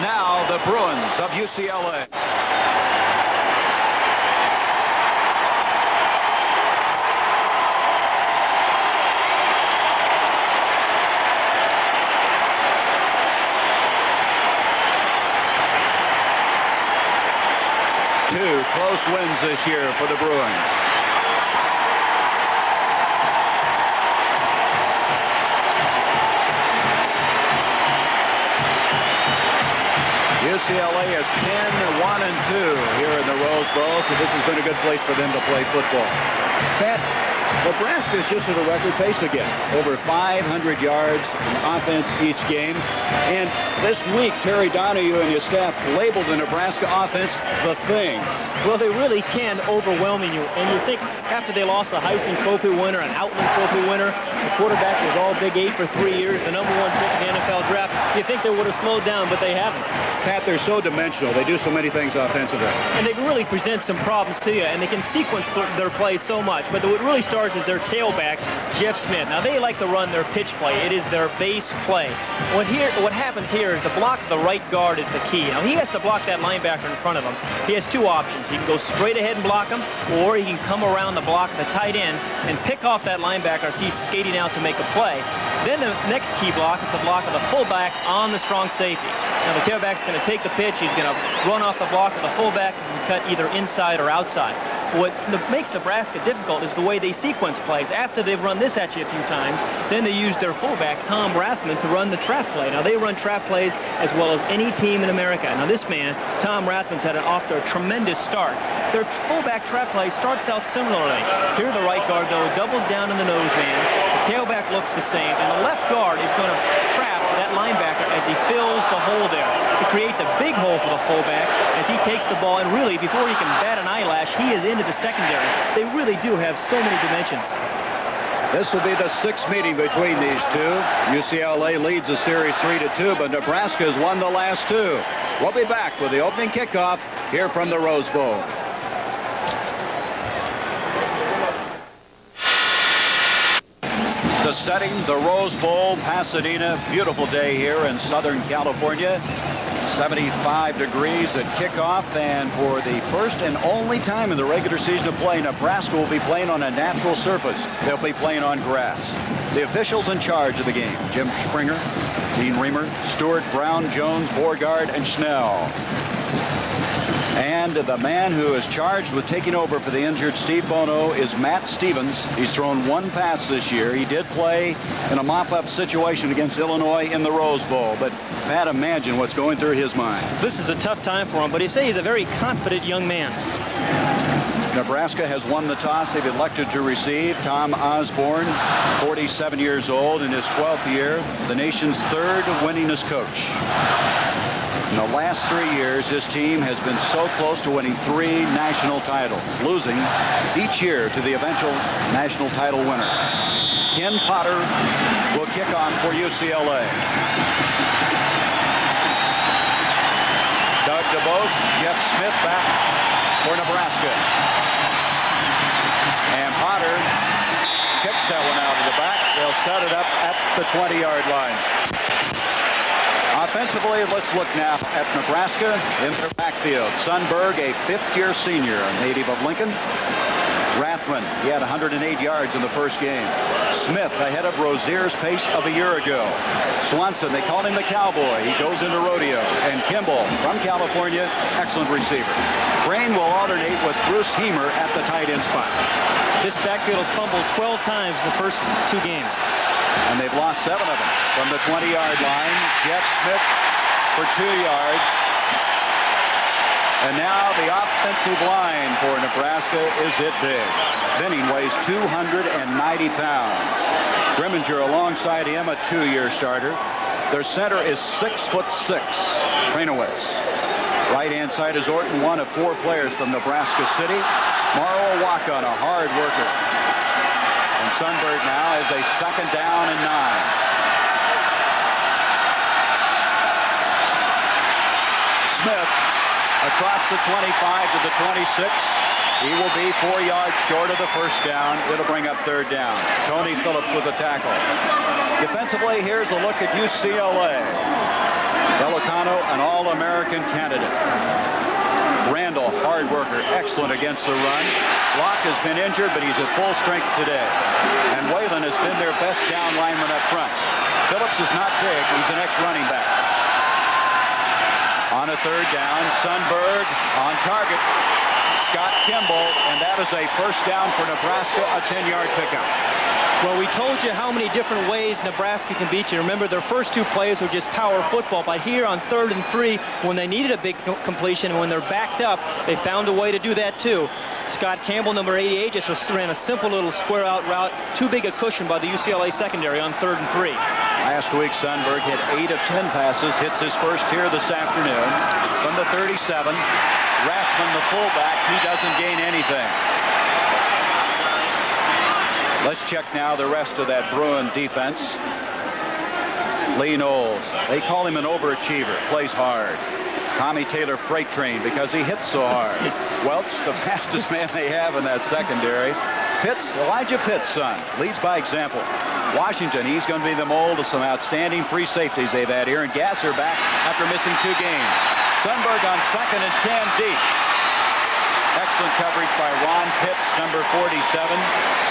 Now the Bruins of UCLA. Two close wins this year for the Bruins. UCLA is 10, 1, and 2 here in the Rose Bowl, so this has been a good place for them to play football. Pat, Nebraska is just at a record pace again. Over 500 yards in offense each game. And this week, Terry Donahue and his staff labeled the Nebraska offense the thing. Well, they really can overwhelming you. And you think after they lost a Heisman Trophy winner, an Outland Trophy winner, the quarterback was all Big Eight for three years, the number one pick in the NFL draft, you think they would have slowed down, but they haven't. Pat, they're so dimensional. They do so many things offensively. And they really present some problems to you, and they can sequence their play so much. But what really starts is their tailback, Jeff Smith. Now, they like to run their pitch play. It is their base play. What here, what happens here is the block of the right guard is the key. Now, he has to block that linebacker in front of him. He has two options. He can go straight ahead and block him, or he can come around the block of the tight end and pick off that linebacker as he's skating out to make a play. Then the next key block is the block of the fullback on the strong safety. Now the tailback's going to take the pitch. He's going to run off the block of the fullback and cut either inside or outside. What makes Nebraska difficult is the way they sequence plays. After they've run this at you a few times, then they use their fullback, Tom Rathman, to run the trap play. Now, they run trap plays as well as any team in America. Now, this man, Tom Rathman's had an off to a tremendous start. Their fullback trap play starts out similarly. Here, the right guard, though, doubles down in the nose man. Tailback looks the same, and the left guard is going to trap that linebacker as he fills the hole there. It creates a big hole for the fullback as he takes the ball, and really, before he can bat an eyelash, he is into the secondary. They really do have so many dimensions. This will be the sixth meeting between these two. UCLA leads the series 3 to 2, but Nebraska has won the last two. We'll be back with the opening kickoff here from the Rose Bowl. The setting, the Rose Bowl, Pasadena. Beautiful day here in Southern California. 75 degrees at kickoff, and for the first and only time in the regular season of play, Nebraska will be playing on a natural surface. They'll be playing on grass. The officials in charge of the game, Jim Springer, Gene Reamer, Stuart Brown, Jones, Borgard, and Schnell. And the man who is charged with taking over for the injured Steve Bono is Matt Stevens. He's thrown one pass this year. He did play in a mop-up situation against Illinois in the Rose Bowl. But Pat, imagine what's going through his mind. This is a tough time for him, but he say he's a very confident young man. Nebraska has won the toss. They've elected to receive Tom Osborne, 47 years old, in his 12th year, the nation's third winningest coach. In the last three years, his team has been so close to winning three national titles, losing each year to the eventual national title winner. Ken Potter will kick on for UCLA. Doug DuBose, Jeff Smith back for Nebraska. And Potter kicks that one out of the back. They'll set it up at the 20-yard line. Offensively, let's look now at Nebraska in their backfield. Sundberg, a fifth-year senior, native of Lincoln. Rathman, he had 108 yards in the first game. Smith ahead of Rozier's pace of a year ago. Swanson, they called him the cowboy. He goes into rodeos. And Kimball from California, excellent receiver. Crane will alternate with Bruce Heimer at the tight end spot. This backfield has fumbled 12 times in the first two games. And they've lost seven of them from the 20-yard line. Jeff Smith for two yards. And now the offensive line for Nebraska is it big. Behning weighs 290 pounds. Grimminger alongside him, a two-year starter. Their center is six foot six. Traynowicz. Right-hand side is Orton, one of four players from Nebraska City. Maro Awaka, a hard worker. And Sundberg now is a second down and nine. Smith across the 25 to the 26. He will be four yards short of the first down. It'll bring up third down. Tony Phillips with the tackle. Defensively, here's a look at UCLA. Dellocono an All-American candidate. Randall, hard worker, excellent against the run. Locke has been injured, but he's at full strength today. And Whalen has been their best down lineman up front. Phillips is not big. He's an ex-running back. On a third down, Sundberg on target. Scott Kimball, and that is a first down for Nebraska, a 10-yard pickup. Well, we told you how many different ways Nebraska can beat you. Remember, their first two plays were just power football. But here on third and three, when they needed a big completion, and when they're backed up, they found a way to do that too. Scott Kimball, number 88, just ran a simple little square out route. Too big a cushion by the UCLA secondary on third and three. Last week, Sundberg hit 8 of 10 passes, hits his first here this afternoon from the 37. Rathman, the fullback, he doesn't gain anything. Let's check now the rest of that Bruin defense. Lee Knowles. They call him an overachiever. Plays hard. Tommy Taylor freight train because he hits so hard. Welch, the fastest man they have in that secondary. Pitts, Elijah Pitts' son, leads by example. Washington, he's going to be the mold of some outstanding free safeties they've had here. And Gasser back after missing two games. Sundberg on second and 10 deep. Excellent coverage by Ron Pitts, number 47.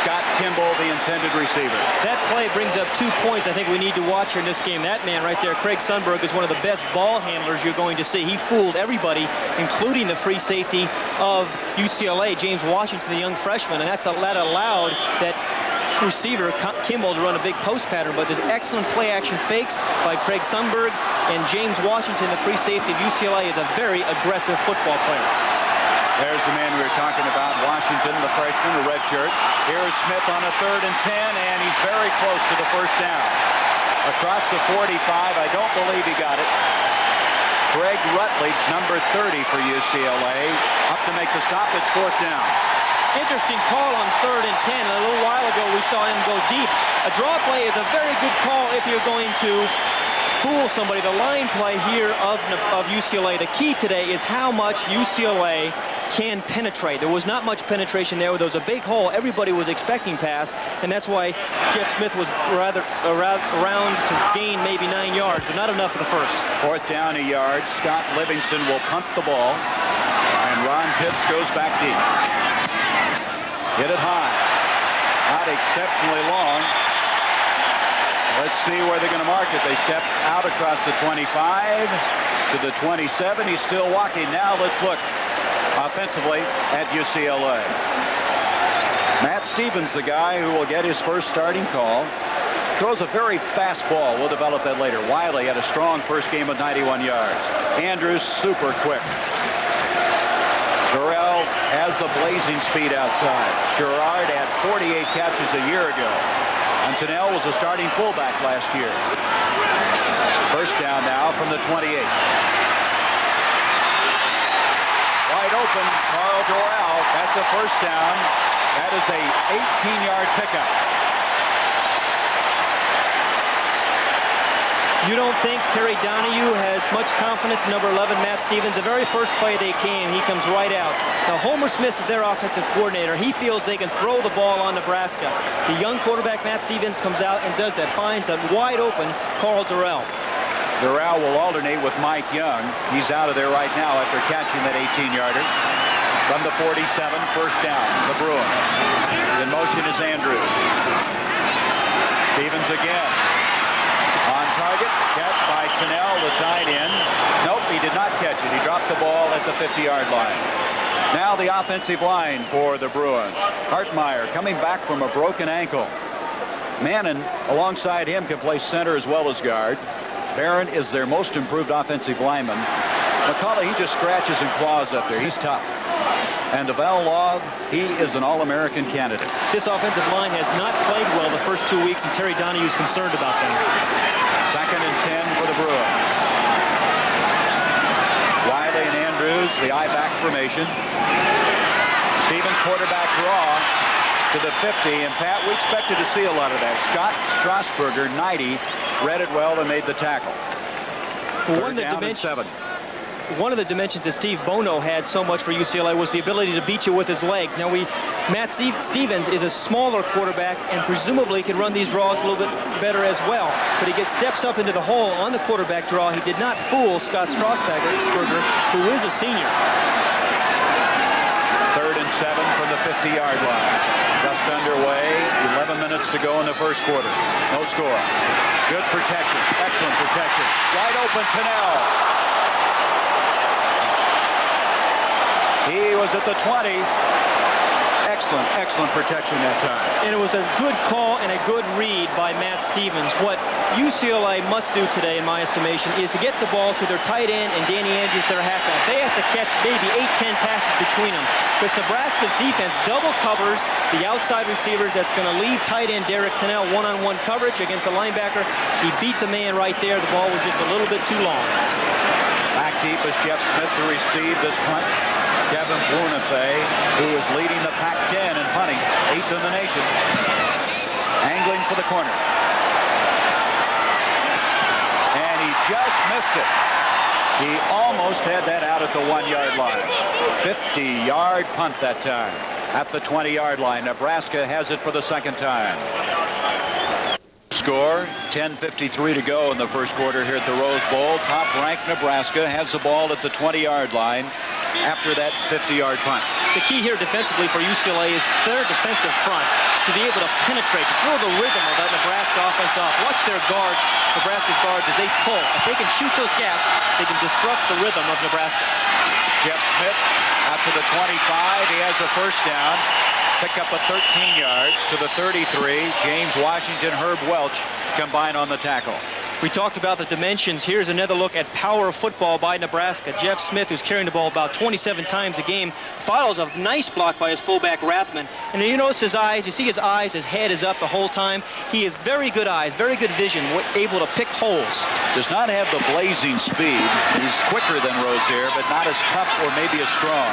Scott Kimball, the intended receiver. That play brings up two points I think we need to watch here in this game. That man right there, Craig Sundberg, is one of the best ball handlers you're going to see. He fooled everybody, including the free safety of UCLA, James Washington, the young freshman, and that's a, that allowed that receiver, Kimball, to run a big post pattern, but there's excellent play action fakes by Craig Sundberg, and James Washington, the free safety of UCLA, is a very aggressive football player. There's the man we were talking about, Washington, the freshman, the red shirt. Here's Smith on a third and 10, and he's very close to the first down. Across the 45, I don't believe he got it. Greg Rutledge, number 30 for UCLA, up to make the stop. It's fourth down. Interesting call on third and 10. A little while ago, we saw him go deep. A draw play is a very good call if you're going to fool somebody. The line play here of, of UCLA, the key today is how much UCLA can penetrate. There was not much penetration there. There was a big hole. Everybody was expecting pass, and that's why Jeff Smith was rather uh, around to gain maybe nine yards, but not enough for the first. Fourth down a yard. Scott Livingston will punt the ball, and Ron Pitts goes back deep. Hit it high. Not exceptionally long. Let's see where they're going to mark it. They step out across the 25 to the 27. He's still walking. Now let's look offensively at UCLA. Matt Stevens, the guy who will get his first starting call, throws a very fast ball. We'll develop that later. Wiley had a strong first game with 91 yards. Andrews, super quick. Terrell has the blazing speed outside. Sherrard had 48 catches a year ago. And was a starting fullback last year. First down now from the 28 wide open. Karl Dorrell. That's a first down. That is a 18-yard pickup. You don't think Terry Donahue has much confidence in number 11, Matt Stevens? The very first play they came, he comes right out. Now, Homer Smith is their offensive coordinator. He feels they can throw the ball on Nebraska. The young quarterback, Matt Stevens, comes out and does that. Finds a wide open Karl Dorrell. Dorrell will alternate with Mike Young. He's out of there right now after catching that 18-yarder. From the 47, first down, the Bruins. In motion is Andrews. Stevens again. Target, catch by Tennell, the tight end. Nope, he did not catch it. He dropped the ball at the 50-yard line. Now the offensive line for the Bruins. Hartmeyer coming back from a broken ankle. Mannon, alongside him, can play center as well as guard. Barron is their most improved offensive lineman. McCullough, he just scratches and claws up there. He's tough. And Duval Love, he is an All-American candidate. This offensive line has not played well the first two weeks, and Terry Donahue is concerned about them. Second and 10 for the Bruins. Wiley and Andrews, the I-back formation. Stevens quarterback draw to the 50, and Pat, we expected to see a lot of that. Scott Strasburger, 90, read it well and made the tackle. Well, one, the dimension, one of the dimensions that Steve Bono had so much for UCLA was the ability to beat you with his legs. Now, we Matt Stevens is a smaller quarterback and presumably can run these draws a little bit better as well. But he gets steps up into the hole on the quarterback draw. He did not fool Scott Strasburger, who is a senior. Third and seven from the 50-yard line. Just underway. 11 minutes to go in the first quarter. No score. Good protection. Excellent protection. Wide open, Tennell. He was at the 20 excellent, excellent protection that time. And it was a good call and a good read by Matt Stevens. What UCLA must do today, in my estimation, is to get the ball to their tight end and Danny Andrews, their halfback. They have to catch maybe 8-10 passes between them. Because Nebraska's defense double covers the outside receivers. That's going to leave tight end Derek Tennell one-on-one -on -one coverage against a linebacker. He beat the man right there. The ball was just a little bit too long. Back deep is Jeff Smith to receive this punt. Kevin Buenafe, who is leading the Pac-10 in punting, eighth in the nation. Angling for the corner. And he just missed it. He almost had that out at the one-yard line. 50-yard punt that time at the 20-yard line. Nebraska has it for the second time. Score, 10.53 to go in the first quarter here at the Rose Bowl. Top-ranked Nebraska has the ball at the 20-yard line after that 50-yard punt. The key here defensively for UCLA is their defensive front to be able to penetrate, to throw the rhythm of that Nebraska offense off. Watch their guards, Nebraska's guards, as they pull. If they can shoot those gaps, they can disrupt the rhythm of Nebraska. Jeff Smith out to the 25. He has a first down. Pick up a 13 yards to the 33. James Washington, Herb Welch combine on the tackle. We talked about the dimensions. Here's another look at power of football by Nebraska. Jeff Smith, who's carrying the ball about 27 times a game, follows a nice block by his fullback, Rathman. And you notice his eyes. You see his eyes. His head is up the whole time. He has very good eyes, very good vision, able to pick holes. Does not have the blazing speed. He's quicker than Rozier, but not as tough or maybe as strong.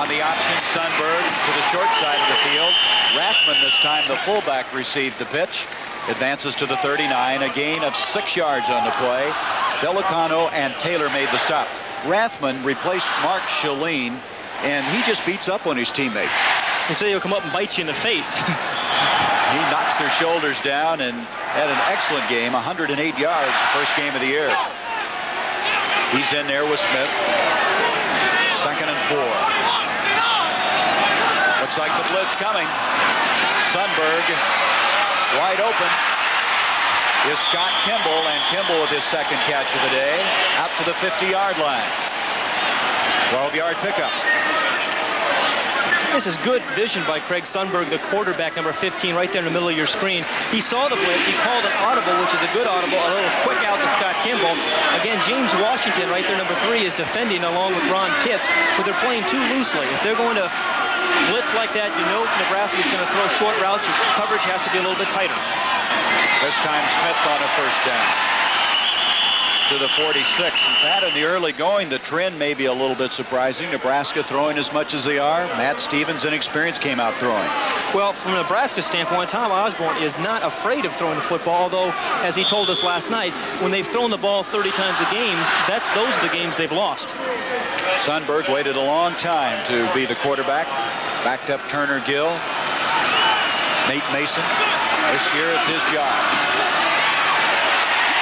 On the option, Sundberg to the short side of the field. Rathman this time, the fullback, received the pitch advances to the 39, a gain of six yards on the play. Dellocono and Taylor made the stop. Rathman replaced Mark Schellen, and he just beats up on his teammates. He said he'll come up and bite you in the face. he knocks their shoulders down and had an excellent game, 108 yards, first game of the year. He's in there with Smith. Second and four. Looks like the blitz coming. Sundberg Wide open is Scott Kimball, and Kimball with his second catch of the day out to the 50-yard line. 12-yard pickup. This is good vision by Craig Sundberg, the quarterback, number 15, right there in the middle of your screen. He saw the blitz. He called an audible, which is a good audible, a little quick out to Scott Kimball. Again, James Washington, right there, number three, is defending along with Ron Pitts, but they're playing too loosely. If they're going to blitz like that, you know Nebraska is going to throw short routes. Your coverage has to be a little bit tighter. This time Smith on a first down to the 46. That in the early going, the trend may be a little bit surprising. Nebraska throwing as much as they are. Matt Stevens, inexperienced, came out throwing. Well, from Nebraska standpoint, Tom Osborne is not afraid of throwing the football, although, as he told us last night, when they've thrown the ball 30 times a game, that's those are the games they've lost. Sundberg waited a long time to be the quarterback. Backed up Turner Gill. Nate Mason. This year it's his job.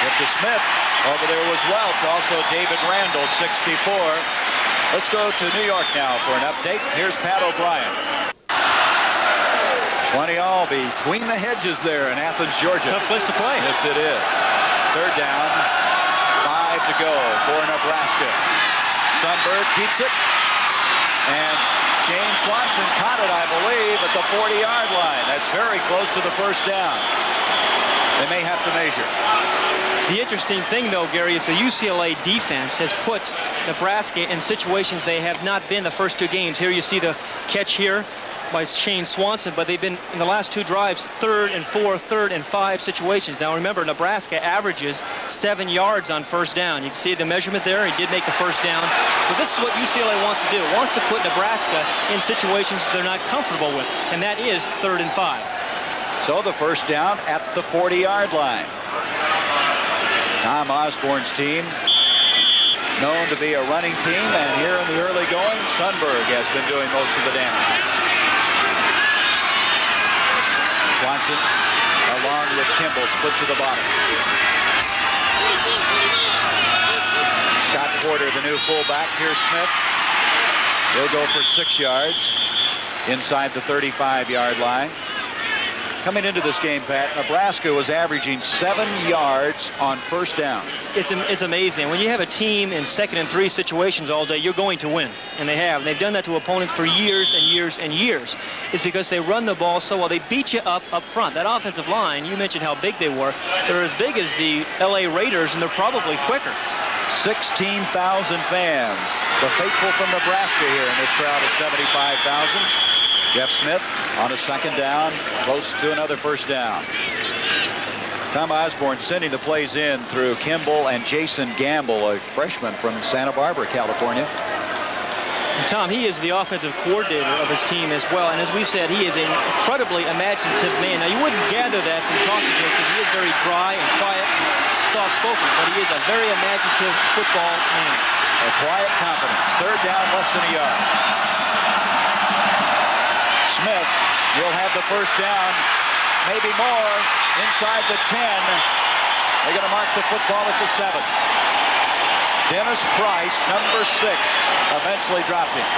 Get to Smith. Over there was Welch. Also David Randall, 64. Let's go to New York now for an update. Here's Pat O'Brien. 20 all between the hedges there in Athens, Georgia. Tough place to play. Yes, it is. Third down. Five to go for Nebraska. Sundberg keeps it. And Shane Swanson caught it, I believe, at the 40-yard line. That's very close to the first down. They may have to measure. The interesting thing, though, Gary, is the UCLA defense has put Nebraska in situations they have not been the first two games. Here you see the catch here by Shane Swanson, but they've been in the last two drives third and four, third and five situations. Now remember, Nebraska averages seven yards on first down. You can see the measurement there. He did make the first down. But this is what UCLA wants to do. It wants to put Nebraska in situations they're not comfortable with, and that is third and five. So the first down at the 40-yard line. Tom Osborne's team known to be a running team, and here in the early going, Sundberg has been doing most of the damage. Swanson, along with Kimball, split to the bottom. Scott Porter, the new fullback. Here's Smith. He'll go for six yards inside the 35-yard line. Coming into this game, Pat, Nebraska was averaging seven yards on first down. It's, it's amazing. When you have a team in second and three situations all day, you're going to win. And they have. And they've done that to opponents for years and years and years. It's because they run the ball so well. They beat you up up front. That offensive line, you mentioned how big they were. They're as big as the L.A. Raiders, and they're probably quicker. 16,000 fans. The faithful from Nebraska here in this crowd of 75,000. Jeff Smith on a second down, close to another first down. Tom Osborne sending the plays in through Kimball and Jason Gamble, a freshman from Santa Barbara, California. And Tom, he is the offensive coordinator of his team as well. And as we said, he is an incredibly imaginative man. Now, you wouldn't gather that from talking to him because he is very dry and quiet, soft-spoken, but he is a very imaginative football man. A quiet confidence. Third down, less than a yard. Smith will have the first down, maybe more, inside the 10. They're going to mark the football at the 7. Dennis Price, number 6, eventually dropped him.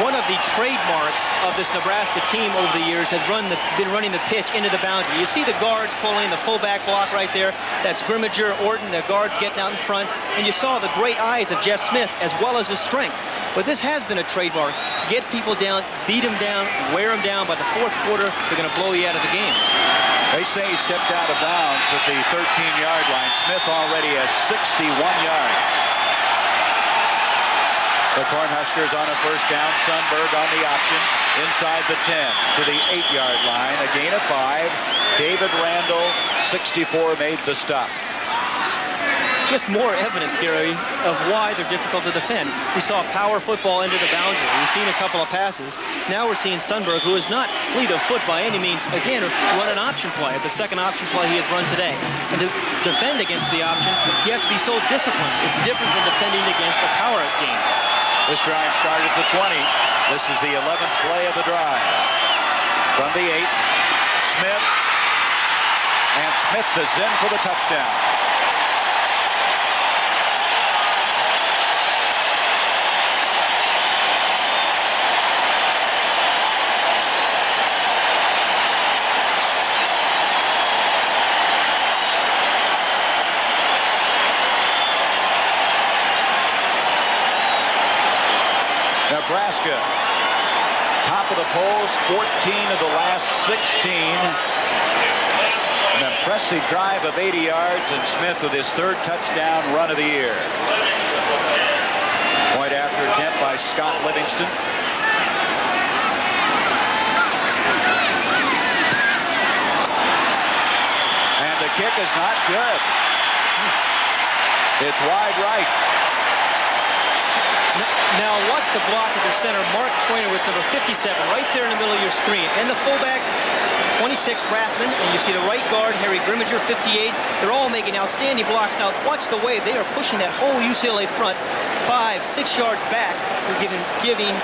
One of the trademarks of this Nebraska team over the years has run the, been running the pitch into the boundary. You see the guards pulling the fullback block right there. That's Grimminger, Orton, the guards getting out in front. And you saw the great eyes of Jeff Smith as well as his strength. But this has been a trademark. Get people down, beat them down, wear them down. By the fourth quarter, they're going to blow you out of the game. They say he stepped out of bounds at the 13-yard line. Smith already has 61 yards. The Cornhuskers on a first down. Sundberg on the option. Inside the 10 to the 8-yard line. A gain of 5. David Randall, 64, made the stop just more evidence, Gary, of why they're difficult to defend. We saw power football into the boundary. We've seen a couple of passes. Now we're seeing Sundberg, who is not fleet of foot by any means, again, run an option play. It's a second option play he has run today. And to defend against the option, you have to be so disciplined. It's different than defending against a power game. This drive started at the 20. This is the 11th play of the drive. From the 8, Smith. And Smith is in for the touchdown. Nebraska. Top of the polls, 14 of the last 16. An impressive drive of 80 yards, and Smith with his third touchdown run of the year. Point after attempt by Scott Livingston. And the kick is not good. It's wide right. Now watch the block at their center. Mark Trainer with number 57 right there in the middle of your screen. And the fullback, 26, Rathman. And you see the right guard, Harry Grimminger, 58. They're all making outstanding blocks. Now watch the way they are pushing that whole UCLA front five, six yards back. They're giving, giving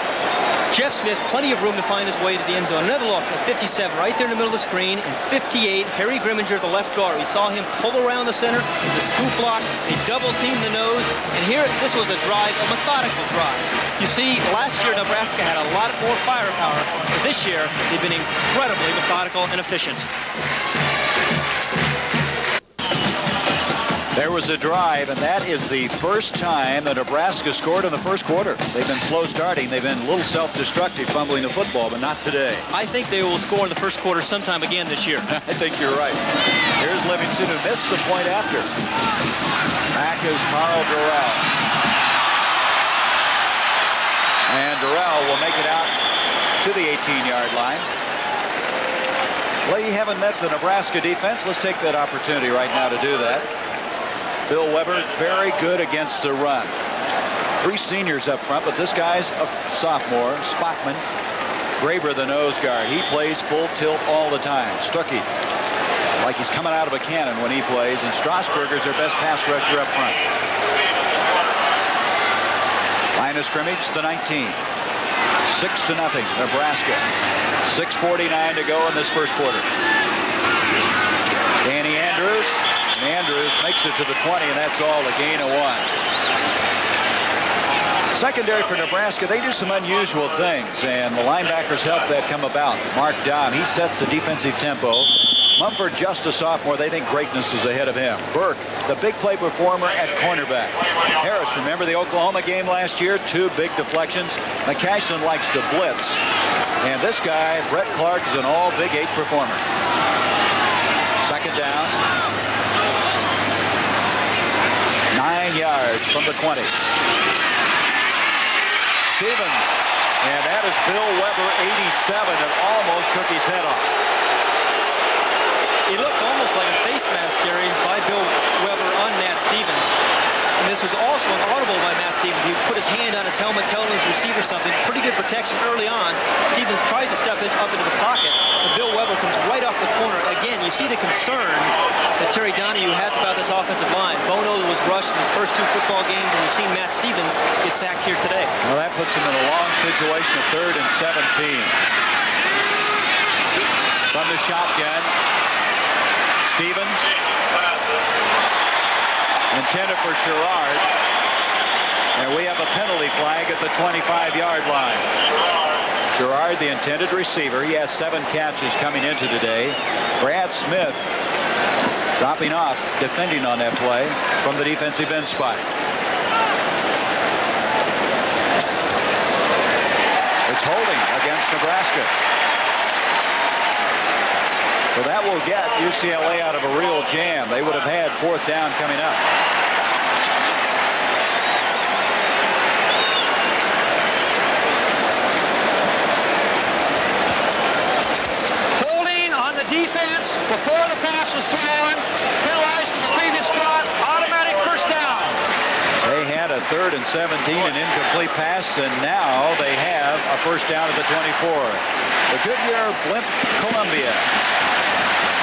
Jeff Smith plenty of room to find his way to the end zone. Another look at 57 right there in the middle of the screen. And 58, Harry Grimminger, the left guard. We saw him pull around the center. It's a scoop block. They double team the nose. And here, this was a drive, a methodical drive. You see, last year Nebraska had a lot more firepower. But this year, they've been incredibly methodical and efficient. There was a drive, and that is the first time that Nebraska scored in the first quarter. They've been slow starting. They've been a little self-destructive fumbling the football, but not today. I think they will score in the first quarter sometime again this year. I think you're right. Here's Livingston, who missed the point after. Back is Karl Dorrell. And Dorrell will make it out to the 18-yard line. Well, you haven't met the Nebraska defense. Let's take that opportunity right now to do that. Phil Weber, very good against the run. Three seniors up front, but this guy's a sophomore, Spachman. Graber, the nose guard. He plays full tilt all the time. Stuckey, like he's coming out of a cannon when he plays, and Strasburger's their best pass rusher up front. line of scrimmage, the 19. Six to nothing, Nebraska. 6.49 to go in this first quarter. Danny Andrews. Andrews makes it to the 20, and that's all, a gain of one. Secondary for Nebraska, they do some unusual things, and the linebackers help that come about. Mark Daum, he sets the defensive tempo. Munford, just a sophomore, they think greatness is ahead of him. Burke, the big play performer at cornerback. Harris, remember the Oklahoma game last year? Two big deflections. McCasland likes to blitz. And this guy, Brett Clark, is an all Big Eight performer. Second down. Nine yards from the 20. Stevens. And that is Bill Weber, 87, and almost took his head off. He looked almost like a face mask, Gary, by Bill Weber on Matt Stevens. And this was also an audible by Matt Stevens. He put his hand on his helmet, telling his receiver something. Pretty good protection early on. Stevens tries to step it up into the pocket, but Bill Weber comes right off the corner. Again, you see the concern that Terry Donahue has about this offensive line. Bono was rushed in his first two football games, and we've seen Matt Stevens get sacked here today. Well, that puts him in a long situation of third and 17. From the shotgun, Stevens. Intended for Sherrard. And we have a penalty flag at the 25-yard line. Sherrard, the intended receiver. He has seven catches coming into today. Brad Smith dropping off, defending on that play from the defensive end spot. It's holding against Nebraska. So that will get UCLA out of a real jam. They would have had fourth down coming up. Holding on the defense before the pass was thrown. Penalized the previous spot. Automatic first down. They had a third and 17, an incomplete pass, and now they have a first down at the 24. The Goodyear Blimp Columbia.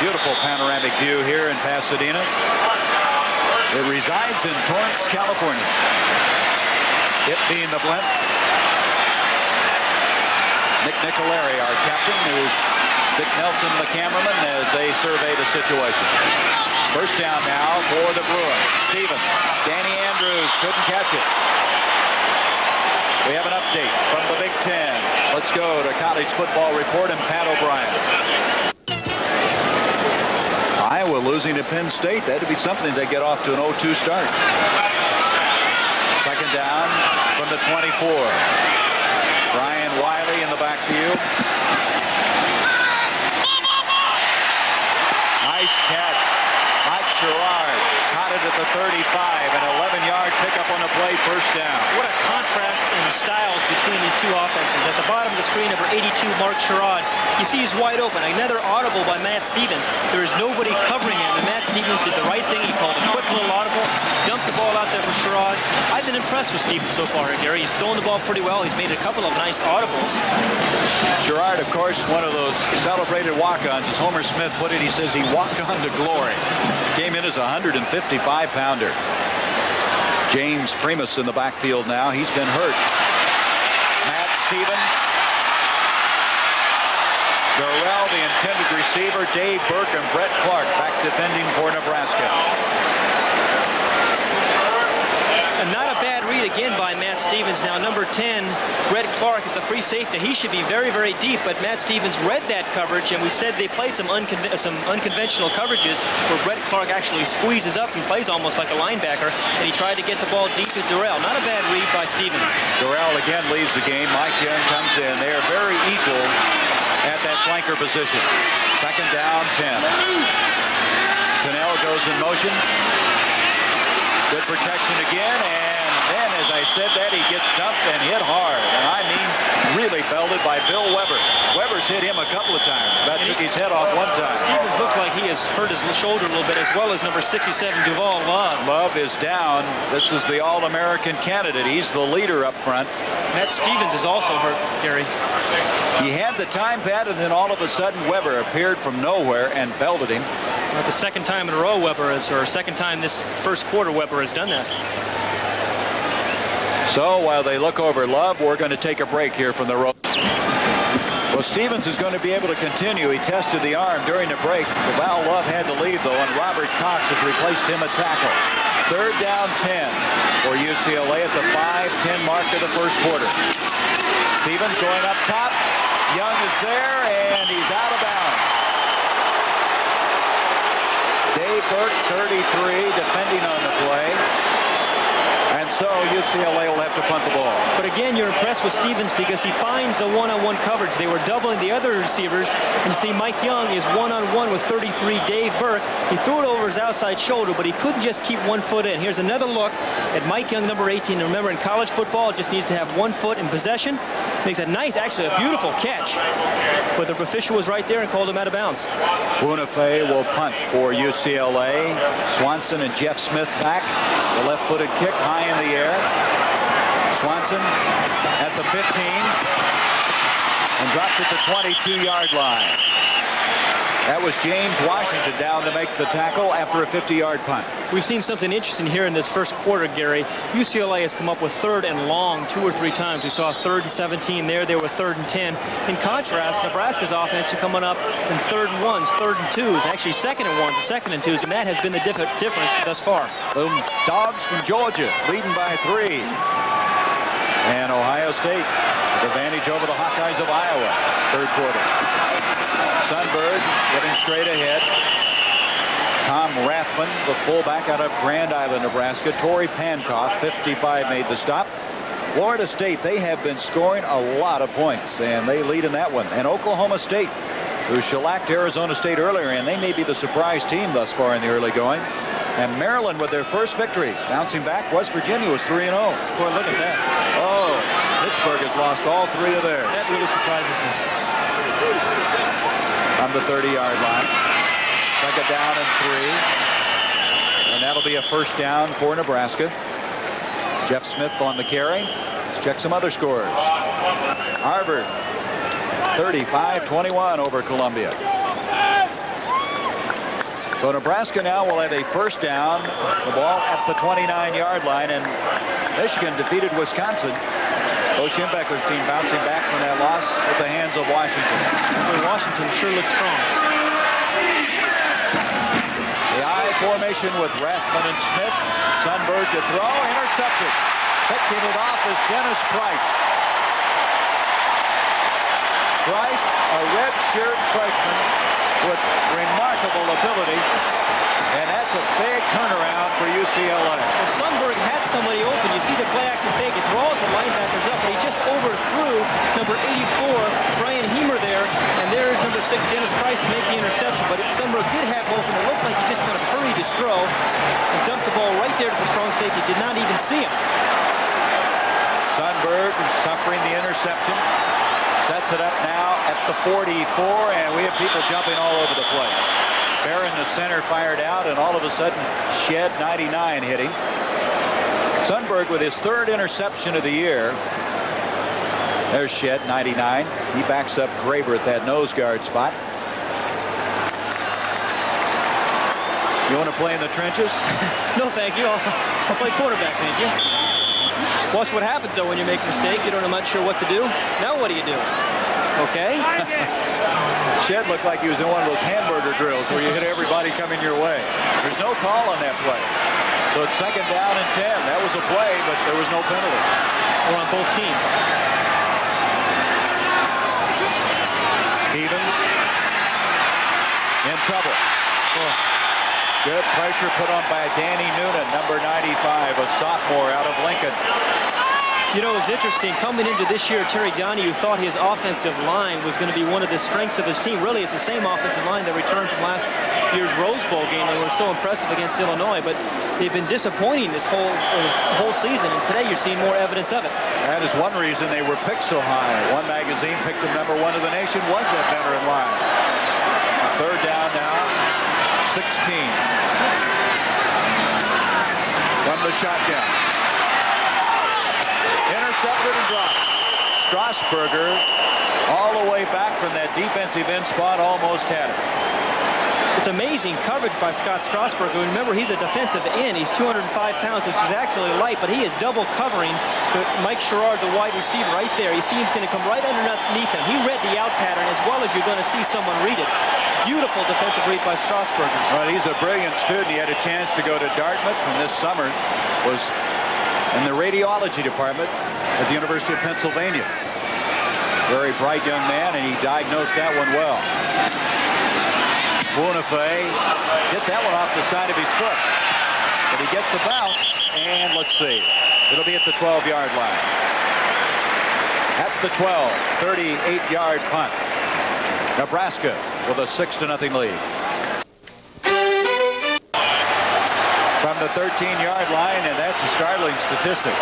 Beautiful panoramic view here in Pasadena. It resides in Torrance, California. It being the Blimp. Nick Nicolari, our captain, who's Dick Nelson, the cameraman, as they survey the situation. First down now for the Bruins. Stevens, Danny Andrews couldn't catch it. We have an update from the Big Ten. Let's go to college football report and Pat O'Brien. Iowa losing to Penn State. That'd be something to get off to an 0-2 start. Second down from the 24. Brian Wiley in the backfield. Nice catch. Mike Sherrard caught it at the 35. An 11-yard pickup on the play, first down. What a contrast in styles between these two offenses. At the bottom of the screen, number 82, Mark Sherrard. You see he's wide open. Another audible by Matt Stevens. There is nobody covering him, and Matt Stevens did the right thing. He called a quick little audible, dumped the ball out there for Sherrard. I've been impressed with Stevens so far, Gary. He's thrown the ball pretty well. He's made a couple of nice audibles. Sherrard, of course, one of those celebrated walk-ons. As Homer Smith put it, he says he walked on to glory. Came in as a 155-pounder. James Primus in the backfield now. He's been hurt. Matt Stevens. Dorrell, the intended receiver. Dave Burke and Brett Clark back defending for Nebraska. And not again by Matt Stevens. Now, number 10, Brett Clark is the free safety. He should be very, very deep, but Matt Stevens read that coverage, and we said they played some, uncon some unconventional coverages where Brett Clark actually squeezes up and plays almost like a linebacker, and he tried to get the ball deep to Dorrell. Not a bad read by Stevens. Dorrell again leaves the game. Mike Young comes in. They are very equal at that flanker position. Second down, 10. Tennell goes in motion. Good protection again, and as I said that, he gets dumped and hit hard. And I mean, really belted by Bill Weber. Weber's hit him a couple of times. About took his head off one time. Stevens looked like he has hurt his shoulder a little bit, as well as number 67, Duval Love. Love is down. This is the All-American candidate. He's the leader up front. Matt Stevens is also hurt, Gary. He had the time pad, and then all of a sudden Weber appeared from nowhere and belted him. That's the second time in a row Weber has, or second time this first quarter Weber has done that. So while they look over Love, we're going to take a break here from the road. Well, Stevens is going to be able to continue. He tested the arm during the break. Val Love had to leave, though, and Robert Cox has replaced him at tackle. Third down 10 for UCLA at the 5-10 mark of the first quarter. Stevens going up top. Young is there, and he's out of bounds. Dave Burke, 33, defending on the play. And so UCLA will have to punt the ball. But again, you're impressed with Stevens because he finds the one-on-one -on -one coverage. They were doubling the other receivers. And you see Mike Young is one-on-one -on -one with 33 Dave Burke. He threw it over his outside shoulder, but he couldn't just keep one foot in. Here's another look at Mike Young, number 18. And remember, in college football, it just needs to have one foot in possession. Makes a nice, actually a beautiful catch. But the official was right there and called him out of bounds. Buenafe will punt for UCLA. Swanson and Jeff Smith back. The left-footed kick high in the air. Swanson at the 15 and drops at the 22-yard line. That was James Washington down to make the tackle after a 50-yard punt. We've seen something interesting here in this first quarter, Gary. UCLA has come up with third and long two or three times. We saw third and 17 there. They were third and 10. In contrast, Nebraska's offense is coming up in third and ones, third and twos, actually second and ones, second and twos, and that has been the difference thus far. Boom. Dogs from Georgia leading by three. And Ohio State with advantage over the Hawkeyes of Iowa, third quarter. Sundberg getting straight ahead. Tom Rathman, the fullback out of Grand Island, Nebraska. Torrey Pankopf, 55, made the stop. Florida State, they have been scoring a lot of points, and they lead in that one. And Oklahoma State, who shellacked Arizona State earlier, and they may be the surprise team thus far in the early going. And Maryland with their first victory. Bouncing back, West Virginia was 3-0. Boy, look at that. Oh, Pittsburgh has lost all three of theirs. That really surprises me on the 30-yard line. Second down and three. And that'll be a first down for Nebraska. Jeff Smith on the carry. Let's check some other scores. Harvard 35-21 over Columbia. So Nebraska now will have a first down, the ball at the 29-yard line, and Michigan defeated Wisconsin Bo Schembechler's team bouncing back from that loss at the hands of Washington. Washington sure looks strong. The I formation with Rathman and Smith. Sundberg to throw, intercepted. Picking it off is Dennis Price. Price, a red-shirt freshman with remarkable ability and that's a big turnaround for UCLA. Well, Sundberg had somebody open. You see the play action fake. It draws the linebackers up, but he just overthrew number 84, Brian Heemer there. And there's number six, Dennis Price, to make the interception. But Sundberg did have open. It looked like he just kind of hurried his throw and dumped the ball right there to the strong safety. Did not even see him. Sundberg suffering the interception. Sets it up now at the 44, and we have people jumping all over the place. Barron, the center, fired out, and all of a sudden, Shed 99 hitting. Sundberg with his third interception of the year. There's Shed 99. He backs up Graber at that nose guard spot. You want to play in the trenches? no, thank you. I'll, I'll play quarterback, thank you. Watch what happens, though, when you make a mistake. You don't, I'm not sure what to do. Now what do you do? Okay? Shed looked like he was in one of those hamburger drills where you hit everybody coming your way. There's no call on that play. So it's second down and 10. That was a play, but there was no penalty. Or on both teams. Stevens in trouble. Oh. Good pressure put on by Danny Noonan, number 95, a sophomore out of Lincoln. You know, it was interesting. Coming into this year, Terry Donahue thought his offensive line was going to be one of the strengths of his team. Really, it's the same offensive line that returned from last year's Rose Bowl game. They were so impressive against Illinois, but they've been disappointing this whole uh, whole season, and today you're seeing more evidence of it. That is one reason they were picked so high. One magazine picked them number one in the nation was that veteran line. Third down now, 16. From the shotgun intercepted and dropped. Strasburger all the way back from that defensive end spot almost had it. It's amazing coverage by Scott Strasburg. Remember, he's a defensive end. He's 205 pounds, which is actually light, but he is double covering Mike Sherrard, the wide receiver, right there. You see going to come right underneath him. He read the out pattern as well as you're going to see someone read it. Beautiful defensive read by Strasburg. Well, he's a brilliant student. He had a chance to go to Dartmouth, from this summer was in the radiology department at the University of Pennsylvania. Very bright young man, and he diagnosed that one well. Buenafe hit that one off the side of his foot. But he gets a bounce, and let's see. It'll be at the 12-yard line. At the 12, 38-yard punt. Nebraska with a 6 to nothing lead. From the 13-yard line, and that's a startling statistic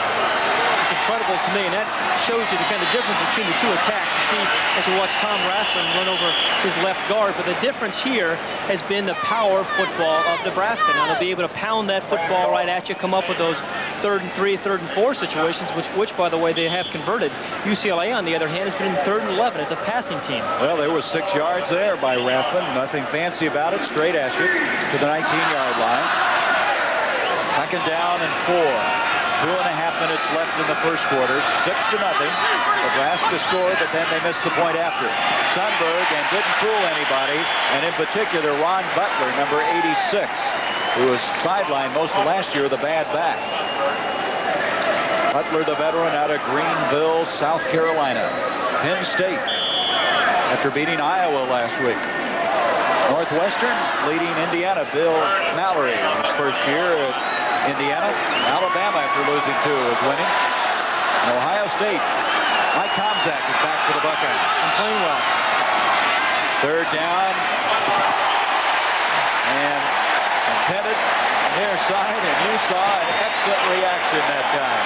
incredible to me, and that shows you the kind of difference between the two attacks. You see, as you watch Tom Rathman run over his left guard, but the difference here has been the power football of Nebraska. Now, they'll be able to pound that football right at you, come up with those third and three, third and four situations, which, which by the way, they have converted. UCLA, on the other hand, has been in third and 11. It's a passing team. Well, there was six yards there by Rathman. Nothing fancy about it. Straight at you to the 19-yard line. Second down and four. Two and a half minutes left in the first quarter. Six to nothing. Nebraska scored, but then they missed the point after. Sundberg and didn't fool anybody, and in particular Ron Butler, number 86, who was sidelined most of last year with a bad back. Butler, the veteran out of Greenville, South Carolina. Penn State, after beating Iowa last week. Northwestern leading Indiana, Bill Mallory, his first year at Indiana. Alabama, after losing two, is winning. And Ohio State, Mike Tomczak is back for the Buckeyes. And playing well. Third down. And intended near side, and you saw an excellent reaction that time.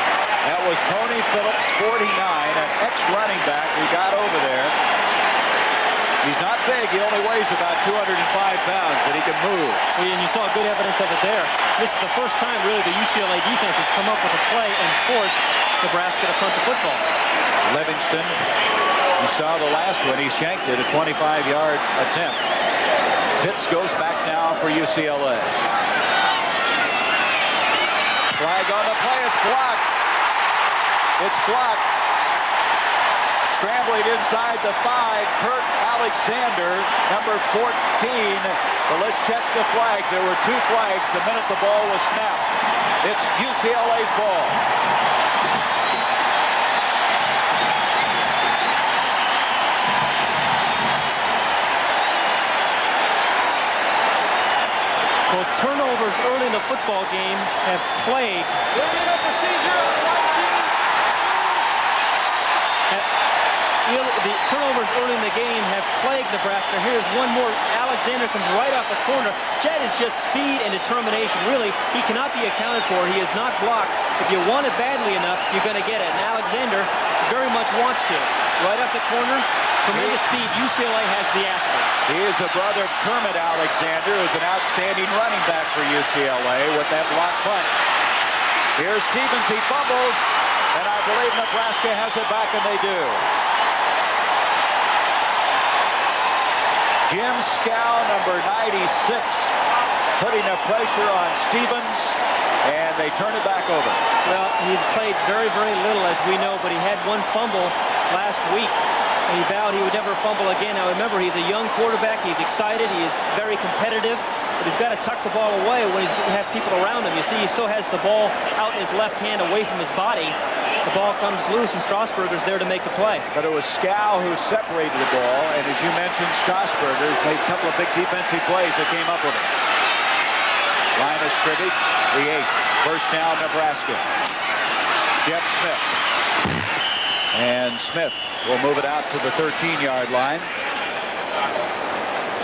That was Tony Phillips, 49, an ex-running back who got over there. He's not big. He only weighs about 205 pounds, but he can move. And you saw good evidence of it there. This is the first time, really, the UCLA defense has come up with a play and forced Nebraska to punt the football. Livingston, you saw the last one. He shanked it, a 25-yard attempt. Pitts goes back now for UCLA. Flag on the play. It's blocked. It's blocked. Scrambling inside the five, Kurt Alexander, number 14. But let's check the flags. There were two flags the minute the ball was snapped. It's UCLA's ball. Well, turnovers early in the football game have plagued the turnovers early in the game have plagued Nebraska. Here's one more. Alexander comes right off the corner. Jed is just speed and determination. Really, he cannot be accounted for. He is not blocked. If you want it badly enough, you're going to get it. And Alexander very much wants to. Right off the corner, tremendous speed. UCLA has the athletes. He is a brother Kermit Alexander, who's an outstanding running back for UCLA with that block punt. Here's Stevens. He fumbles. And I believe Nebraska has it back, and they do. Jim Skow, number 96, putting the pressure on Stevens, and they turn it back over. Well, he's played very, very little, as we know, but he had one fumble last week, and he vowed he would never fumble again. Now, remember, he's a young quarterback. He's excited. He is very competitive, but he's got to tuck the ball away when he's have people around him. You see, he still has the ball out in his left hand away from his body, the ball comes loose, and Strasburger's there to make the play. But it was Skow who separated the ball, and as you mentioned, Strasburger's made a couple of big defensive plays that came up with it. Line of scrimmage, the eighth. First down, Nebraska. Jeff Smith. And Smith will move it out to the 13-yard line.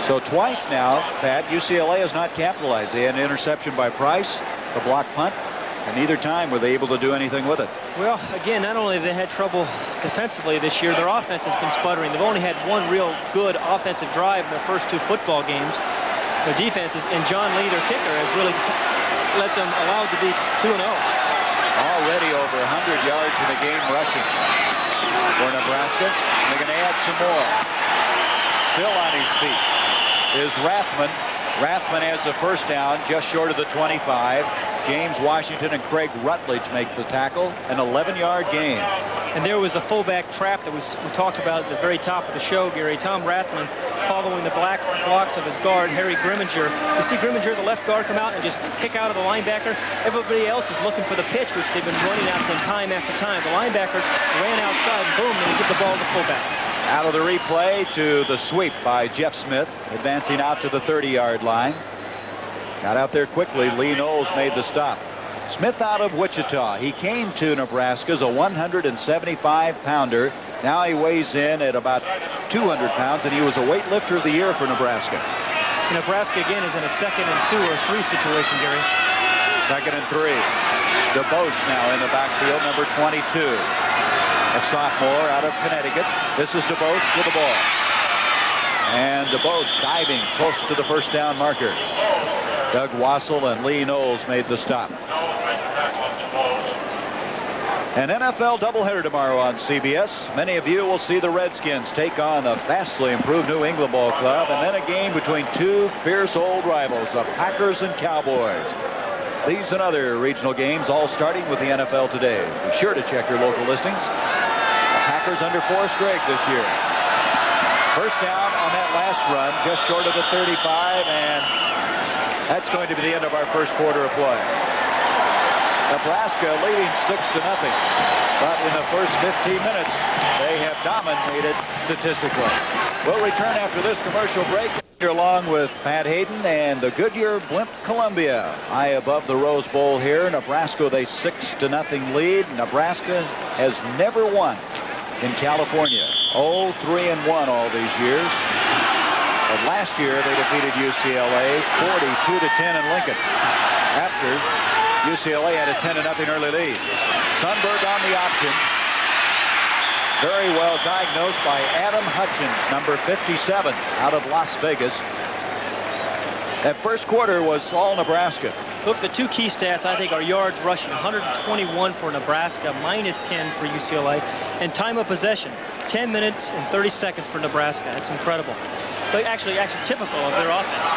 So twice now, Pat, UCLA has not capitalized. They had an interception by Price, the block punt, and neither time were they able to do anything with it. Well, again, not only have they had trouble defensively this year, their offense has been sputtering. They've only had one real good offensive drive in their first two football games. Their defenses, and John Lee, their kicker, has really let them allowed to be 2-0. Already over 100 yards in the game rushing for Nebraska. They're going to add some more. Still on his feet is Rathman, Rathman has the first down just short of the 25. James Washington and Craig Rutledge make the tackle, an 11-yard gain. And there was a fullback trap that we, we talked about at the very top of the show, Gary. Tom Rathman following the blacks, blocks of his guard, Harry Grimminger. You see Grimminger, the left guard, come out and just kick out of the linebacker. Everybody else is looking for the pitch, which they've been running after them time after time. The linebackers ran outside, boom, and they give the ball to fullback. Out of the replay to the sweep by Jeff Smith, advancing out to the 30-yard line. Got out there quickly. Lee Knowles made the stop. Smith out of Wichita. He came to Nebraska as a 175-pounder. Now he weighs in at about 200 pounds, and he was a weightlifter of the year for Nebraska. Nebraska, again, is in a second and two or three situation, Gary. Second and three. DuBose now in the backfield, number 22 a sophomore out of Connecticut. This is DuBose with the ball. And DuBose diving close to the first down marker. Doug Wassel and Lee Knowles made the stop. An NFL doubleheader tomorrow on CBS. Many of you will see the Redskins take on the vastly improved New England Ball Club, and then a game between two fierce old rivals, the Packers and Cowboys. These and other regional games all starting with the NFL today. Be sure to check your local listings. Packers under Forrest Gregg this year. First down on that last run, just short of the 35, and that's going to be the end of our first quarter of play. Nebraska leading 6 to nothing. But in the first 15 minutes, they have dominated statistically. We'll return after this commercial break. Along with Pat Haden and the Goodyear Blimp Columbia. High above the Rose Bowl here. Nebraska with a 6 to nothing lead. Nebraska has never won in California. 0 3 and 1 all these years. But last year they defeated UCLA 42 to 10 in Lincoln. After UCLA had a 10 to nothing early lead. Sundberg on the option. Very well diagnosed by Adam Hutchins, number 57, out of Las Vegas. That first quarter was all Nebraska. Look, the two key stats, I think, are yards rushing. 121 for Nebraska, minus 10 for UCLA. And time of possession, 10 minutes and 30 seconds for Nebraska. That's incredible. But actually, actually typical of their offense.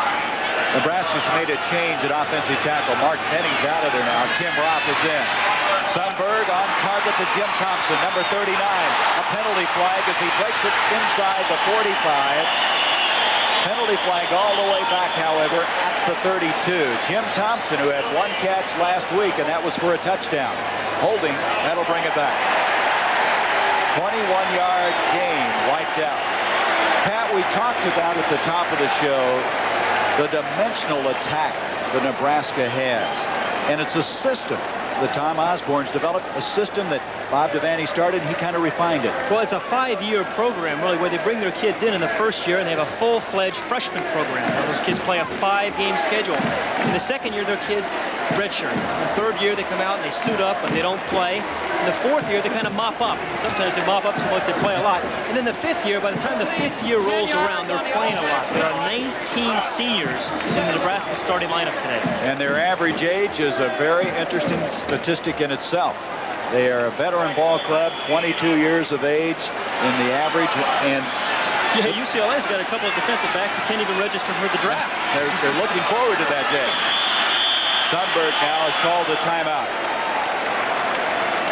Nebraska's made a change at offensive tackle. Mark Behning's out of there now. Tim Roth is in. Sundberg on target to Jim Thompson, number 39. A penalty flag as he breaks it inside the 45. Penalty flag all the way back, however, at the 32. Jim Thompson, who had one catch last week, and that was for a touchdown. Holding, that'll bring it back. 21-yard gain, wiped out. Pat, we talked about at the top of the show the dimensional attack the Nebraska has. And it's a system that Tom Osborne's developed, a system that Bob Devaney started, and he kind of refined it. Well, it's a five-year program, really, where they bring their kids in in the first year, and they have a full-fledged freshman program. Where those kids play a five-game schedule. In the second year, their kids redshirt. In the third year, they come out and they suit up, but they don't play. In the fourth year, they kind of mop up. Sometimes they mop up so much they play a lot. And then the fifth year, by the time the fifth year rolls around, they're playing a lot. There are 19 seniors in the Nebraska starting lineup today. And their average age is a very interesting statistic in itself. They are a veteran ball club, 22 years of age in the average, and yeah, UCLA's got a couple of defensive backs that can't even register for the draft. They're, they're looking forward to that day. Sundberg now has called a timeout.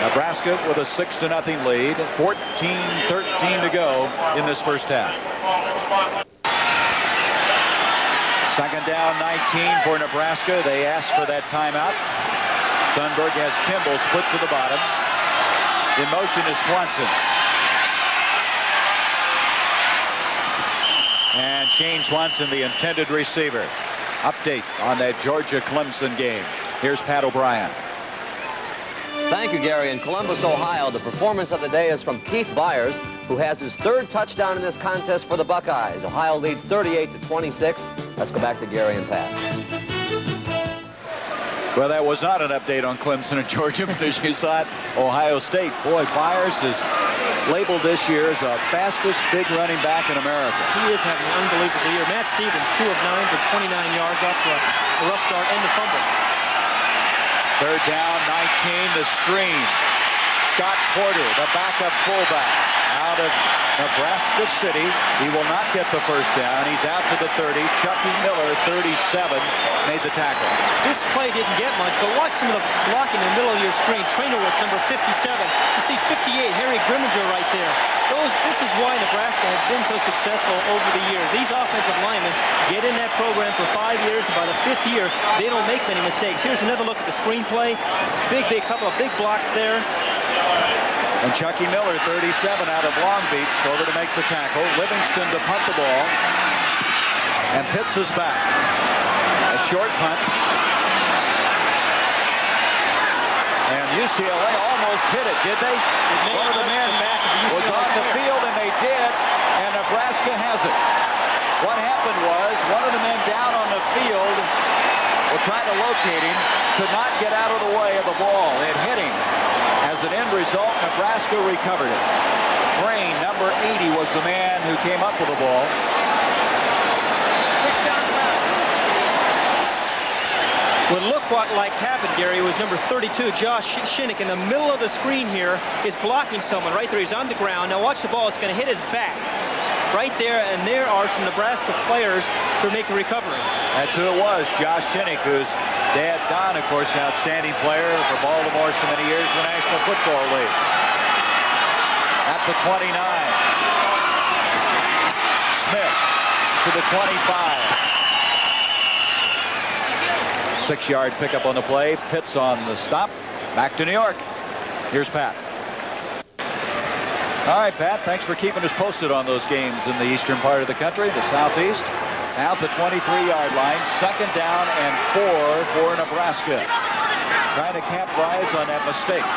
Nebraska with a 6 to nothing lead, 14-13 to go in this first half. Second down, 19 for Nebraska. They asked for that timeout. Sundberg has Kimball split to the bottom. In motion is Swanson. And Shane Swanson, the intended receiver. Update on that Georgia-Clemson game. Here's Pat O'Brien. Thank you, Gary. In Columbus, Ohio, the performance of the day is from Keith Byars, who has his third touchdown in this contest for the Buckeyes. Ohio leads 38 to 26. Let's go back to Gary and Pat. Well, that was not an update on Clemson and Georgia, but as you saw it, Ohio State. Boy, Byars is labeled this year as the fastest big running back in America. He is having an unbelievable year. Matt Stevens, 2 of 9 for 29 yards off to a, a rough start and the fumble. Third down, 19, the screen. Scott Porter, the backup fullback out of Nebraska City. He will not get the first down. He's out to the 30. Chucky Miller, 37, made the tackle. This play didn't get much, but watch some of the blocking in the middle of your screen. Trainer Traynowicz, number 57. You see 58, Harry Grimminger right there. Those, this is why Nebraska has been so successful over the years. These offensive linemen get in that program for five years, and by the fifth year, they don't make many mistakes. Here's another look at the screenplay. Big, big couple of big blocks there. And Chucky Miller, 37 out of Long Beach, over to make the tackle. Livingston to punt the ball. And Pitts is back. A short punt. And UCLA almost hit it, did they? One of the men was on the field, and they did, and Nebraska has it. What happened was one of the men down on the field were trying to locate him, could not get out of the way of the ball. It hit him. As an end result, Nebraska recovered it. Frain, number 80, was the man who came up with the ball. What looked what like happened, Gary, was number 32, Josh Shinnick, in the middle of the screen here, is blocking someone right there. He's on the ground. Now watch the ball. It's going to hit his back. Right there, and there are some Nebraska players to make the recovery. That's who it was, Josh Shinnick, whose dad, Don, of course, outstanding player for Baltimore so many years in the National Football League. At the 29. Smith to the 25. Six-yard pickup on the play. Pitts on the stop. Back to New York. Here's Pat. All right, Pat, thanks for keeping us posted on those games in the eastern part of the country, the southeast. Out the 23-yard line, second down and four for Nebraska. Trying to capitalize on that mistake.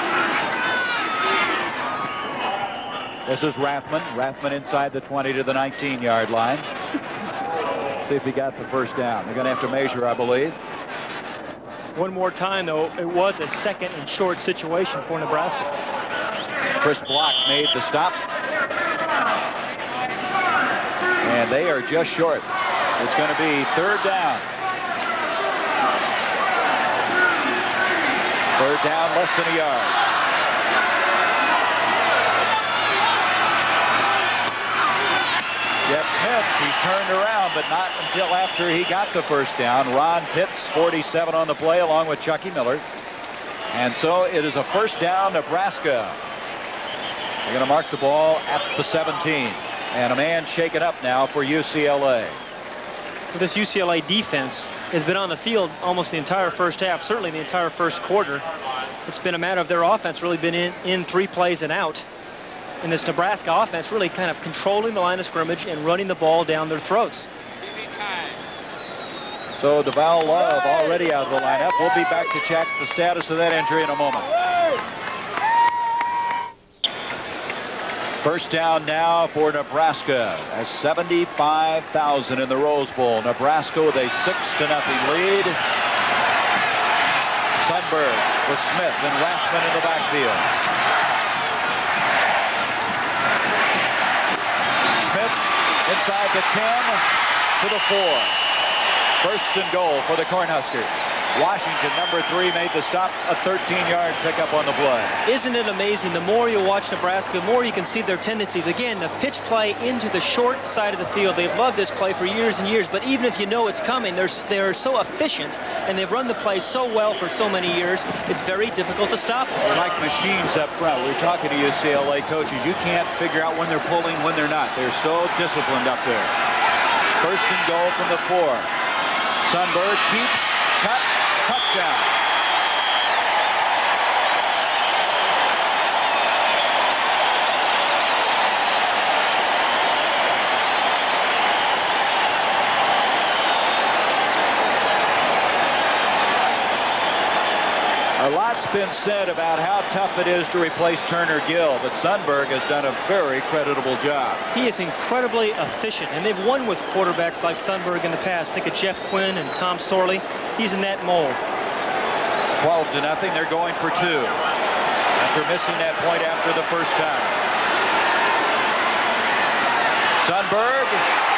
This is Rathman. Rathman inside the 20 to the 19-yard line. See if he got the first down. They're going to have to measure, I believe. One more time, though, it was a second and short situation for Nebraska. Chris Block made the stop. And they are just short. It's going to be third down. Third down, less than a yard. Jeff Smith, he's turned around, but not until after he got the first down. Ron Pitts, 47 on the play, along with Chucky Miller. And so it is a first down, Nebraska. They're going to mark the ball at the 17. And a man shaken up now for UCLA. This UCLA defense has been on the field almost the entire first half, certainly the entire first quarter. It's been a matter of their offense really been in, in three plays and out. And this Nebraska offense really kind of controlling the line of scrimmage and running the ball down their throats. So Duval Love already out of the lineup. We'll be back to check the status of that injury in a moment. First down now for Nebraska as 75,000 in the Rose Bowl. Nebraska with a six to nothing lead. Sundberg with Smith and Rathman in the backfield. Smith inside the 10 to the 4. First and goal for the Cornhuskers. Washington, number three, made the stop, a 13-yard pickup on the play. Isn't it amazing? The more you watch Nebraska, the more you can see their tendencies. Again, the pitch play into the short side of the field. They've loved this play for years and years, but even if you know it's coming, they're, they're so efficient, and they've run the play so well for so many years, it's very difficult to stop them. They're like machines up front. We are talking to UCLA coaches. You can't figure out when they're pulling, when they're not. They're so disciplined up there. First and goal from the four. Sundberg keeps, cuts, touchdown. A lot's been said about how tough it is to replace Turner Gill, but Sundberg has done a very creditable job. He is incredibly efficient, and they've won with quarterbacks like Sundberg in the past. Think of Jeff Quinn and Tom Sorley. He's in that mold. 12 to nothing. They're going for two after missing that point after the first time. Sundberg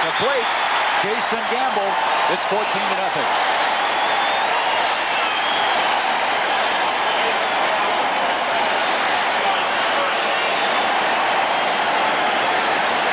complete. Jason Gamble. It's 14 to nothing.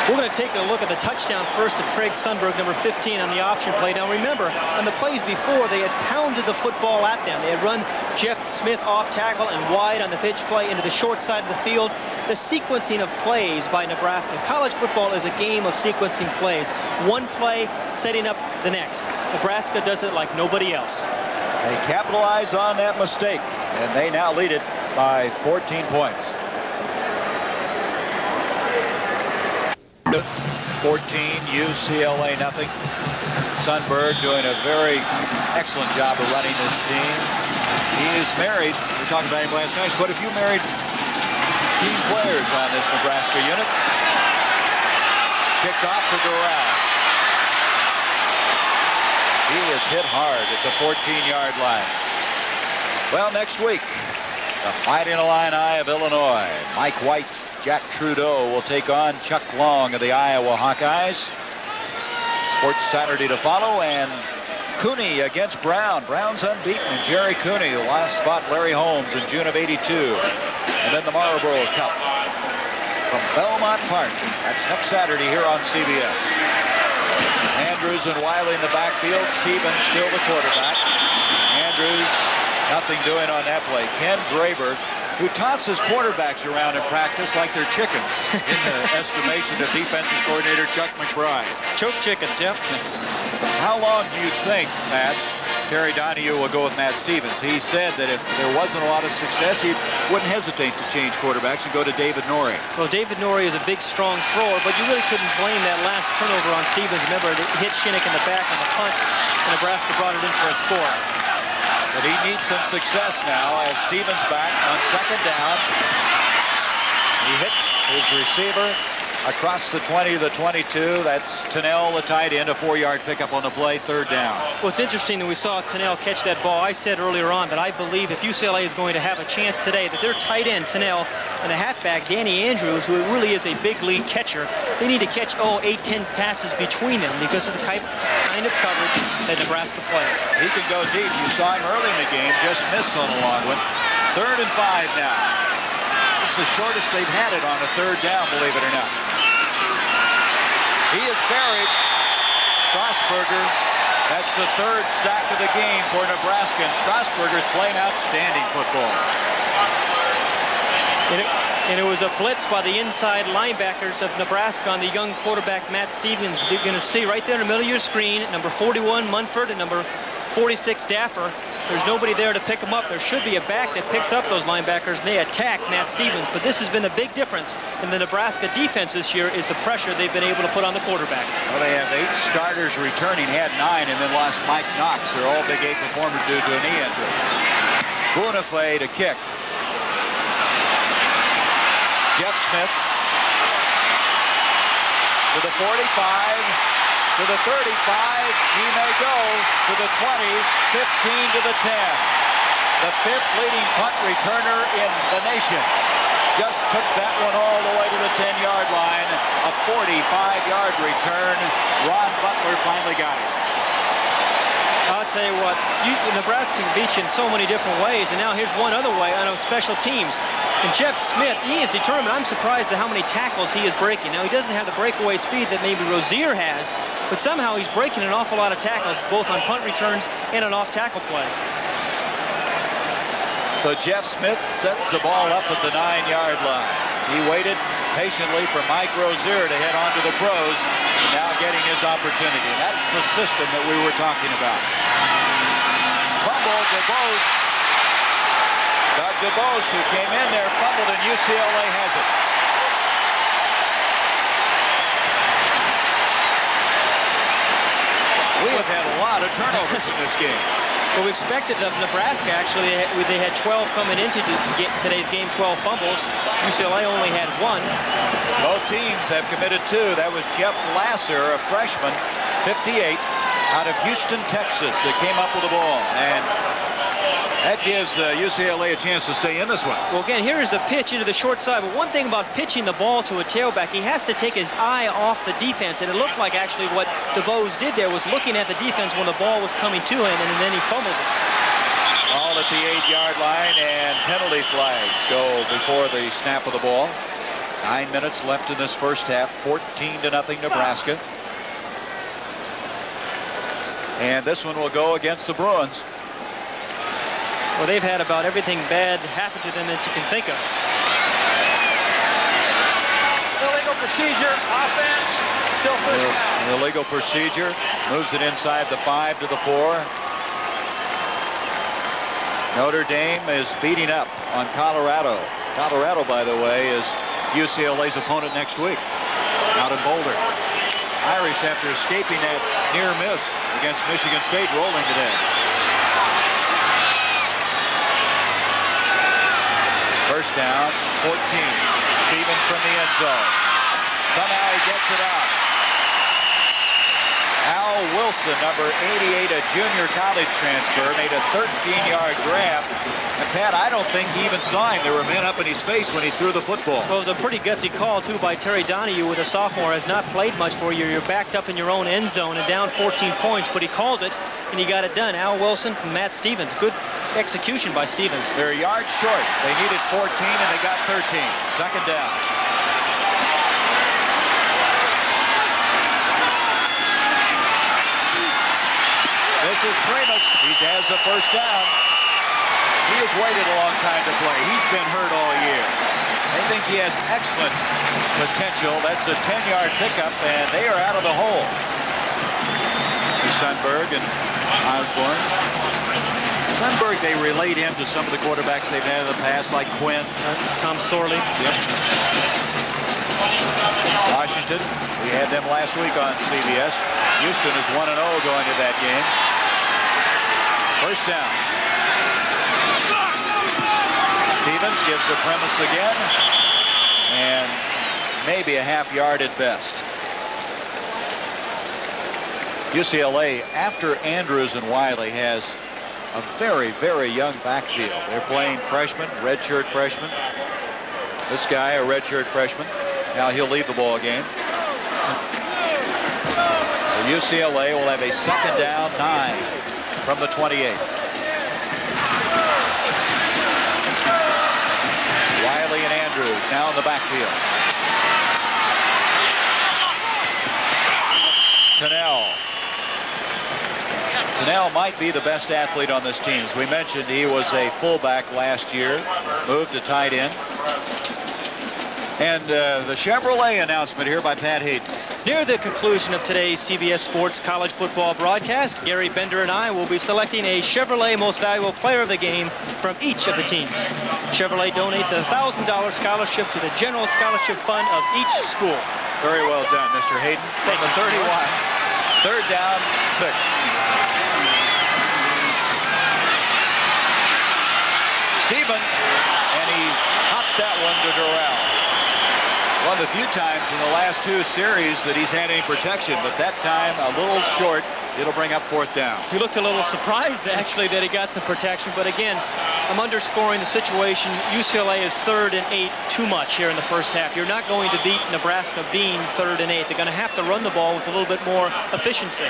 We're going to take a look at the touchdown first of Craig Sundberg, number 15 on the option play. Now remember, on the plays before, they had pounded the football at them. They had run Jeff Smith off tackle and wide on the pitch play into the short side of the field. The sequencing of plays by Nebraska. College football is a game of sequencing plays. One play setting up the next. Nebraska does it like nobody else. They capitalize on that mistake, and they now lead it by 14 points. 14, UCLA nothing. Sundberg doing a very excellent job of running this team. He is married. We talked about him last night. Quite a few married team players on this Nebraska unit. Kicked off for Dorrell. He is hit hard at the 14-yard line. Well, next week, the Fighting Illini of Illinois. Mike White's Jack Trudeau will take on Chuck Long of the Iowa Hawkeyes. Sports Saturday to follow, and Cooney against Brown. Brown's unbeaten, and Gerry Cooney, who last fought Larry Holmes in June of 82. And then the Marlboro Cup from Belmont Park. That's next Saturday here on CBS. Andrews and Wiley in the backfield. Stevens still the quarterback. Andrews Nothing doing on that play. Ken Graber, who tosses quarterbacks around in practice like they're chickens, in the estimation of defensive coordinator Chuck McBride. Choke chickens, yep. How long do you think, Matt, Terry Donahue will go with Matt Stevens? He said that if there wasn't a lot of success, he wouldn't hesitate to change quarterbacks and go to David Norrie. Well, David Norrie is a big, strong thrower, but you really couldn't blame that last turnover on Stevens. Remember, it hit Shinnick in the back on the punt, and Nebraska brought it in for a score. But he needs some success now as Stevens back on second down. He hits his receiver across the 20 to the 22. That's Tennell, the tight end, a four-yard pickup on the play, third down. Well, it's interesting that we saw Tennell catch that ball. I said earlier on that I believe if UCLA is going to have a chance today, that their tight end, Tennell, and the halfback, Danny Andrews, who really is a big league catcher, they need to catch, oh, eight, ten passes between them because of the kind of coverage that Nebraska plays. He can go deep. You saw him early in the game, just miss on a long one. Third and five now. This is the shortest they've had it on a third down, believe it or not. He is buried. Strasburger, that's the third sack of the game for Nebraska, and Strasburger's playing outstanding football. And it, and it, was a blitz by the inside linebackers of Nebraska on the young quarterback Matt Stevens. You're going to see right there in the middle of your screen, number 41 Munford and number 46 Daffer. There's nobody there to pick them up. There should be a back that picks up those linebackers, and they attack Matt Stevens. But this has been a big difference in the Nebraska defense this year is the pressure they've been able to put on the quarterback. Well, they have eight starters returning, had nine, and then lost Mike Knox. They're all Big Eight performers due to a knee injury. Buenafe to kick. Jeff Smith to the 45 to the 35. He may go to the 20, 15 to the 10. The fifth leading punt returner in the nation. Just took that one all the way to the 10-yard line. A 45-yard return. Ron Butler finally got it. I'll tell you what, you, Nebraska can beat you in so many different ways, and now here's one other way on special teams. And Jeff Smith, he is determined. I'm surprised at how many tackles he is breaking. Now, he doesn't have the breakaway speed that maybe Rozier has, but somehow he's breaking an awful lot of tackles, both on punt returns and on off-tackle plays. So Jeff Smith sets the ball up at the nine-yard line. He waited patiently for Mike Rozier to head on to the pros, now getting his opportunity. That's the system that we were talking about. Fumble, DuBose. Doug DuBose, who came in there, fumbled, and UCLA has it. We have had a lot of turnovers in this game. Well, we expected of Nebraska, actually, they had 12 coming into today's game, 12 fumbles. UCLA only had one. Both teams have committed two. That was Jeff Lasser, a freshman, 58, out of Houston, Texas, that came up with the ball. And that gives uh, UCLA a chance to stay in this one. Well, again, here is a pitch into the short side. But one thing about pitching the ball to a tailback, he has to take his eye off the defense. And it looked like actually what DuBose did there was looking at the defense when the ball was coming to him, and then he fumbled it. All at the eight-yard line, and penalty flags go before the snap of the ball. Nine minutes left in this first half. 14 to nothing Nebraska. And this one will go against the Bruins. Well, they've had about everything bad happen to them that you can think of. Illegal procedure, offense, still first down. Illegal procedure. Moves it inside the five to the four. Notre Dame is beating up on Colorado. Colorado, by the way, is UCLA's opponent next week out in Boulder. Irish, after escaping that near miss against Michigan State, rolling today. First down, 14. Stevens from the end zone. Somehow he gets it out. Al Wilson, number 88, a junior college transfer, made a 13-yard grab. And Pat, I don't think he even saw him. There were men up in his face when he threw the football. Well, it was a pretty gutsy call, too, by Terry Donahue with a sophomore. Has not played much for you. You're backed up in your own end zone and down 14 points, but he called it, and he got it done. Al Wilson Matt Stevens. Good execution by Stevens. They're a yard short. They needed 14, and they got 13. Second down. This is Primus. He has the first down. He has waited a long time to play. He's been hurt all year. They think he has excellent potential. That's a 10-yard pickup, and they are out of the hole. Sundberg and Osborne. Sundberg, they relate him to some of the quarterbacks they've had in the past, like Quinn. Uh, Tom Sorley. Yep. Washington, we had them last week on CBS. Houston is 1-0 going to that game. First down. Stevens gives the Primus again. And maybe a half yard at best. UCLA, after Andrews and Wiley, has a very, very young backfield. They're playing freshmen, redshirt freshmen. This guy, a redshirt freshman. Now he'll leave the ball game. So UCLA will have a second down, nine from the 28. Wiley and Andrews now in the backfield. Tennell. Tennell might be the best athlete on this team. As we mentioned, he was a fullback last year, moved to tight end. And uh, the Chevrolet announcement here by Pat Haden. Near the conclusion of today's CBS Sports College Football broadcast, Gary Bender and I will be selecting a Chevrolet Most Valuable Player of the Game from each of the teams. Chevrolet donates a $1,000 scholarship to the General Scholarship Fund of each school. Very well done, Mr. Haden. Thank From the 31. Third down, six. Stevens, and he hopped that one to Dorrell. One of the few times in the last two series that he's had any protection, but that time a little short. It'll bring up fourth down. He looked a little surprised, actually, that he got some protection. But again, I'm underscoring the situation. UCLA is third and eight too much here in the first half. You're not going to beat Nebraska being third and eight. They're going to have to run the ball with a little bit more efficiency.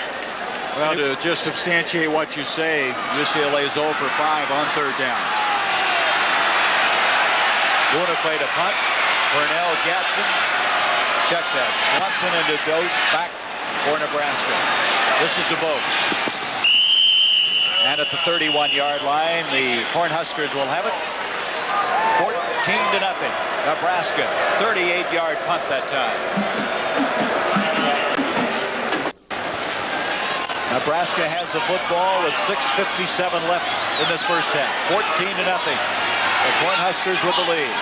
Well, to just substantiate what you say, UCLA is 0 for 5 on third downs. Buenafe to punt. Purnell Gadsden. Check that. Swanson and DuBose back for Nebraska. This is DuBose. And at the 31-yard line, the Cornhuskers will have it. 14 to nothing. Nebraska. 38-yard punt that time. Nebraska has the football with 6.57 left in this first half. 14 to nothing. The Cornhuskers with the lead.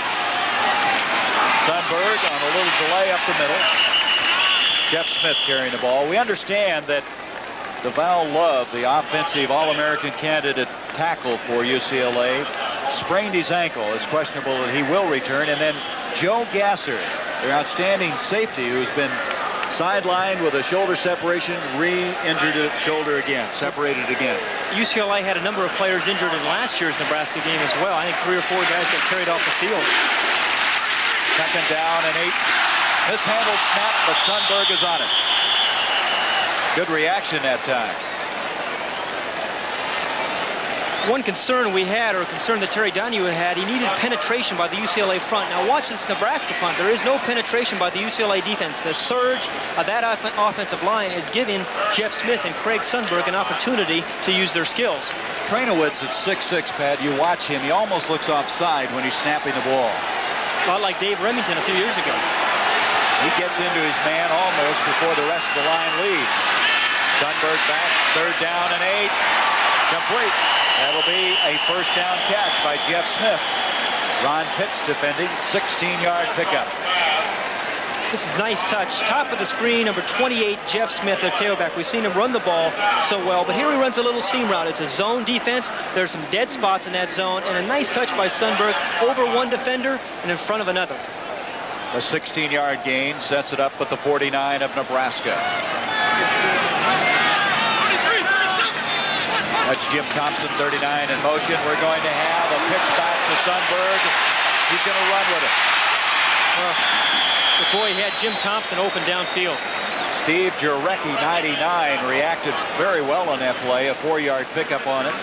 Sundberg on a little delay up the middle. Jeff Smith carrying the ball. We understand that Duval Love, the offensive All-American candidate tackle for UCLA, sprained his ankle. It's questionable that he will return. And then Joe Gasser, their outstanding safety, who's been sidelined with a shoulder separation, re-injured it shoulder again, separated again. UCLA had a number of players injured in last year's Nebraska game as well. I think three or four guys got carried off the field. Second down and eight. Mishandled snap, but Sundberg is on it. Good reaction that time. One concern we had, or a concern that Terry Donahue had, he needed penetration by the UCLA front. Now watch this Nebraska front. There is no penetration by the UCLA defense. The surge of that off offensive line is giving Jeff Smith and Craig Sundberg an opportunity to use their skills. Traynowicz at 6'6", Pat. You watch him. He almost looks offside when he's snapping the ball. A lot like Dave Rimington a few years ago. He gets into his man almost before the rest of the line leaves. Sundberg back, third down and eight. Complete. That'll be a first down catch by Jeff Smith. Ron Pitts defending, 16-yard pickup. This is nice touch. Top of the screen, number 28, Jeff Smith, the tailback. We've seen him run the ball so well, but here he runs a little seam route. It's a zone defense. There's some dead spots in that zone, and a nice touch by Sundberg over one defender and in front of another. A 16-yard gain sets it up with the 49 of Nebraska. That's Jim Thompson, 39 in motion. We're going to have a pitch back to Sundberg. He's going to run with it. Uh, boy, he had Jim Thompson open downfield. Steve Jarecki, 99, reacted very well on that play, a four-yard pickup on it.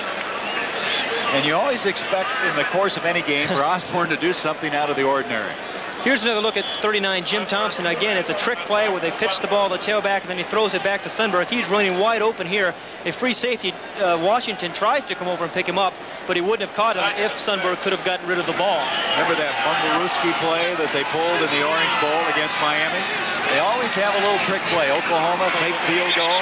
And you always expect in the course of any game for Osborne to do something out of the ordinary. Here's another look at 39, Jim Thompson. Again, it's a trick play where they pitch the ball to tailback, and then he throws it back to Sundberg. He's running wide open here. A free safety, uh, Washington tries to come over and pick him up, but he wouldn't have caught him if Sundberg could have gotten rid of the ball. Remember that fumblerooski play that they pulled in the Orange Bowl against Miami? They always have a little trick play. Oklahoma, fake field goal.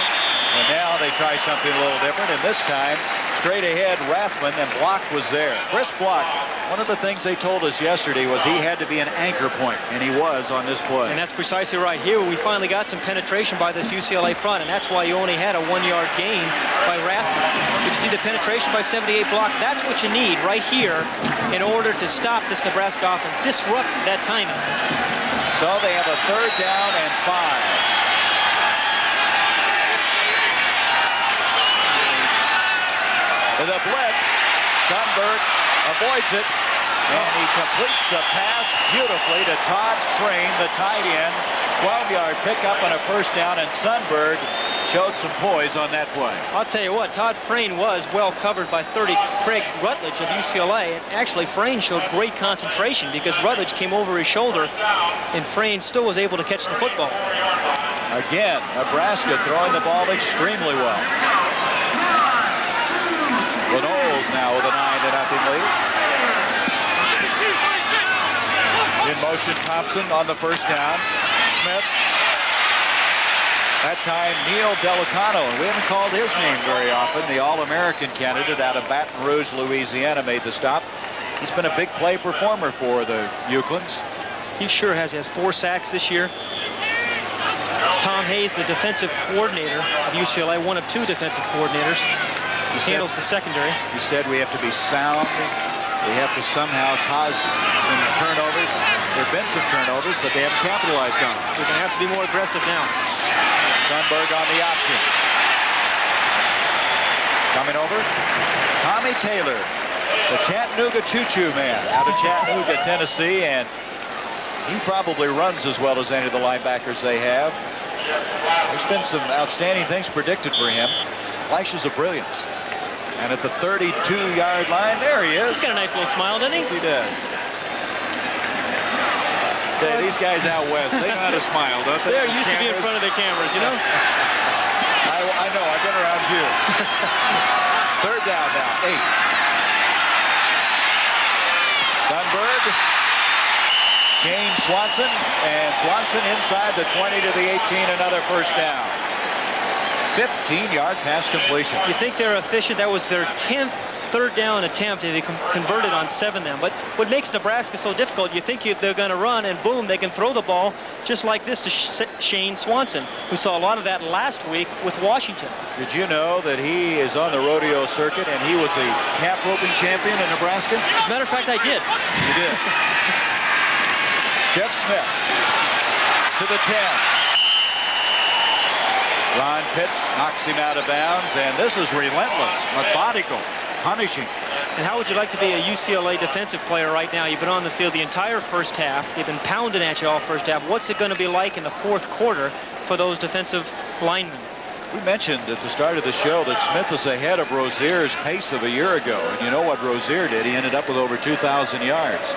And now they try something a little different, and this time straight ahead Rathman, and Block was there. Chris Block, one of the things they told us yesterday was he had to be an anchor point, and he was on this play. And that's precisely right. Here we finally got some penetration by this UCLA front, and that's why you only had a one-yard gain by Rathman. You can see the penetration by 78 Block. That's what you need right here in order to stop this Nebraska offense, disrupt that timing. So they have a third down and five. The blitz. Sundberg avoids it, and he completes the pass beautifully to Todd Frain, the tight end. 12-yard pickup and a first down, and Sundberg showed some poise on that play. I'll tell you what, Todd Frain was well covered by 30 Craig Rutledge of UCLA, and actually Frain showed great concentration because Rutledge came over his shoulder, and Frain still was able to catch the football. Again, Nebraska throwing the ball extremely well. Now with a 9 to nothing lead. In motion, Thompson on the first down. Smith. That time, Neil Dellocono, and we haven't called his name very often. The All-American candidate out of Baton Rouge, Louisiana, made the stop. He's been a big play performer for the Euclids. He sure has. He has four sacks this year. It's Tom Hayes, the defensive coordinator of UCLA, one of two defensive coordinators. He handles the secondary. He said we have to be sound. We have to somehow cause some turnovers. There have been some turnovers, but they haven't capitalized on them. We're going to have to be more aggressive now. Sundberg on the option. Coming over, Tommy Taylor, the Chattanooga Choo-Choo Man out of Chattanooga, Tennessee, and he probably runs as well as any of the linebackers they have. There's been some outstanding things predicted for him. Flashes of brilliance. And at the 32-yard line, there he is. He's got a nice little smile, doesn't he? Yes, he does. Tell you, these guys out west, they know how to smile, don't they? They're used cameras. to be in front of the cameras, you know? I, I know, I've been around you. Third down now, eight. Sundberg, Shane Swanson, and Swanson inside the 20 to the 18, another first down. 15-yard pass completion. You think they're efficient? That was their 10th third down attempt. They converted on seven them. But what makes Nebraska so difficult, you think they're going to run, and boom, they can throw the ball just like this to Shane Swanson, who saw a lot of that last week with Washington. Did you know that he is on the rodeo circuit, and he was a calf roping champion in Nebraska? As a matter of fact, I did. You did. Jeff Smith to the 10. Ron Pitts knocks him out of bounds, and this is relentless, methodical, punishing. And how would you like to be a UCLA defensive player right now? You've been on the field the entire first half. They've been pounding at you all first half. What's it going to be like in the fourth quarter for those defensive linemen? We mentioned at the start of the show that Smith was ahead of Rozier's pace of a year ago. And you know what Rozier did? He ended up with over 2,000 yards.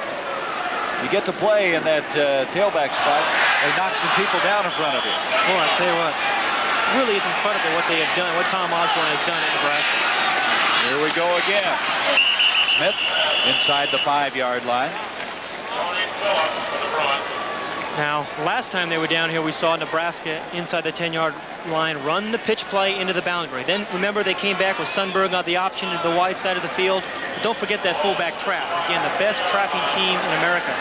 You get to play in that uh, tailback spot, they knock some people down in front of you. Boy, I tell you what, really is incredible what they have done, what Tom Osborne has done at Nebraska. Here we go again. Smith inside the five-yard line. Now, last time they were down here, we saw Nebraska inside the 10-yard line run the pitch play into the boundary. Then, remember, they came back with Sundberg on the option to the wide side of the field. But don't forget that fullback trap. Again, the best trapping team in America.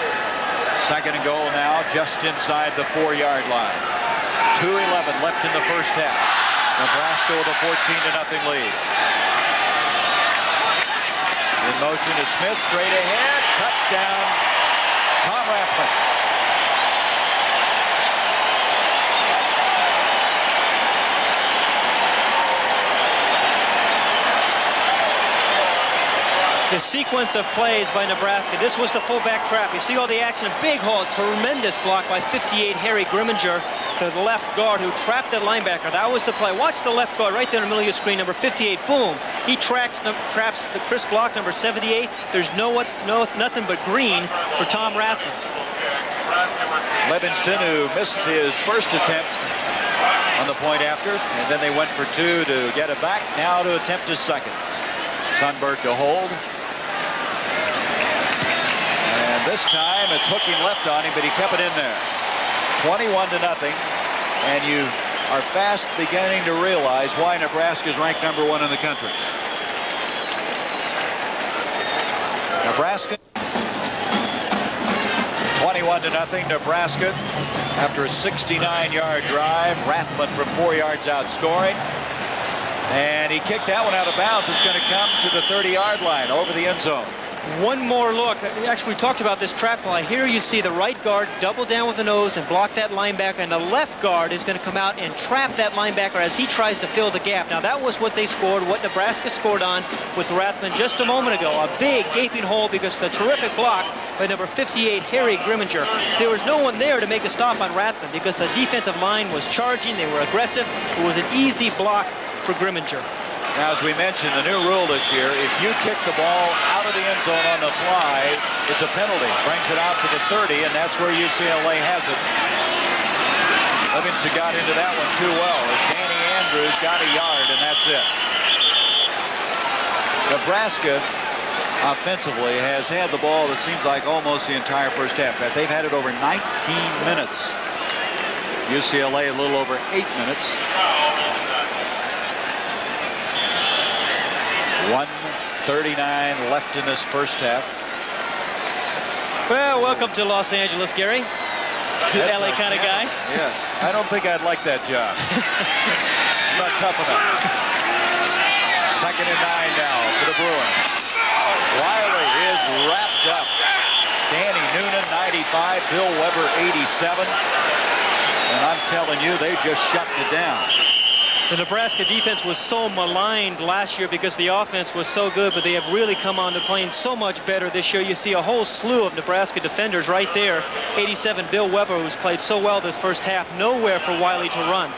Second and goal now, just inside the four-yard line. 2.11 left in the first half. Nebraska with a 14 to nothing lead. In motion to Smith, straight ahead, touchdown, Tom Rathman. The sequence of plays by Nebraska. This was the fullback trap. You see all the action. Big hole, tremendous block by 58 Harry Grimminger, the left guard who trapped that linebacker. That was the play. Watch the left guard right there in the middle of your screen, number 58. Boom. He tracks, traps the Chris Block, number 78. There's no, what no nothing but green for Tom Rathman. Livingston, who missed his first attempt on the point after, and then they went for two to get it back. Now to attempt his second. Sundberg to hold. This time it's hooking left on him, but he kept it in there. 21 to nothing. And you are fast beginning to realize why Nebraska is ranked number one in the country. Nebraska 21 to nothing. Nebraska after a 69-yard drive. Rathman from four yards out scoring. And he kicked that one out of bounds. It's going to come to the 30-yard line over the end zone. One more look. Actually, we talked about this trap play. Here you see the right guard double down with the nose and block that linebacker, and the left guard is going to come out and trap that linebacker as he tries to fill the gap. Now, that was what they scored, what Nebraska scored on with Rathman just a moment ago. A big gaping hole because the terrific block by number 58, Harry Grimminger. There was no one there to make the stop on Rathman because the defensive line was charging. They were aggressive. It was an easy block for Grimminger. Now, as we mentioned, the new rule this year, if you kick the ball out of the end zone on the fly, it's a penalty. Brings it out to the 30, and that's where UCLA has it. Livingston got into that one too well as Danny Andrews got a yard, and that's it. Nebraska offensively has had the ball, it seems like, almost the entire first half. They've had it over 19 minutes. UCLA a little over eight minutes. 139 left in this first half. Well, welcome to Los Angeles, Gary. The LA kind of guy. Yes. I don't think I'd like that job. I'm not tough enough. Second and nine now for the Bruins. Wiley is wrapped up. Danny Noonan, 95. Bill Weber, 87. And I'm telling you, they just shut it down. The Nebraska defense was so maligned last year because the offense was so good, but they have really come on to playing so much better this year. You see a whole slew of Nebraska defenders right there. 87, Bill Weber, who's played so well this first half. Nowhere for Wiley to run.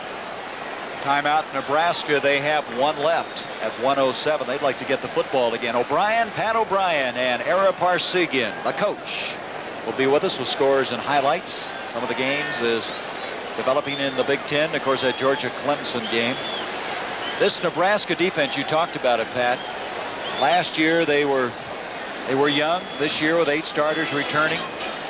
Timeout Nebraska. They have one left at 107. They'd like to get the football again. O'Brien, Pat O'Brien, and Ara Parseghian, the coach, will be with us with scores and highlights. Some of the games is developing in the Big Ten. Of course, that Georgia-Clemson game. This Nebraska defense, you talked about it, Pat. Last year they were they were young. This year with eight starters returning,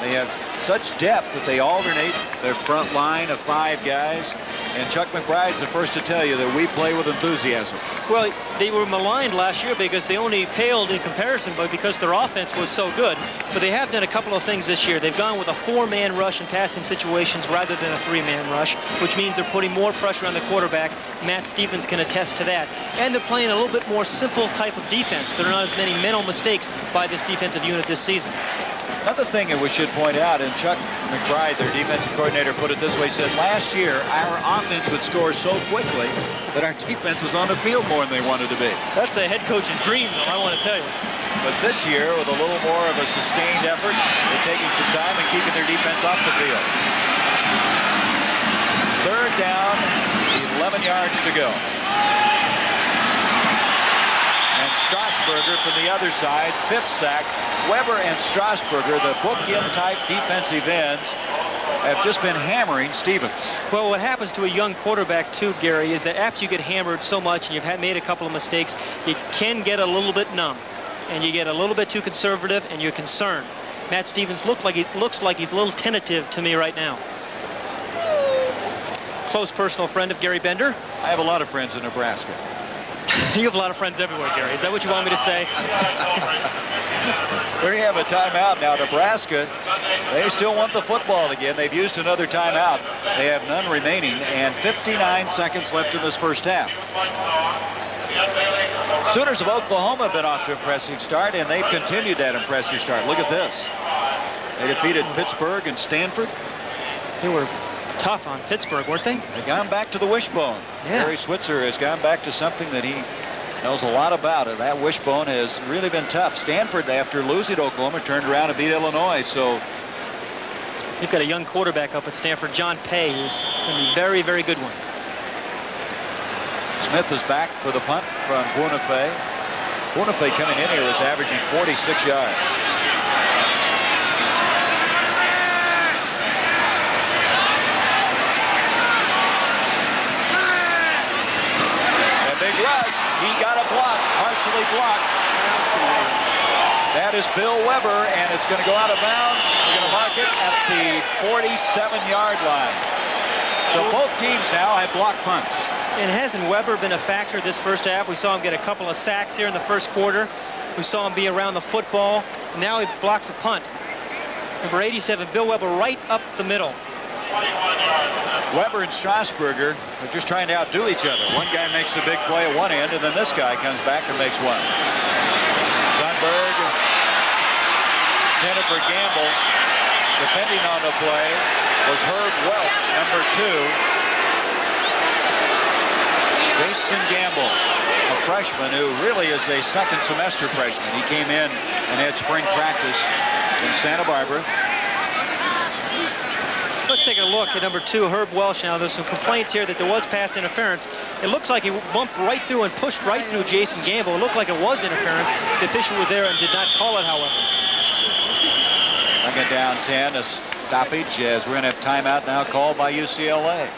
they have such depth that they alternate their front line of five guys. And Chuck McBride's the first to tell you that we play with enthusiasm. Well, they were maligned last year because they only paled in comparison, but because their offense was so good. But they have done a couple of things this year. They've gone with a four-man rush in passing situations rather than a three-man rush, which means they're putting more pressure on the quarterback. Matt Stevens can attest to that. And they're playing a little bit more simple type of defense. There are not as many mental mistakes by this defensive unit this season. Another thing that we should point out, and Chuck McBride, their defensive coordinator, put it this way, said last year our offense would score so quickly that our defense was on the field more than they wanted to be. That's a head coach's dream, though, I want to tell you. But this year, with a little more of a sustained effort, they're taking some time and keeping their defense off the field. Third down, 11 yards to go. Strasburger from the other side, fifth sack. Weber and Strasburger, the bookend type defensive ends, have just been hammering Stevens. Well, what happens to a young quarterback, too, Gary, is that after you get hammered so much and you've made a couple of mistakes, you can get a little bit numb. And you get a little bit too conservative and you're concerned. Matt Stevens look like he, looks like he's a little tentative to me right now. Close personal friend of Gary Bender. I have a lot of friends in Nebraska. you have a lot of friends everywhere, Gary. Is that what you want me to say? we have a timeout now. Nebraska, they still want the football again. They've used another timeout. They have none remaining, and 59 seconds left in this first half. Sooners of Oklahoma have been off to an impressive start, and they've continued that impressive start. Look at this. They defeated Pittsburgh and Stanford. They were tough on Pittsburgh, weren't they? They've gone back to the wishbone. Yeah. Barry Switzer has gone back to something that he knows a lot about. And that wishbone has really been tough. Stanford, after losing to Oklahoma, turned around and beat Illinois. So They've got a young quarterback up at Stanford, John Paye, who's going to be very, very good one. Smith is back for the punt from Buenafe. Buenafe coming in here was averaging 46 yards. big rush. He got a block, blocked. That is Bill Weber, and it's going to go out of bounds. They're going to mark it at the 47-yard line. So both teams now have blocked punts. And hasn't Weber been a factor this first half? We saw him get a couple of sacks here in the first quarter. We saw him be around the football. Now he blocks a punt. Number 87, Bill Weber, right up the middle. Weber and Strasburger are just trying to outdo each other. One guy makes a big play at one end, and then this guy comes back and makes one. Sundberg for Gamble. Defending on the play was Herb Welch, number two. Jason Gamble, a freshman who really is a second semester freshman. He came in and had spring practice in Santa Barbara. Let's take a look at number two, Herb Welch. Now, there's some complaints here that there was pass interference. It looks like he bumped right through and pushed right through Jason Gamble. It looked like it was interference. The official was there and did not call it, however. Second down 10, a stoppage as we're going to have timeout now called by UCLA.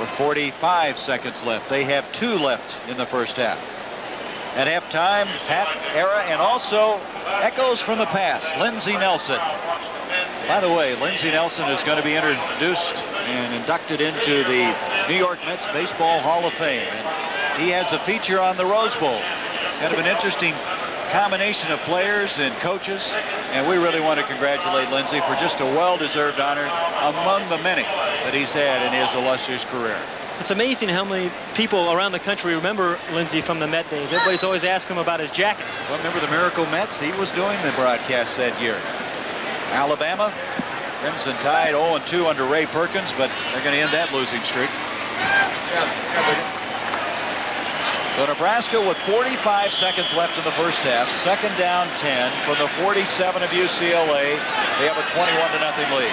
With 45 seconds left. They have two left in the first half. At halftime, Pat Ara and also echoes from the past, Lindsey Nelson. By the way, Lindsey Nelson is going to be introduced and inducted into the New York Mets Baseball Hall of Fame. And he has a feature on the Rose Bowl. Kind of an interesting combination of players and coaches. And we really want to congratulate Lindsey for just a well-deserved honor among the many that he's had in his illustrious career. It's amazing how many people around the country remember Lindsey from the Met days. Everybody's always asking him about his jackets. Well, remember the Miracle Mets? He was doing the broadcast that year. Alabama, Crimson Tide 0-2 under Ray Perkins, but they're going to end that losing streak. So Nebraska with 45 seconds left in the first half, second down 10 from the 47 of UCLA. They have a 21 to nothing lead.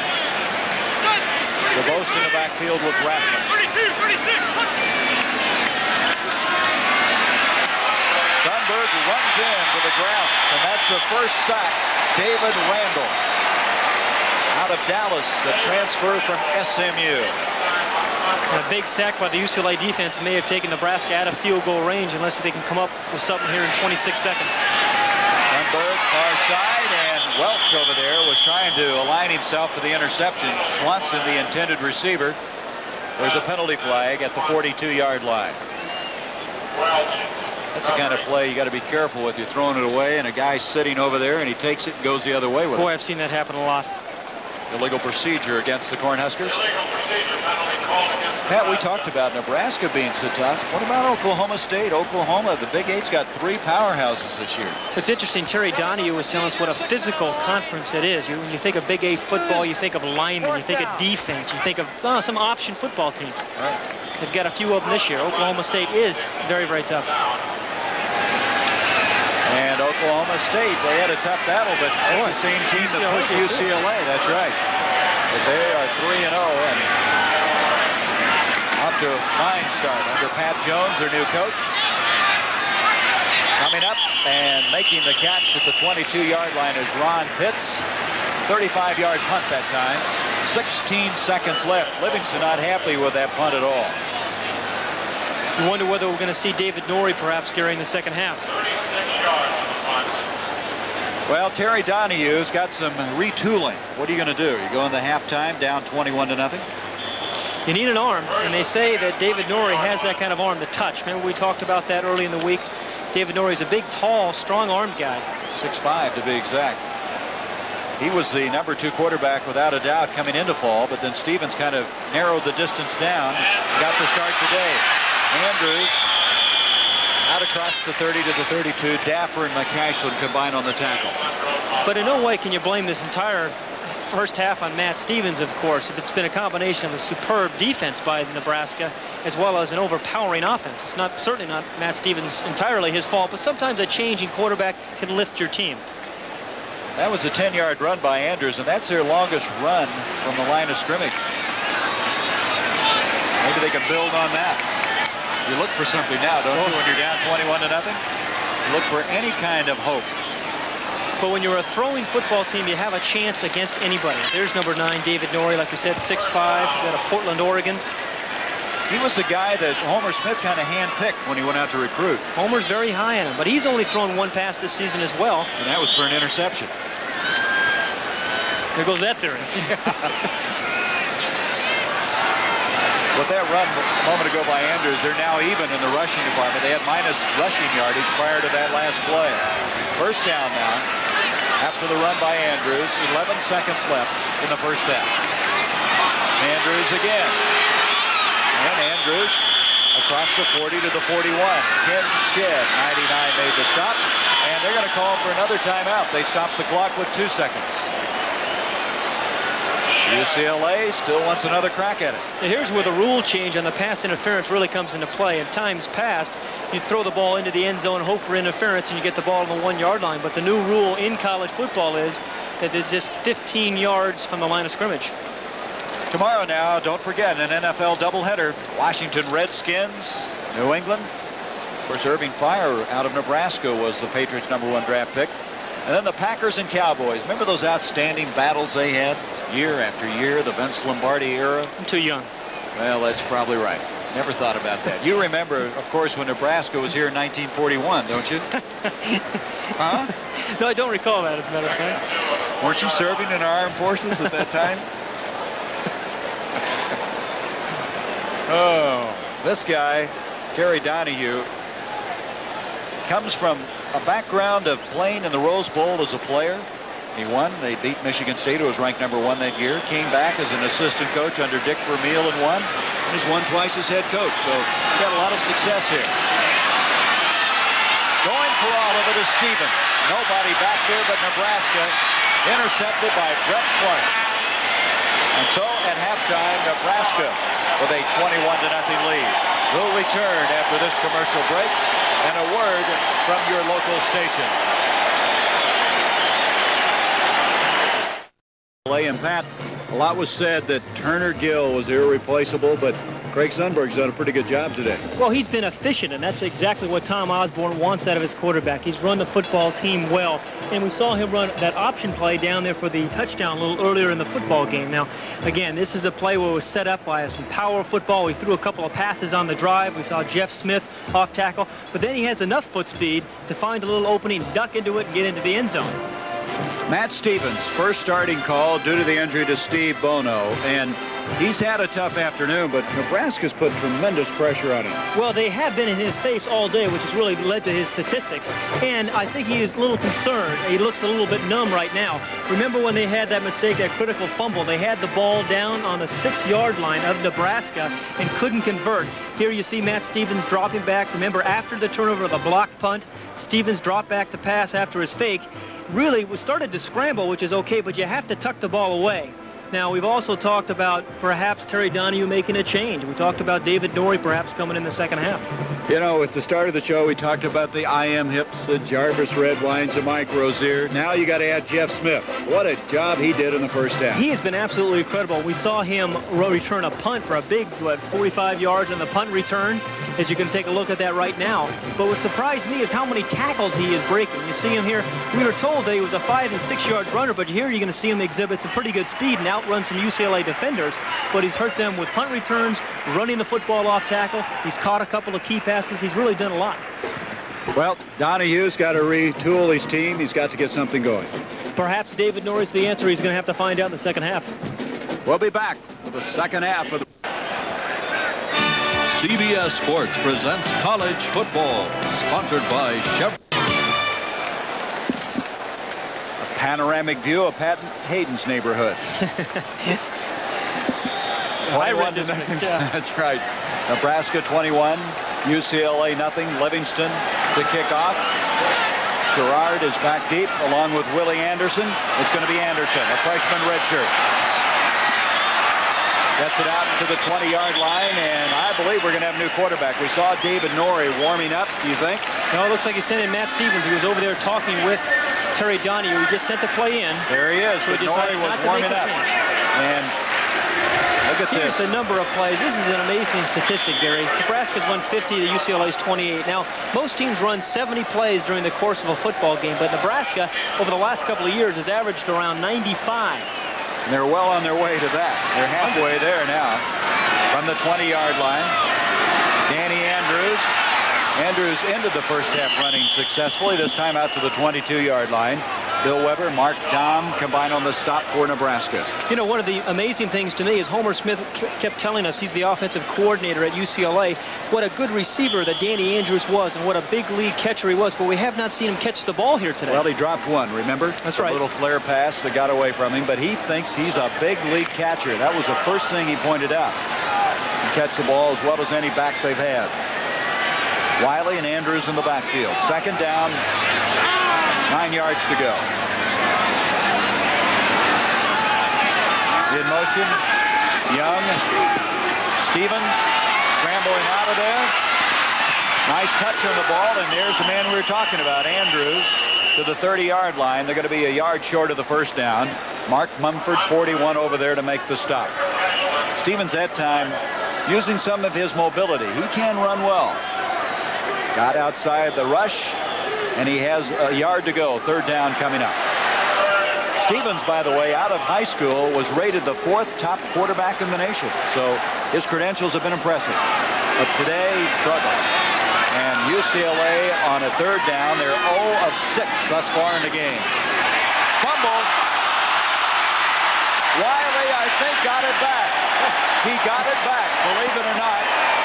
DuBose in the backfield with Rathman. 32, 36. Sundberg runs in to the grass, and that's the first sack. David Randall out of Dallas, a transfer from SMU. A big sack by the UCLA defense may have taken Nebraska out of field goal range unless they can come up with something here in 26 seconds. Sundberg far side and Welch over there was trying to align himself for the interception. Swanson the intended receiver. There's a penalty flag at the 42-yard line. That's the kind of play you got to be careful with. You're throwing it away and a guy's sitting over there and he takes it and goes the other way with Boy, it. I've seen that happen a lot. Illegal procedure against the Cornhuskers. Pat, we talked about Nebraska being so tough. What about Oklahoma State? Oklahoma, the Big Eight's got three powerhouses this year. It's interesting. Terry Donahue was telling us what a physical conference it is. You, when you think of Big Eight football, you think of linemen, you think of defense, you think of oh, some option football teams. Right. They've got a few of them this year. Oklahoma State is very, very tough. And Oklahoma State, they had a tough battle, but that's Boy, the same team that pushed did. UCLA. That's right. But they are 3 and 0 and up to a fine start under Pat Jones, their new coach. Coming up and making the catch at the 22-yard line is Ron Pitts. 35-yard punt that time. 16 seconds left. Livingston not happy with that punt at all. You wonder whether we're going to see David Norrie perhaps carrying the second half. Well, Terry Donahue's got some retooling. What are you going to do? You go in the halftime down 21 to nothing? You need an arm, and they say that David Norrie has that kind of arm, the touch. Remember we talked about that early in the week? David Norrie's a big, tall, strong-armed guy. 6'5", to be exact. He was the number two quarterback without a doubt coming into fall, but then Stevens kind of narrowed the distance down. Got the start today. Andrews out across the 30 to the 32. Daffer and McCasland combined on the tackle. But in no way can you blame this entire first half on Matt Stevens, of course. If it's been a combination of a superb defense by Nebraska as well as an overpowering offense. It's not certainly not Matt Stevens entirely his fault, but sometimes a changing quarterback can lift your team. That was a 10-yard run by Andrews, and that's their longest run from the line of scrimmage. Maybe they can build on that. You look for something now, don't you, when you're down 21 to nothing? You look for any kind of hope. But when you're a throwing football team, you have a chance against anybody. There's number nine, David Norrie, like we said, 6'5". He's out of Portland, Oregon. He was the guy that Homer Smith kind of handpicked when he went out to recruit. Homer's very high on him, but he's only thrown one pass this season as well. And that was for an interception. There goes that theory. With that run a moment ago by Andrews, they're now even in the rushing department. They had minus rushing yardage prior to that last play. First down now after the run by Andrews. 11 seconds left in the first half. Andrews again. And Andrews across the 40 to the 41. Ken Shedd, 99, made the stop. And they're going to call for another timeout. They stopped the clock with two seconds. UCLA still wants another crack at it. here's where the rule change on the pass interference really comes into play. In times past, you throw the ball into the end zone, hope for interference, and you get the ball on the one-yard line. But the new rule in college football is that it's just 15 yards from the line of scrimmage. Tomorrow now, don't forget, an NFL doubleheader. Washington Redskins, New England. Of course, Irving Fryar out of Nebraska was the Patriots' number one draft pick. And then the Packers and Cowboys. Remember those outstanding battles they had? year after year, the Vince Lombardi era? I'm too young. Well, that's probably right. Never thought about that. You remember, of course, when Nebraska was here in 1941, don't you? huh? No, I don't recall that, as a matter of fact. Weren't you serving in our armed forces at that time? oh, this guy, Terry Donahue, comes from a background of playing in the Rose Bowl as a player. He won. They beat Michigan State, who was ranked number one that year. Came back as an assistant coach under Dick Vermeil and won. And he's won twice as head coach. So he's had a lot of success here. Going for all of it is Stevens. Nobody back there but Nebraska. Intercepted by Brett Clark. And so at halftime, Nebraska with a 21 to nothing lead. We'll return after this commercial break and a word from your local station. And Pat, a lot was said that Turner Gill was irreplaceable, but Craig Sundberg's done a pretty good job today. Well, he's been efficient, and that's exactly what Tom Osborne wants out of his quarterback. He's run the football team well, and we saw him run that option play down there for the touchdown a little earlier in the football game. Now, again, this is a play where it was set up by some power football. We threw a couple of passes on the drive. We saw Jeff Smith off tackle, but then he has enough foot speed to find a little opening, duck into it, and get into the end zone. Matt Stevens, first starting call due to the injury to Steve Bono. And he's had a tough afternoon, but Nebraska's put tremendous pressure on him. Well, they have been in his face all day, which has really led to his statistics. And I think he is a little concerned. He looks a little bit numb right now. Remember when they had that mistake, that critical fumble? They had the ball down on the six-yard line of Nebraska and couldn't convert. Here you see Matt Stevens dropping back. Remember, after the turnover of the block punt, Stevens dropped back to pass after his fake really started to scramble, which is okay, but you have to tuck the ball away. Now, we've also talked about perhaps Terry Donahue making a change. We talked about David Norrie perhaps coming in the second half. You know, at the start of the show, we talked about the I.M. Hipps, the Jarvis Redwines, the Mike Rozier. Now you got to add Jeff Smith. What a job he did in the first half. He has been absolutely incredible. We saw him return a punt for a big, what, 45 yards on the punt return, as you can take a look at that right now. But what surprised me is how many tackles he is breaking. You see him here. We were told that he was a five and six yard runner, but here you're going to see him exhibit some pretty good speed and outrun some UCLA defenders. But he's hurt them with punt returns, running the football off tackle. He's caught a couple of key passes passes. He's really done a lot. Well, Donahue's got to retool his team. He's got to get something going. Perhaps David Norrie's the answer. He's going to have to find out in the second half. We'll be back for the second half of the CBS Sports presents college football, sponsored by Chevron. Panoramic view of Pat Haden's neighborhood. 21 to nothing. Yeah. That's right. Nebraska 21, UCLA nothing. Livingston to kick off. Sherrard is back deep along with Willie Anderson. It's going to be Anderson, a freshman redshirt. Gets it out to the 20-yard line, and I believe we're going to have a new quarterback. We saw David Norrie warming up, do you think? No, it looks like he sent in Matt Stevens, who was over there talking with Terry Donahue. He just sent the play in. There he is, so but Norrie was warming up. And Look at Here's this. the number of plays. This is an amazing statistic, Gary. Nebraska's won 50 to UCLA's 28. Now, most teams run 70 plays during the course of a football game, but Nebraska, over the last couple of years, has averaged around 95. And they're well on their way to that. They're halfway there now from the 20-yard line. Danny. Andrews ended the first half running successfully, this time out to the 22-yard line. Bill Weber, Mark Daum combined on the stop for Nebraska. You know, one of the amazing things to me is Homer Smith kept telling us he's the offensive coordinator at UCLA, what a good receiver that Danny Andrews was and what a big league catcher he was, but we have not seen him catch the ball here today. Well, he dropped one, remember? That's a right. A little flare pass that got away from him, but he thinks he's a big league catcher. That was the first thing he pointed out. He catch the ball as well as any back they've had. Wiley and Andrews in the backfield. Second down, Nine yards to go. In motion, Young, Stevens scrambling out of there. Nice touch on the ball, and there's the man we were talking about, Andrews, to the 30-yard line. They're going to be a yard short of the first down. Mark Munford, 41 over there to make the stop. Stevens that time using some of his mobility. He can run well. Got outside the rush, and he has a yard to go. Third down coming up. Stevens, by the way, out of high school, was rated the fourth top quarterback in the nation. So his credentials have been impressive. But today, he struggled. And UCLA on a third down, they're 0 of 6 thus far in the game. Fumble. Wiley, I think, got it back. He got it back, believe it or not.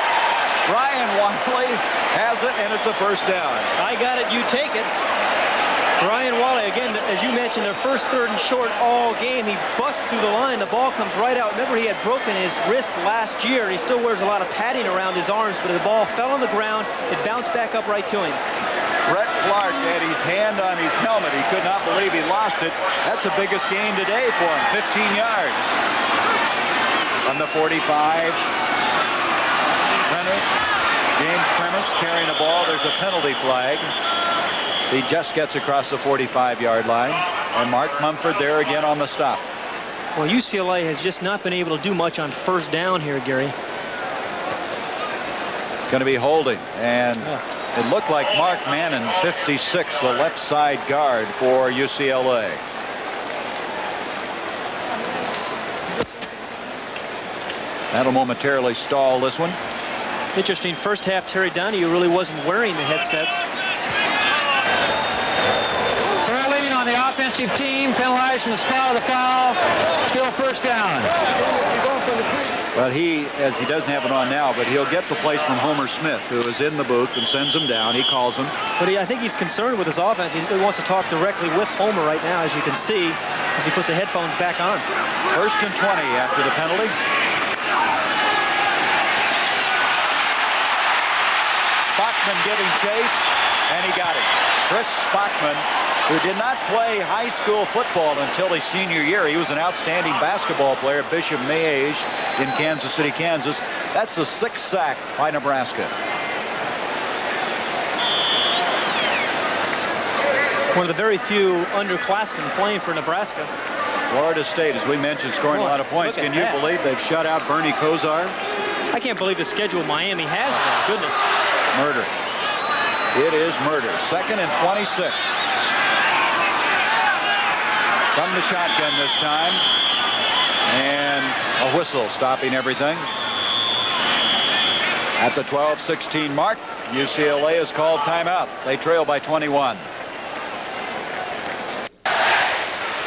Brian Wiley has it, and it's a first down. I got it. You take it. Brian Wiley, again, as you mentioned, their first third and short all game. He busts through the line. The ball comes right out. Remember, he had broken his wrist last year. He still wears a lot of padding around his arms, but the ball fell on the ground. It bounced back up right to him. Brett Clark had his hand on his helmet. He could not believe he lost it. That's the biggest gain today for him, 15 yards. On the 45, Prentice, James Primus carrying the ball. There's a penalty flag. So he just gets across the 45-yard line. And Mark Munford there again on the stop. Well, UCLA has just not been able to do much on first down here, Gary. Going to be holding. And it looked like Mark Mannon, 56, the left side guard for UCLA. That'll momentarily stall this one. Interesting, first half Terry Donahue really wasn't wearing the headsets. Early on the offensive team, penalized from the spot of the foul. Still first down. Well, he, as he doesn't have it on now, but he'll get the place from Homer Smith, who is in the booth and sends him down. He calls him. But he, I think he's concerned with his offense. He wants to talk directly with Homer right now, as you can see, as he puts the headphones back on. First and 20 after the penalty. Giving chase, and he got it. Chris Spachman, who did not play high school football until his senior year. He was an outstanding basketball player at Bishop Miege in Kansas City, Kansas. That's the sixth sack by Nebraska. One of the very few underclassmen playing for Nebraska. Florida State, as we mentioned, scoring a lot of points. Can you that. believe they've shut out Bernie Kosar? I can't believe the schedule Miami has, though. Goodness. Murder. It is murder. Second and 26. From the shotgun this time. And a whistle stopping everything. At the 12-16 mark, UCLA has called timeout. They trail by 21.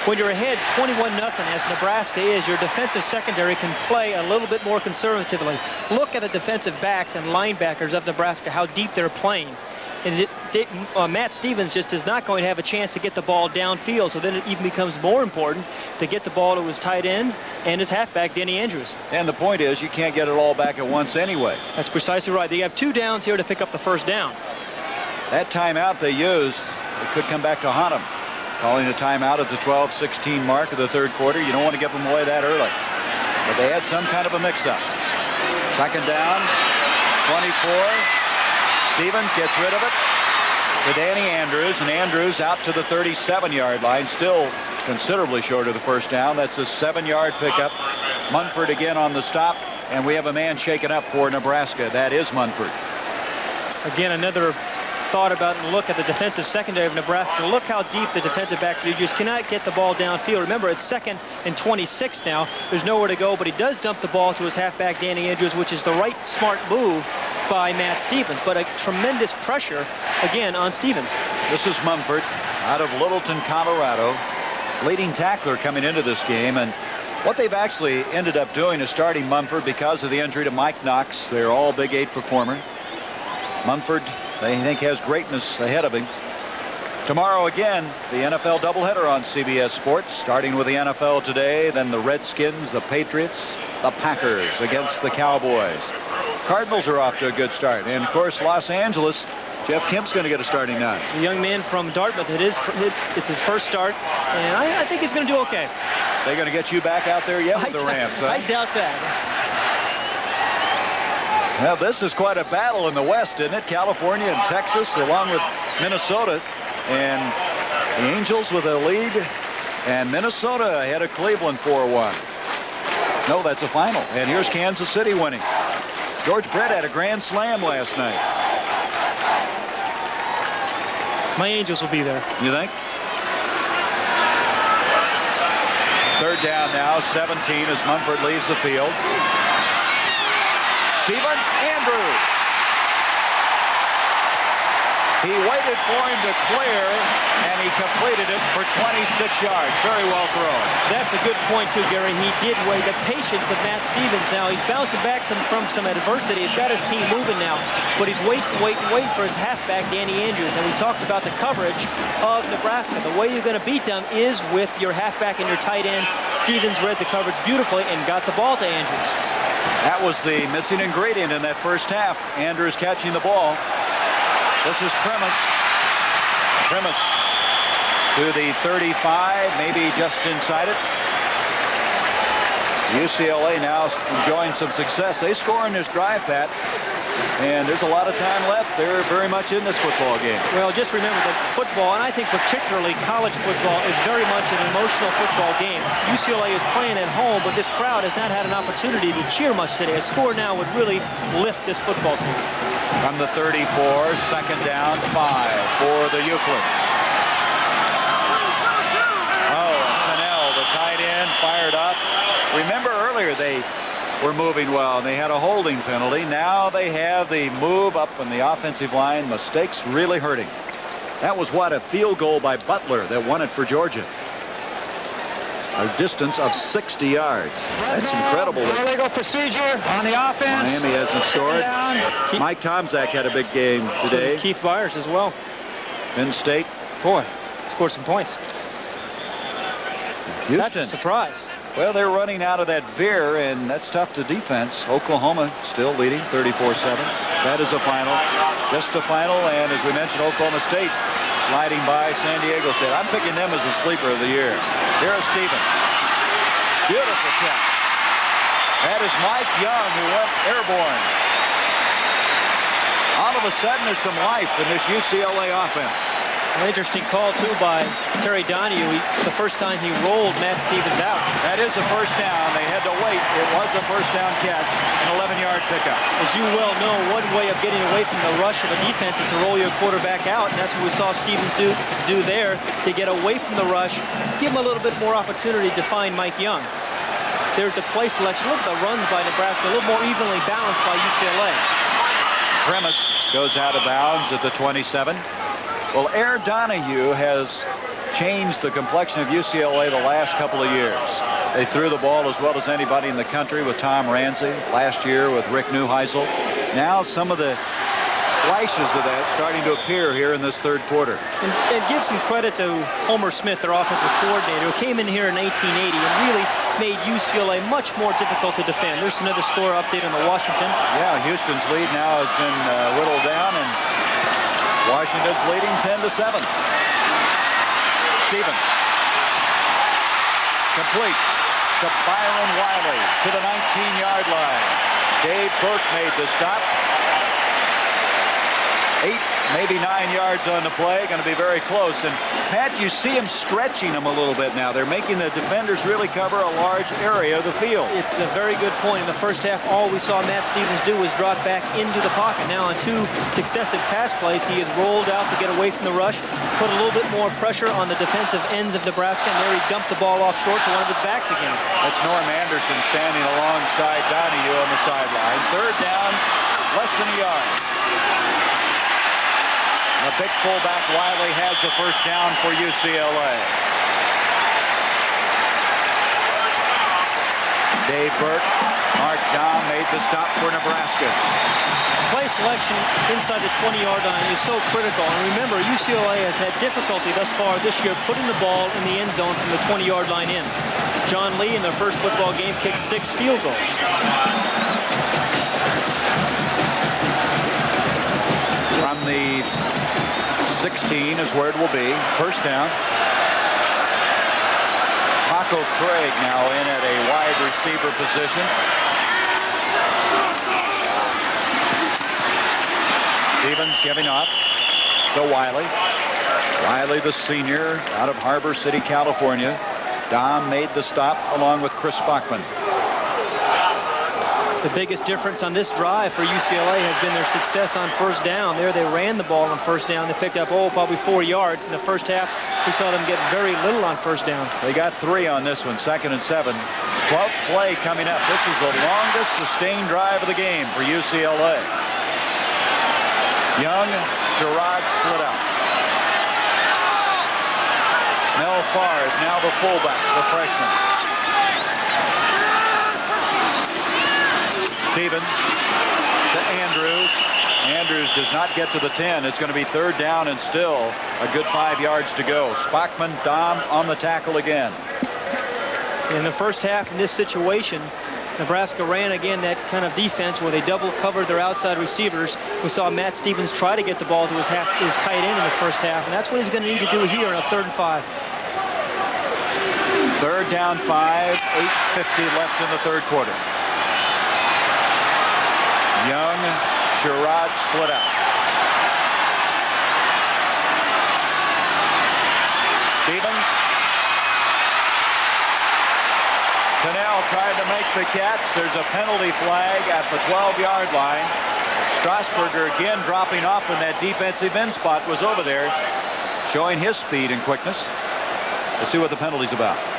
When you're ahead 21 nothing, as Nebraska is, your defensive secondary can play a little bit more conservatively. Look at the defensive backs and linebackers of Nebraska, how deep they're playing. And it, uh, Matt Stevens just is not going to have a chance to get the ball downfield, so then it even becomes more important to get the ball to his tight end and his halfback, Denny Andrews. And the point is, you can't get it all back at once anyway. That's precisely right. They have two downs here to pick up the first down. That timeout they used, it could come back to haunt them. Calling a timeout at the 12-16 mark of the third quarter. You don't want to give them away that early. But they had some kind of a mix-up. Second down, 24. Stevens gets rid of it to Danny Andrews, and Andrews out to the 37-yard line, still considerably short of the first down. That's a seven-yard pickup. Munford again on the stop, and we have a man shaken up for Nebraska. That is Munford. Again, another thought about and look at the defensive secondary of Nebraska. Look how deep the defensive back. You just cannot get the ball downfield. Remember, it's second and 26 now. There's nowhere to go, but he does dump the ball to his halfback, Danny Andrews, which is the right smart move by Matt Stevens. But a tremendous pressure, again, on Stevens. This is Munford out of Littleton, Colorado. Leading tackler coming into this game. And what they've actually ended up doing is starting Munford because of the injury to Mike Knox. They're all Big Eight performer. Munford they think has greatness ahead of him. Tomorrow again, the NFL doubleheader on CBS Sports, starting with the NFL today, then the Redskins, the Patriots, the Packers against the Cowboys. Cardinals are off to a good start. And, of course, Los Angeles, Jeff Kemp's going to get a starting nine. The young man from Dartmouth, it is, it's his first start, and I, I think he's going to do okay. They're going to get you back out there yet with the Rams, huh? I doubt that. Well, this is quite a battle in the West, isn't it? California and Texas, along with Minnesota. And the Angels with a lead. And Minnesota ahead of Cleveland 4-1. No, that's a final. And here's Kansas City winning. George Brett had a grand slam last night. My Angels will be there. You think? Third down now, 17 as Munford leaves the field. Stevens, Andrews. He waited for him to clear, and he completed it for 26 yards. Very well thrown. That's a good point, too, Gary. He did wait. The patience of Matt Stevens now. He's bouncing back some, from some adversity. He's got his team moving now, but he's waiting, waiting, waiting for his halfback, Danny Andrews. And we talked about the coverage of Nebraska. The way you're going to beat them is with your halfback and your tight end. Stevens read the coverage beautifully and got the ball to Andrews. That was the missing ingredient in that first half. Andrews catching the ball. This is Primus. Primus to the 35, maybe just inside it. UCLA now enjoying some success. They score in this drive, Pat. And there's a lot of time left. They're very much in this football game. Well, just remember that football, and I think particularly college football, is very much an emotional football game. UCLA is playing at home, but this crowd has not had an opportunity to cheer much today. A score now would really lift this football team. From the 34, second down, five for the Euclids. Oh, Tennell, the tight end, fired up. Remember earlier they were moving well, and they had a holding penalty. Now they have the move up on the offensive line. Mistakes really hurting. That was what a field goal by Butler that won it for Georgia. A distance of 60 yards. That's incredible. Illegal procedure on the offense. Miami hasn't scored. Mike Tomczak had a big game today. Keith Byars as well. Penn State. Boy, scored some points. Houston. That's a surprise. Well, they're running out of that veer, and that's tough to defense. Oklahoma still leading 34-7. That is a final. Just a final, and as we mentioned, Oklahoma State sliding by San Diego State. I'm picking them as the sleeper of the year. Here is Stevens. Beautiful catch. That is Mike Young, who went airborne. All of a sudden, there's some life in this UCLA offense. An interesting call, too, by Terry Donahue. He, the first time he rolled Matt Stevens out. That is a first down. They had to wait. It was a first down catch, an 11-yard pickup. As you well know, one way of getting away from the rush of a defense is to roll your quarterback out, and that's what we saw Stevens do, do there to get away from the rush, give him a little bit more opportunity to find Mike Young. There's the play selection. Look at the runs by Nebraska, a little more evenly balanced by UCLA. Primus goes out of bounds at the 27. Well, Air Donahue has changed the complexion of UCLA the last couple of years. They threw the ball as well as anybody in the country with Tom Ramsey last year with Rick Neuheisel. Now some of the flashes of that starting to appear here in this third quarter. And, and give some credit to Homer Smith, their offensive coordinator, who came in here in 1880 and really made UCLA much more difficult to defend. There's another score update on the Washington. Yeah, Houston's lead now has been uh, whittled down, and Washington's leading 10 to 7. Stevens. Complete to Byron Wiley to the 19-yard line. Dave Burke made the stop. Eight, maybe nine yards on the play. Going to be very close. And Pat, you see him stretching them a little bit now. They're making the defenders really cover a large area of the field. It's a very good point. In the first half, all we saw Matt Stevens do was drop back into the pocket. Now on two successive pass plays, he has rolled out to get away from the rush, put a little bit more pressure on the defensive ends of Nebraska, and there he dumped the ball off short to one of his backs again. That's Norm Anderson standing alongside Donahue on the sideline. Third down, less than a yard. The big fullback Wiley has the first down for UCLA. Dave Burke, Mark Daum made the stop for Nebraska. Play selection inside the 20-yard line is so critical. And remember, UCLA has had difficulty thus far this year putting the ball in the end zone from the 20-yard line in. John Lee, in their first football game, kicked six field goals. From the 16 is where it will be. First down. Paco Craig now in at a wide receiver position. Stevens giving up to Wiley. Wiley, the senior, out of Harbor City, California. Daum made the stop along with Chris Spachman. The biggest difference on this drive for UCLA has been their success on first down. There they ran the ball on first down. They picked up, oh, probably four yards. In the first half, we saw them get very little on first down. They got three on this one, second and seven. 12th play coming up. This is the longest sustained drive of the game for UCLA. Young, Sherrard split out. Mel Farr is now the fullback, the freshman. Stevens to Andrews. Andrews does not get to the 10. It's going to be third down and still a good five yards to go. Spachman, Daum on the tackle again. In the first half in this situation, Nebraska ran again that kind of defense where they double covered their outside receivers. We saw Matt Stevens try to get the ball to his, half, his tight end in the first half, and that's what he's going to need to do here in a third and five. Third down five, 8.50 left in the third quarter. Young, Sherrard split out. Stevens. Cannell tried to make the catch. There's a penalty flag at the 12-yard line. Strasburger again dropping off when that defensive end spot was over there, showing his speed and quickness. Let's see what the penalty's about.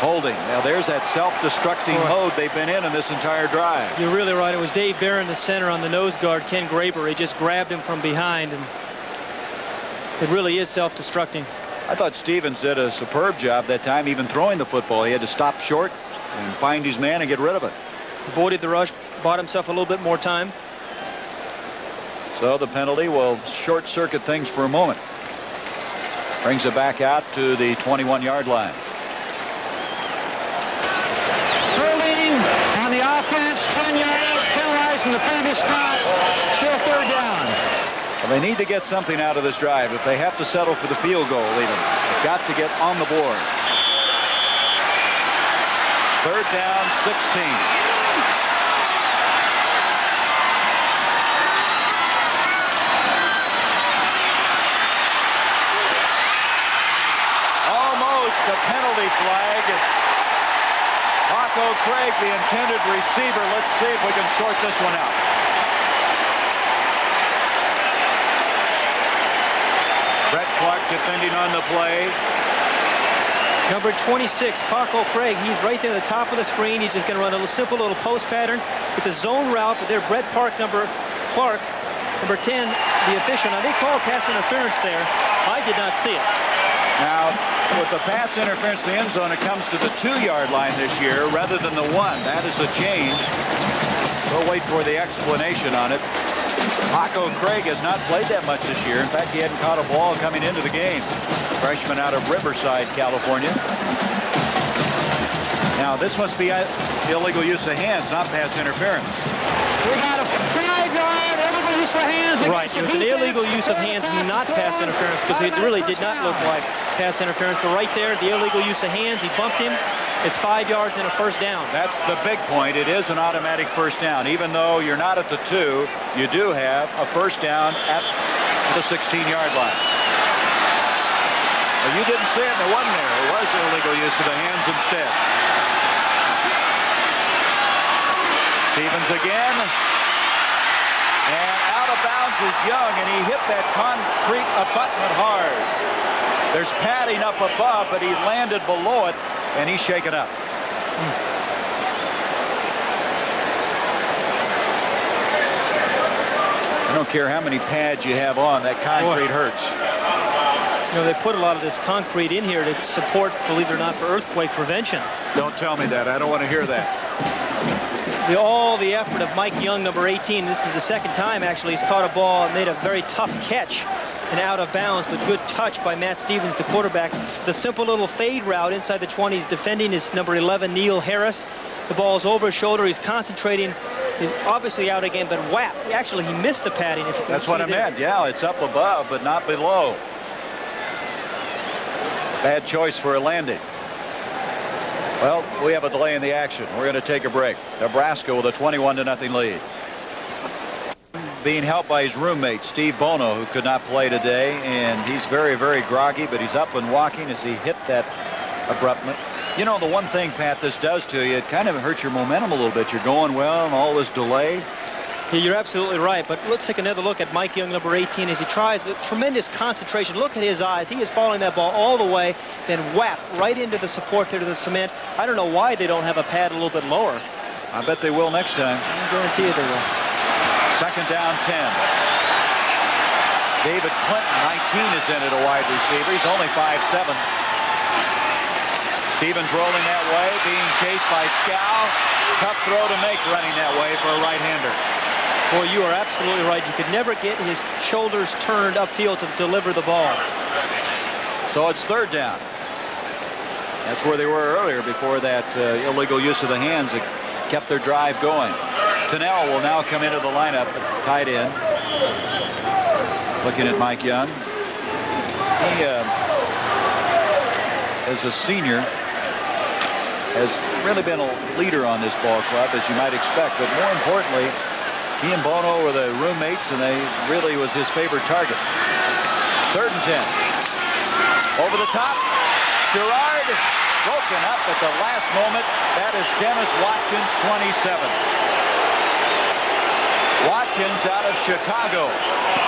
Holding. Now there's that self-destructing mode they've been in in this entire drive. You're really right. It was Dave Barron, the center on the nose guard, Ken Graber. He just grabbed him from behind, and it really is self-destructing. I thought Stevens did a superb job that time, even throwing the football. He had to stop short and find his man and get rid of it. Avoided the rush, bought himself a little bit more time. So the penalty will short circuit things for a moment. Brings it back out to the 21-yard line. Scott. Still third down. Well, they need to get something out of this drive if they have to settle for the field goal even. They've got to get on the board. Third down, 16. the penalty flag. Paco Craig, the intended receiver. Let's see if we can sort this one out. Clark defending on the play. Number 26, Paco Craig. He's right there at the top of the screen. He's just going to run a little simple little post pattern. It's a zone route, but there, Brett Park, number Clark, number 10, the official. Now, they called pass interference there. I did not see it. Now, with the pass interference in the end zone, it comes to the two-yard line this year rather than the one. That is a change. We'll wait for the explanation on it. Paco Craig has not played that much this year. In fact, he hadn't caught a ball coming into the game. Freshman out of Riverside, California. Now, this must be illegal use of hands, not pass interference. We got a five-yard illegal use of hands. Right, it was an illegal use of hands, not pass interference, because it really did not look like pass interference. But right there, the illegal use of hands, he bumped him. It's five yards and a first down. That's the big point. It is an automatic first down. Even though you're not at the two, you do have a first down at the 16-yard line. Well, you didn't see it, it wasn't there. It was illegal use of the hands instead. Stevens again. And out of bounds is Young, and he hit that concrete abutment hard. There's padding up above, but he landed below it, and he's shaken up. I don't care how many pads you have on, that concrete hurts. You know, they put a lot of this concrete in here to support, believe it or not, for earthquake prevention. Don't tell me that. I don't want to hear that. The, all the effort of Mike Young, number 18. This is the second time, actually, he's caught a ball and made a very tough catch and out of bounds, but good touch by Matt Stevens, the quarterback. The simple little fade route inside the 20s defending is number 11, Neil Harris. The ball's over his shoulder. He's concentrating. He's obviously out again, but whap. Actually, he missed the padding. If That's what I there. meant. Yeah, it's up above, but not below. Bad choice for a landing. Well, we have a delay in the action. We're going to take a break. Nebraska with a 21 to nothing lead. Being helped by his roommate, Steve Bono, who could not play today, and he's very, very groggy, but he's up and walking as he hit that abruptment. You know, the one thing, Pat, this does to you, it kind of hurts your momentum a little bit. You're going well and all this delay. Yeah, you're absolutely right. But let's take another look at Mike Young, number 18, as he tries the tremendous concentration. Look at his eyes. He is following that ball all the way, then whap right into the support there to the cement. I don't know why they don't have a pad a little bit lower. I bet they will next time. I guarantee you they will. Second down, 10. David Clinton, 19, is in at a wide receiver. He's only 5'7". Stevens rolling that way, being chased by Skow. Tough throw to make running that way for a right-hander. Boy, you are absolutely right. You could never get his shoulders turned upfield to deliver the ball. So it's third down. That's where they were earlier before that uh, illegal use of the hands that kept their drive going. Tennell will now come into the lineup, tight end. Looking at Mike Young. He, uh, as a senior, has really been a leader on this ball club, as you might expect. But more importantly, he and Bono were the roommates, and they really was his favorite target. Third and 10. Over the top. Sherrard broken up at the last moment. That is Dennis Watkins, 27. Watkins out of Chicago.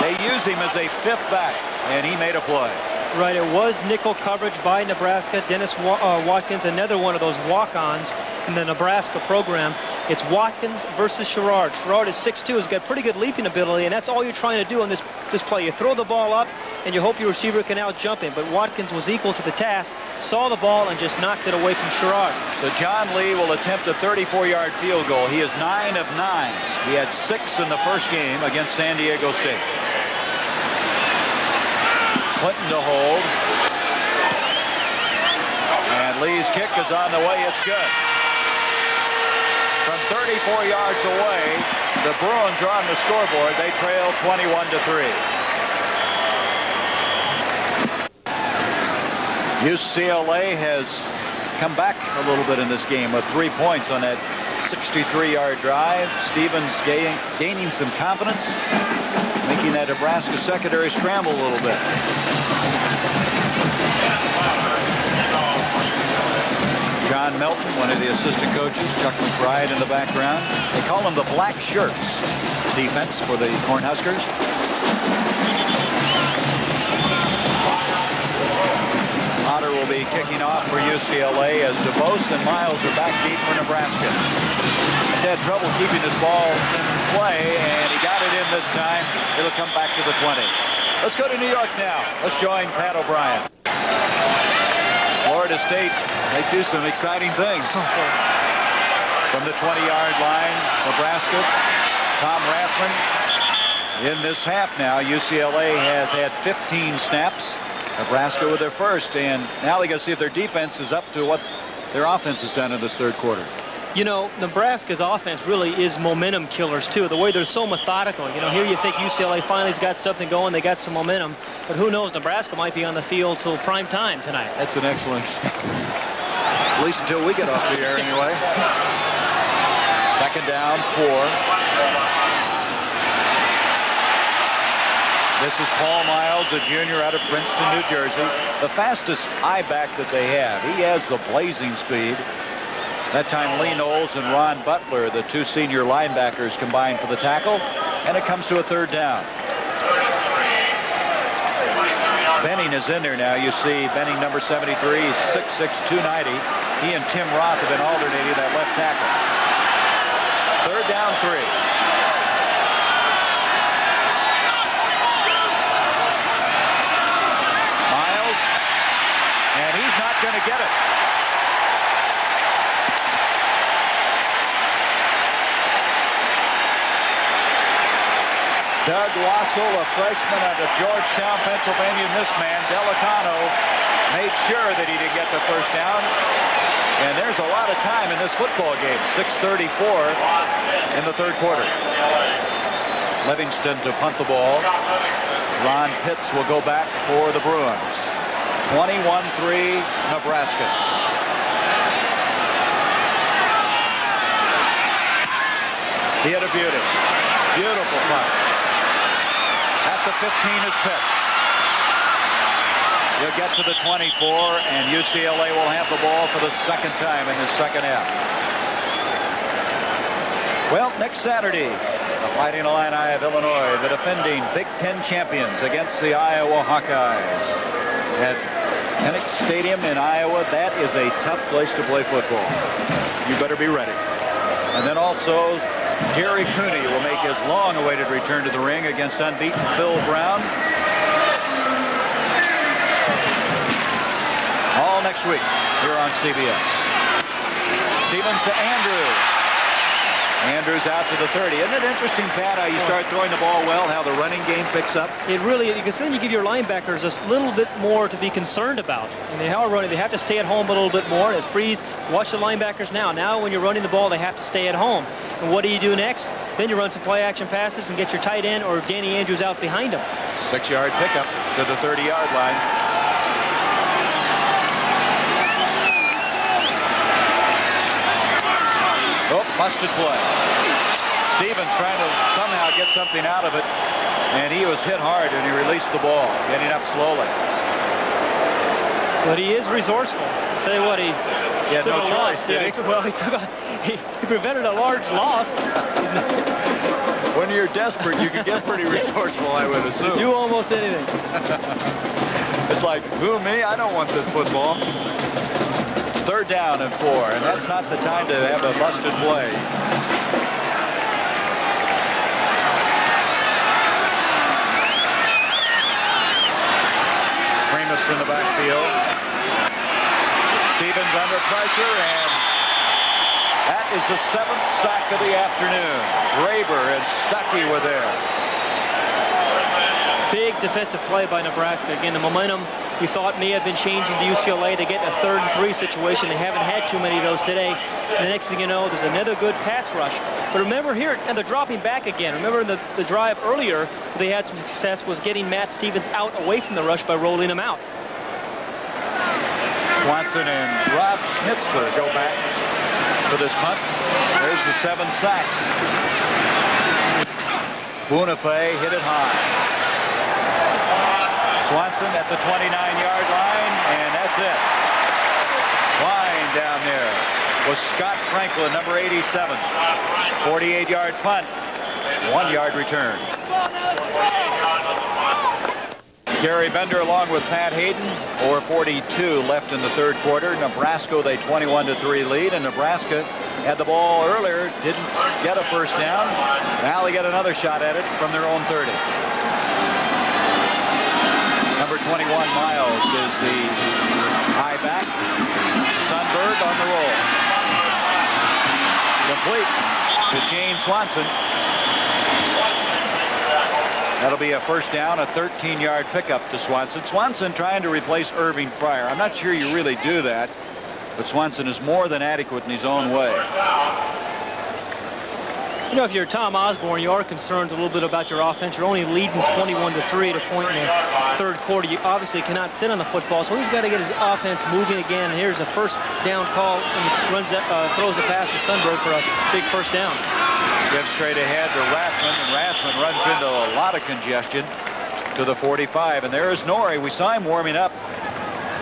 They use him as a fifth back, and he made a play. Right, it was nickel coverage by Nebraska. Dennis uh, Watkins, another one of those walk-ons in the Nebraska program. It's Watkins versus Sherrard. Sherrard is 6'2", has got pretty good leaping ability, and that's all you're trying to do on this, this play. You throw the ball up, and you hope your receiver can out-jump him. But Watkins was equal to the task, saw the ball, and just knocked it away from Sherrard. So John Lee will attempt a 34-yard field goal. He is 9 of 9. He had 6 in the first game against San Diego State. Clinton to hold. And Lee's kick is on the way. It's good. From 34 yards away, the Bruins are on the scoreboard. They trail 21 to 3. UCLA has come back a little bit in this game with three points on that 63-yard drive. Stevens gain, gaining some confidence making that Nebraska secondary scramble a little bit. Ron Melton, one of the assistant coaches, Chuck McBride in the background. They call them the Black Shirts defense for the Cornhuskers. Potter will be kicking off for UCLA as DeVos and Miles are back deep for Nebraska. He's had trouble keeping this ball play, and he got it in this time. It'll come back to the 20. Let's go to New York now. Let's join Pat O'Brien. Florida State, they do some exciting things. Oh, From the 20-yard line, Nebraska, Tom Rathman. In this half now, UCLA has had 15 snaps. Nebraska with their first, and now they got to see if their defense is up to what their offense has done in this third quarter. You know, Nebraska's offense really is momentum killers, too. The way they're so methodical. You know, here you think UCLA finally's got something going. They got some momentum. But who knows, Nebraska might be on the field till prime time tonight. That's an excellent... At least until we get off the air, anyway. Second down, four. This is Paul Miles, a junior out of Princeton, New Jersey. The fastest I back that they have. He has the blazing speed. That time Lee Knowles and Ron Butler, the two senior linebackers, combined for the tackle. And it comes to a third down. Behning is in there now. You see Behning number 73, 6'6", 290. He and Tim Roth have been alternating that left tackle. Third down, three. going to get it. Doug Wassel, a freshman out of Georgetown, Pennsylvania. And this man, Dellocono, made sure that he didn't get the first down. And there's a lot of time in this football game. 6.34 in the third quarter. Livingston to punt the ball. Ron Pitts will go back for the Bruins. 21-3 Nebraska. He had a beauty. Beautiful punt. The 15 is Pitts. He'll get to the 24, and UCLA will have the ball for the second time in the second half. Well, next Saturday, the Fighting Illini of Illinois, the defending Big Ten champions against the Iowa Hawkeyes at Kinnick Stadium in Iowa. That is a tough place to play football. You better be ready. And then also, Gerry Cooney will make his long-awaited return to the ring against unbeaten Phil Brown. All next week here on CBS. Stevens to Andrews. Andrews out to the 30. Isn't it interesting, Pat, how you start throwing the ball well, how the running game picks up? It really, because then you give your linebackers a little bit more to be concerned about. And they are running, they have to stay at home a little bit more. It frees, watch the linebackers now. Now when you're running the ball, they have to stay at home. And what do you do next? Then you run some play action passes and get your tight end or Danny Andrews out behind him. Six-yard pickup to the 30-yard line. Busted play. Stevens trying to somehow get something out of it, and he was hit hard, and he released the ball, getting up slowly. But he is resourceful. I'll tell you what, he, he had no choice, did yeah, he? Well, he took a, he, he prevented a large loss. when you're desperate, you can get pretty resourceful, I would assume. Do almost anything. it's like, who, me? I don't want this football. Third down and four, and that's not the time to have a busted play. Primus in the backfield. Stevens under pressure, and that is the seventh sack of the afternoon. Graber and Stuckey were there. Big defensive play by Nebraska. Again, the momentum we thought may have been changing to UCLA. They get in a third and three situation. They haven't had too many of those today. And the next thing you know, there's another good pass rush. But remember here, and they're dropping back again. Remember in the, the drive earlier, they had some success was getting Matt Stevens out away from the rush by rolling him out. Swanson and Rob Schnitzler go back for this punt. There's the seven sacks. Buenafe hit it high. Swanson at the 29-yard line, and that's it. Line down there was Scott Franklin, number 87. 48-yard punt, one-yard return. Gary Bender along with Pat Haden, 4:42 left in the third quarter. Nebraska they 21 to 3 lead, and Nebraska had the ball earlier, didn't get a first down. Now they get another shot at it from their own 30. Number 21 Miles is the high back. Sundberg on the roll. Complete to Shane Swanson. That'll be a first down, a 13-yard pickup to Swanson. Swanson trying to replace Irving Fryar. I'm not sure you really do that, but Swanson is more than adequate in his own way. You know, if you're Tom Osborne, you are concerned a little bit about your offense. You're only leading 21 to 3 at a point in the third quarter. You obviously cannot sit on the football, so he's got to get his offense moving again. Here's a first down call, and runs, uh, throws a pass to Sundberg for a big first down. Gives straight ahead to Rathman, and Rathman runs into a lot of congestion to the 45. And there is Norrie. We saw him warming up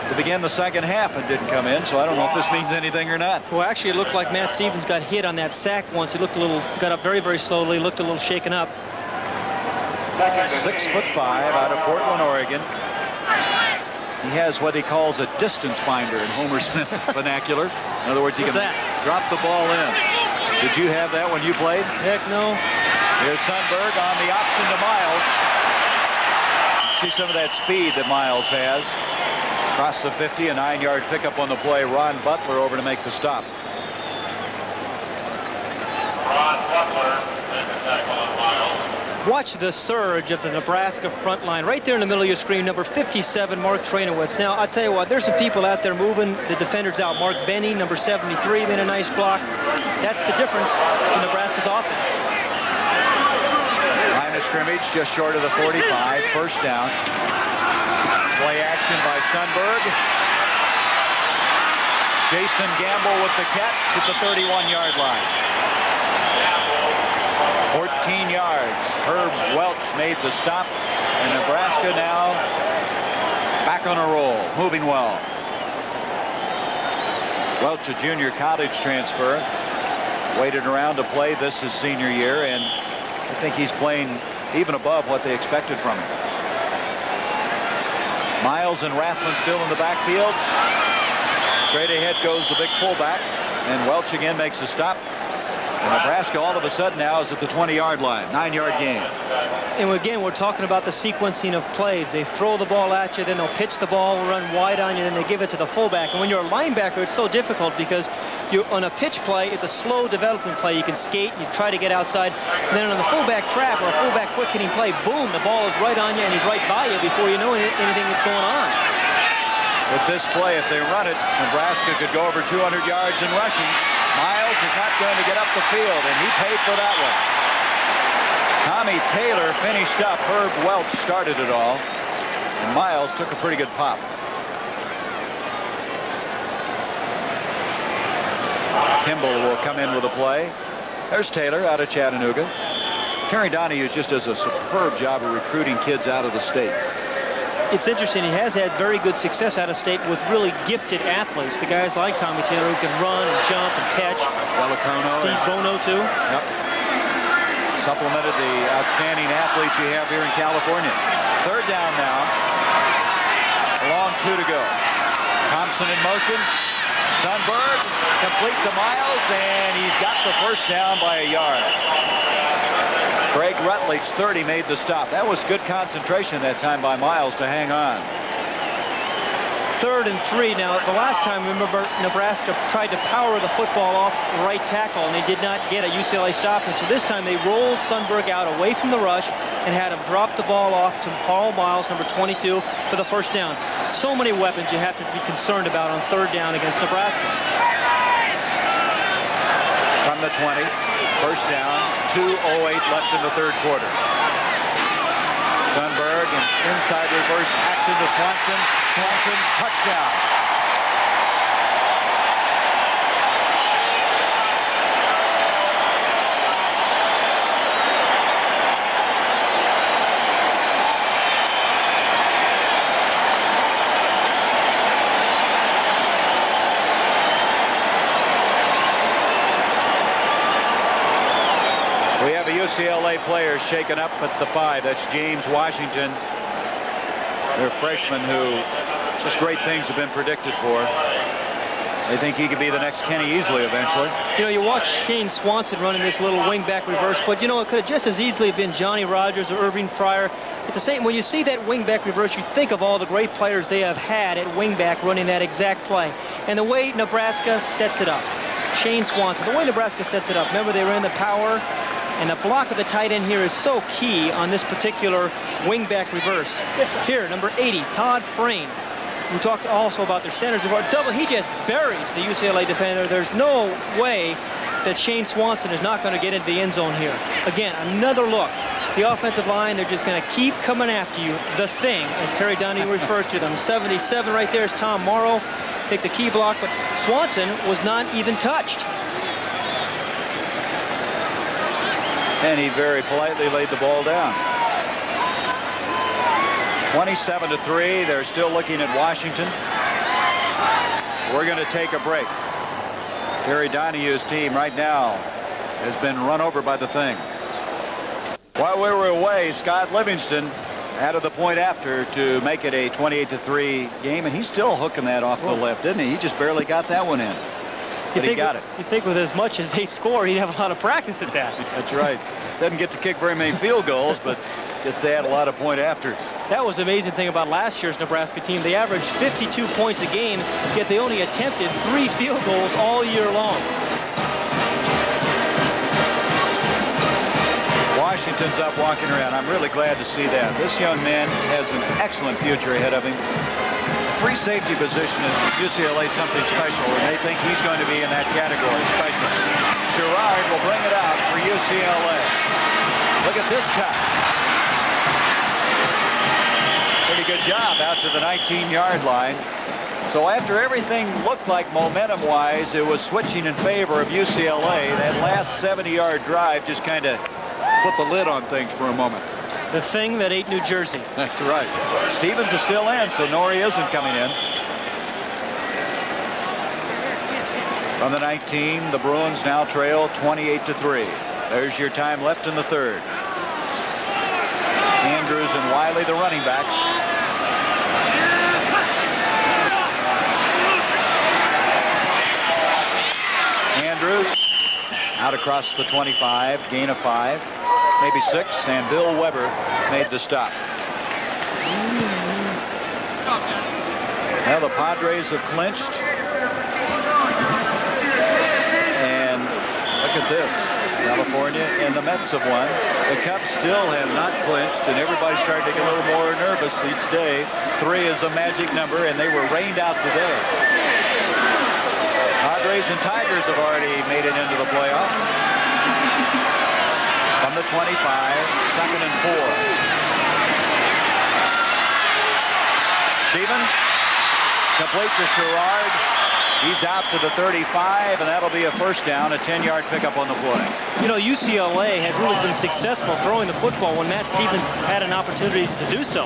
to begin the second half and didn't come in, so I don't know if this means anything or not. Well, actually, it looked like Matt Stevens got hit on that sack once. He looked a little, got up very, very slowly, looked a little shaken up. Six foot five out of Portland, Oregon. He has what he calls a distance finder in Homer Smith vernacular. In other words, he What's can that? drop the ball in. Did you have that when you played? Heck no. Here's Sundberg on the option to Miles. See some of that speed that Miles has. Across the 50, a nine-yard pickup on the play. Ron Butler over to make the stop. Ron Butler, the tackle on Miles. Watch the surge of the Nebraska front line. Right there in the middle of your screen, number 57, Mark Traynowicz. Now, I'll tell you what, there's some people out there moving the defenders out. Mark Behning, number 73, made a nice block. That's the difference in Nebraska's offense. Line of scrimmage just short of the 45. First down. Play action by Sundberg. Jason Gamble with the catch at the 31-yard line. 14 yards. Herb Welch made the stop. And Nebraska now back on a roll, moving well. Welch, a junior college transfer, waited around to play this his senior year, and I think he's playing even above what they expected from him. Miles and Rathman still in the backfield. Straight ahead goes the big fullback, and Welch again makes a stop. And Nebraska all of a sudden now is at the 20-yard line, nine-yard game. And again, we're talking about the sequencing of plays. They throw the ball at you, then they'll pitch the ball, run wide on you, and then they give it to the fullback. And when you're a linebacker, it's so difficult because you're on a pitch play, it's a slow development play. You can skate, you try to get outside. And then on the fullback trap or a fullback quick hitting play, boom, the ball is right on you and he's right by you before you know anything that's going on. With this play, if they run it, Nebraska could go over 200 yards in rushing. Miles is not going to get up the field, and he paid for that one. Tommy Taylor finished up. Herb Welch started it all. And Miles took a pretty good pop. Kimball will come in with a play. There's Taylor out of Chattanooga. Terry Donahue just does a superb job of recruiting kids out of the state. It's interesting. He has had very good success out of state with really gifted athletes. The guys like Tommy Taylor who can run and jump and catch. Dellocono. Steve Bono, too. Yep. Supplemented the outstanding athletes you have here in California. Third down now. A long two to go. Thompson in motion. Sundberg complete to Miles, and he's got the first down by a yard. Greg Rutledge, 30, made the stop. That was good concentration that time by Miles to hang on. Third and three. Now, the last time, remember, Nebraska tried to power the football off the right tackle, and they did not get a UCLA stop. And so this time they rolled Sundberg out away from the rush and had him drop the ball off to Paul Miles, number 22, for the first down. So many weapons you have to be concerned about on third down against Nebraska. From the 20, first down, 2.08 left in the third quarter. Sundberg inside reverse action to Swanson. Swanson, touchdown. We have a UCLA player shaken up at the five. That's James Washington. Their freshman who just great things have been predicted for. They think he could be the next Kenny Easley eventually. You know, you watch Shane Swanson running this little wingback reverse, but you know, it could have just as easily been Johnny Rodgers or Irving Fryar. It's the same. When you see that wingback reverse, you think of all the great players they have had at wingback running that exact play. And the way Nebraska sets it up. Shane Swanson, the way Nebraska sets it up. Remember, they were in the power, and the block of the tight end here is so key on this particular wingback reverse. Here, number 80, Todd Frain. We talked also about their centers. Double, he just buries the UCLA defender. There's no way that Shane Swanson is not going to get into the end zone here. Again, another look. The offensive line, they're just going to keep coming after you. The thing, as Terry Donahue refers to them. 77 right there is Tom Morrow. Takes a key block, but Swanson was not even touched. And he very politely laid the ball down. 27 to 3. They're still looking at Washington. We're going to take a break. Terry Donahue's team right now has been run over by the thing. While we were away, Scott Livingston added the point after to make it a 28 to 3 game, and he's still hooking that off the left, didn't he? He just barely got that one in. But he got it. You think with as much as they score, he'd have a lot of practice at that. That's right. Doesn't get to kick very many field goals, but gets to add a lot of point afters. That was the amazing thing about last year's Nebraska team. They averaged 52 points a game, yet they only attempted three field goals all year long. Washington's up walking around. I'm really glad to see that. This young man has an excellent future ahead of him. Free safety position at UCLA something special, and they think he's going to be in that category special. Sherrard will bring it out for UCLA. Look at this cut. Pretty good job out to the 19-yard line. So after everything looked like momentum-wise, it was switching in favor of UCLA. That last 70-yard drive just kind of put the lid on things for a moment. The thing that ate New Jersey. That's right. Stevens is still in, so Norrie isn't coming in. From the 19, the Bruins now trail 28 to 3. There's your time left in the third. Andrews and Wiley, the running backs. Andrews out across the 25, gain of five, maybe six, and Bill Weber made the stop. Now the Padres have clinched. And look at this. California and the Mets have won. The Cubs still have not clinched, and everybody's starting to get a little more nervous each day. Three is a magic number, and they were rained out today. Padres and Tigers have already made it into the playoffs. The 25, second and four. Stevens, complete to Sherrard. He's out to the 35, and that'll be a first down, a 10-yard pickup on the play. You know, UCLA has really been successful throwing the football when Matt Stevens had an opportunity to do so.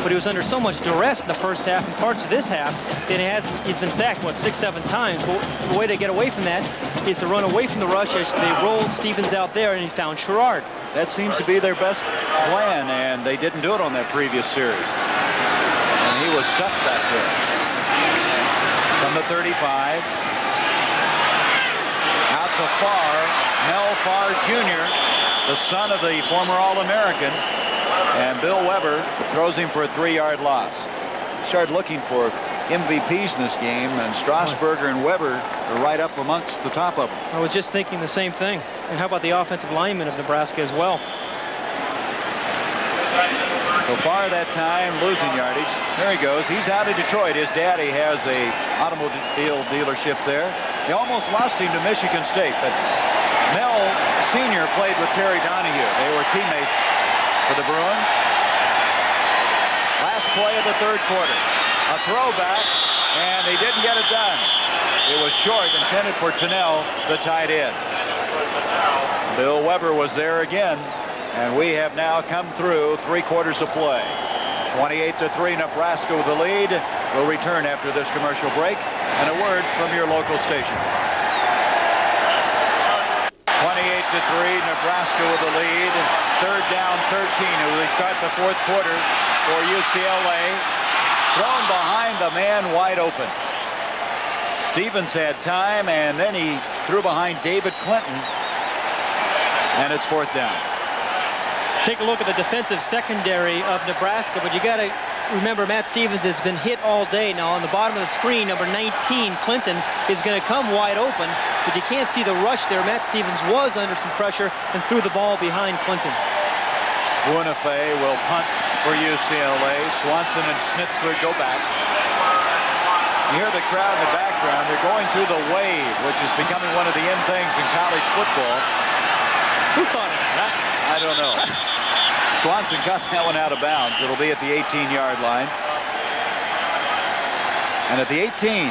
But he was under so much duress in the first half and parts of this half that he has, he's been sacked, what, six, seven times. But the way they get away from that is to run away from the rush as they rolled Stevens out there, and he found Sherrard. That seems to be their best plan, and they didn't do it on that previous series. And he was stuck back there from the 35. Out to Farr, Mel Farr Jr., the son of the former All-American. And Bill Weber throws him for a three-yard loss. Started looking for MVPs in this game, and Strasburger and Weber are right up amongst the top of them. I was just thinking the same thing. And how about the offensive lineman of Nebraska as well? So far that time, losing yardage. There he goes. He's out of Detroit. His daddy has a automobile dealership there. They almost lost him to Michigan State, but Mel Sr. played with Terry Donahue. They were teammates for the Bruins. Last play of the third quarter. A throwback, and they didn't get it done. It was short, intended for Tennell, the tight end. Bill Weber was there again. And we have now come through three quarters of play. 28 to 3 Nebraska with the lead. We'll return after this commercial break and a word from your local station. 28 to to three. Nebraska with the lead. Third down, 13. As we start the fourth quarter for UCLA. Thrown behind the man wide open. Stevens had time, and then he threw behind David Clinton. And it's fourth down. Take a look at the defensive secondary of Nebraska, but you got to remember Matt Stevens has been hit all day. Now on the bottom of the screen, number 19, Clinton, is going to come wide open, but you can't see the rush there. Matt Stevens was under some pressure and threw the ball behind Clinton. Buenafe will punt for UCLA. Swanson and Schnitzler go back. You hear the crowd in the background. They're going through the wave, which is becoming one of the end things in college football. Who thought of that? I don't know. Swanson got that one out of bounds. It'll be at the 18-yard line. And at the 18,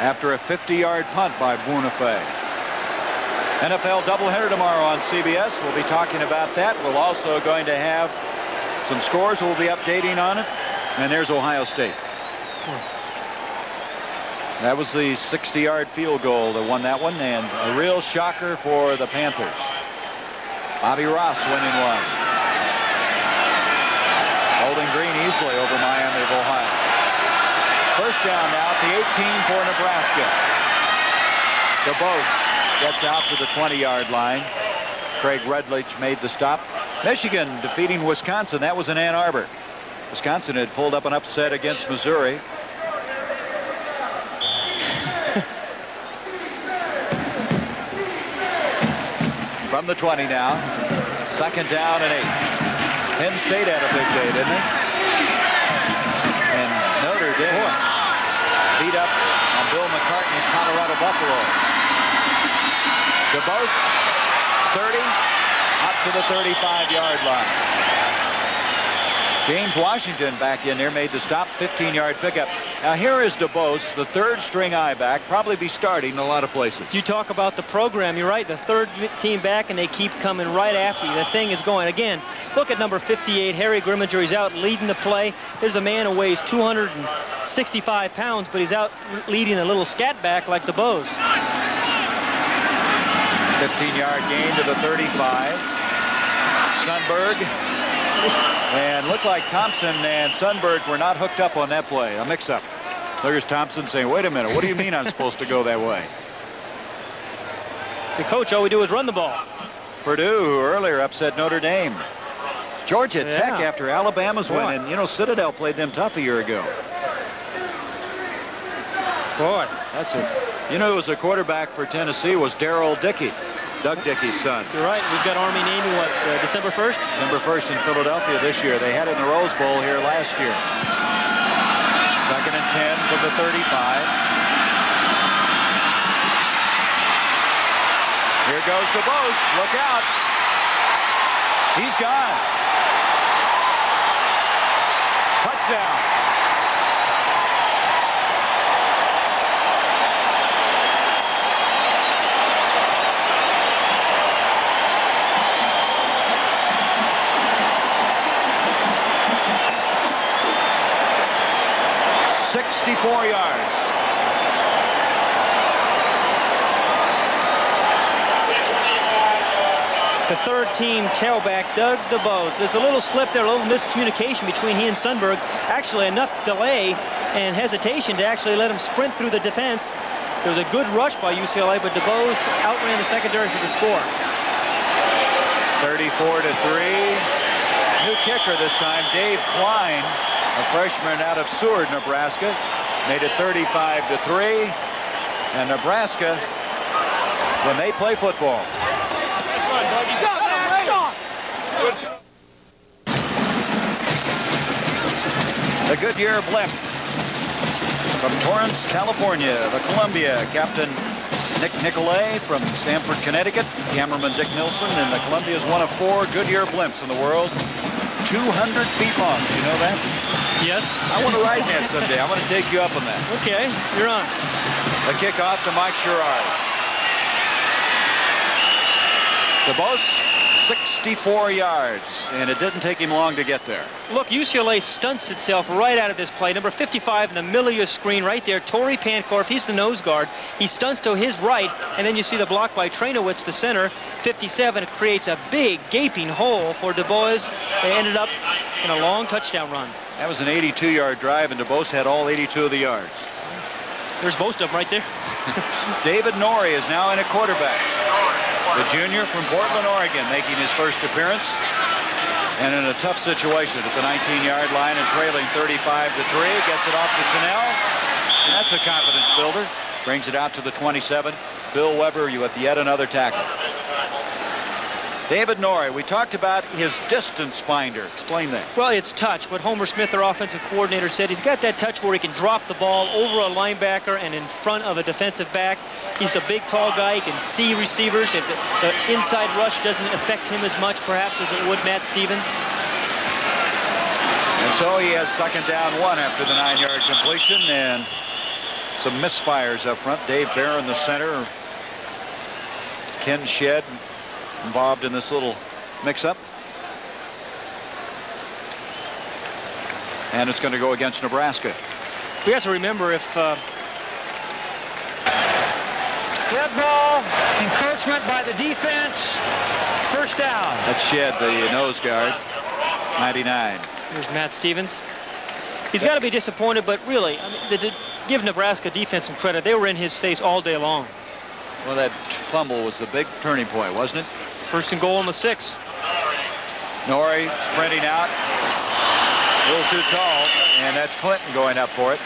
after a 50-yard punt by Buenafe. NFL doubleheader tomorrow on CBS. We'll be talking about that. We're also going to have some scores we'll be updating on it. And there's Ohio State. That was the 60-yard field goal that won that one, and a real shocker for the Panthers. Bobby Ross winning one. Bowling Green easily over Miami of Ohio. First down now at the 18 for Nebraska. DuBose gets out to the 20-yard line. Craig Redlich made the stop. Michigan defeating Wisconsin. That was in Ann Arbor. Wisconsin had pulled up an upset against Missouri. From the 20 now. Second down and eight. Penn State had a big day, didn't they? And Notre Dame beat up on Bill McCartney's Colorado Buffaloes. DuBose, 30, up to the 35-yard line. James Washington back in there made the stop 15-yard pickup. Now here is DuBose, the third string I back, probably be starting in a lot of places. You talk about the program, you're right, the third team back and they keep coming right after you. The thing is going. Again, look at number 58, Harry Grimminger. He's out leading the play. There's a man who weighs 265 pounds, but he's out leading a little scat back like DuBose. 15-yard gain to the 35. Sundberg and looked like Thompson and Sundberg were not hooked up on that play. A mix-up. There's Thompson saying, wait a minute, what do you mean I'm supposed to go that way? The coach, all we do is run the ball. Purdue, who earlier upset Notre Dame. Georgia Yeah. Tech after Alabama's Boy. win. And, you know, Citadel played them tough a year ago. Boy. That's it. You know, who was a quarterback for Tennessee was Daryl Dickey, Doug Dickey's son. You're right. We've got Army Navy, what, uh, December 1st? December 1st in Philadelphia this year. They had it in the Rose Bowl here last year. Second and 10 for the 35. Here goes DuBose. Look out. He's gone. Touchdown. Sixty-four yards. The third team tailback, Doug DuBose. There's a little slip there, a little miscommunication between he and Sundberg. Actually, enough delay and hesitation to actually let him sprint through the defense. There was a good rush by UCLA, but DuBose outran the secondary for the score. 34 to 3. New kicker this time, Dave Klein, a freshman out of Seward, Nebraska, made it 35 to 3. And Nebraska, when they play football, the Goodyear blimp from Torrance, California, the Columbia captain Nick Nicolay from Stamford, Connecticut. Cameraman Dick Nilsson, and the Columbia is one of four Goodyear blimps in the world. 200 feet long. You know that? Yes. I want to ride that someday. I'm going to take you up on that. Okay, you're on. The kickoff to Mike Sherrard. DuBose, 64 yards, and it didn't take him long to get there. Look, UCLA stunts itself right out of this play. Number 55 in the middle of your screen right there, Tory Pancorf. He's the nose guard. He stunts to his right, and then you see the block by Traynowicz, the center. 57 creates a big gaping hole for DuBose. They ended up in a long touchdown run. That was an 82-yard drive, and DuBose had all 82 of the yards. There's most of them right there. David Norrie is now in a quarterback. The junior from Portland, Oregon, making his first appearance. And in a tough situation at the 19-yard line and trailing 35 to 3. Gets it off to Tennell. And that's a confidence builder. Brings it out to the 27. Bill Weber you with yet another tackle. David Norrie, we talked about his distance finder. Explain that. Well, it's touch. What Homer Smith, their offensive coordinator, said, he's got that touch where he can drop the ball over a linebacker and in front of a defensive back. He's a big, tall guy. He can see receivers. If the, the inside rush doesn't affect him as much, perhaps, as it would Matt Stevens. And so he has second down one after the nine-yard completion and some misfires up front. Dave Barron, the center. Ken Shed involved in this little mix-up. And it's going to go against Nebraska. We have to remember if uh, Red ball, encroachment by the defense, first down. That's Shed, the nose guard, 99. Here's Matt Stevens. He's got to be disappointed, but really, I mean, the, the, give Nebraska defense some credit. They were in his face all day long. Well, that fumble was the big turning point, wasn't it? First and goal on the six. Norrie sprinting out. A little too tall, and that's Clinton going up for it.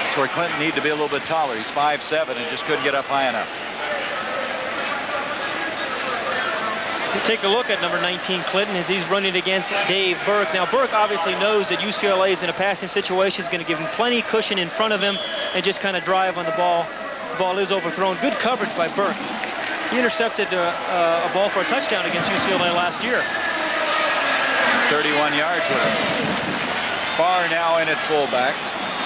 That's where Clinton needed to be a little bit taller. He's 5'7", and just couldn't get up high enough. You take a look at number 19, Clinton, as he's running against Dave Burke. Now, Burke obviously knows that UCLA is in a passing situation. He's going to give him plenty of cushion in front of him and just kind of drive on the ball. The ball is overthrown. Good coverage by Burke. He intercepted a, uh, uh, a ball for a touchdown against UCLA last year. 31 yards with it. Farr now in at fullback.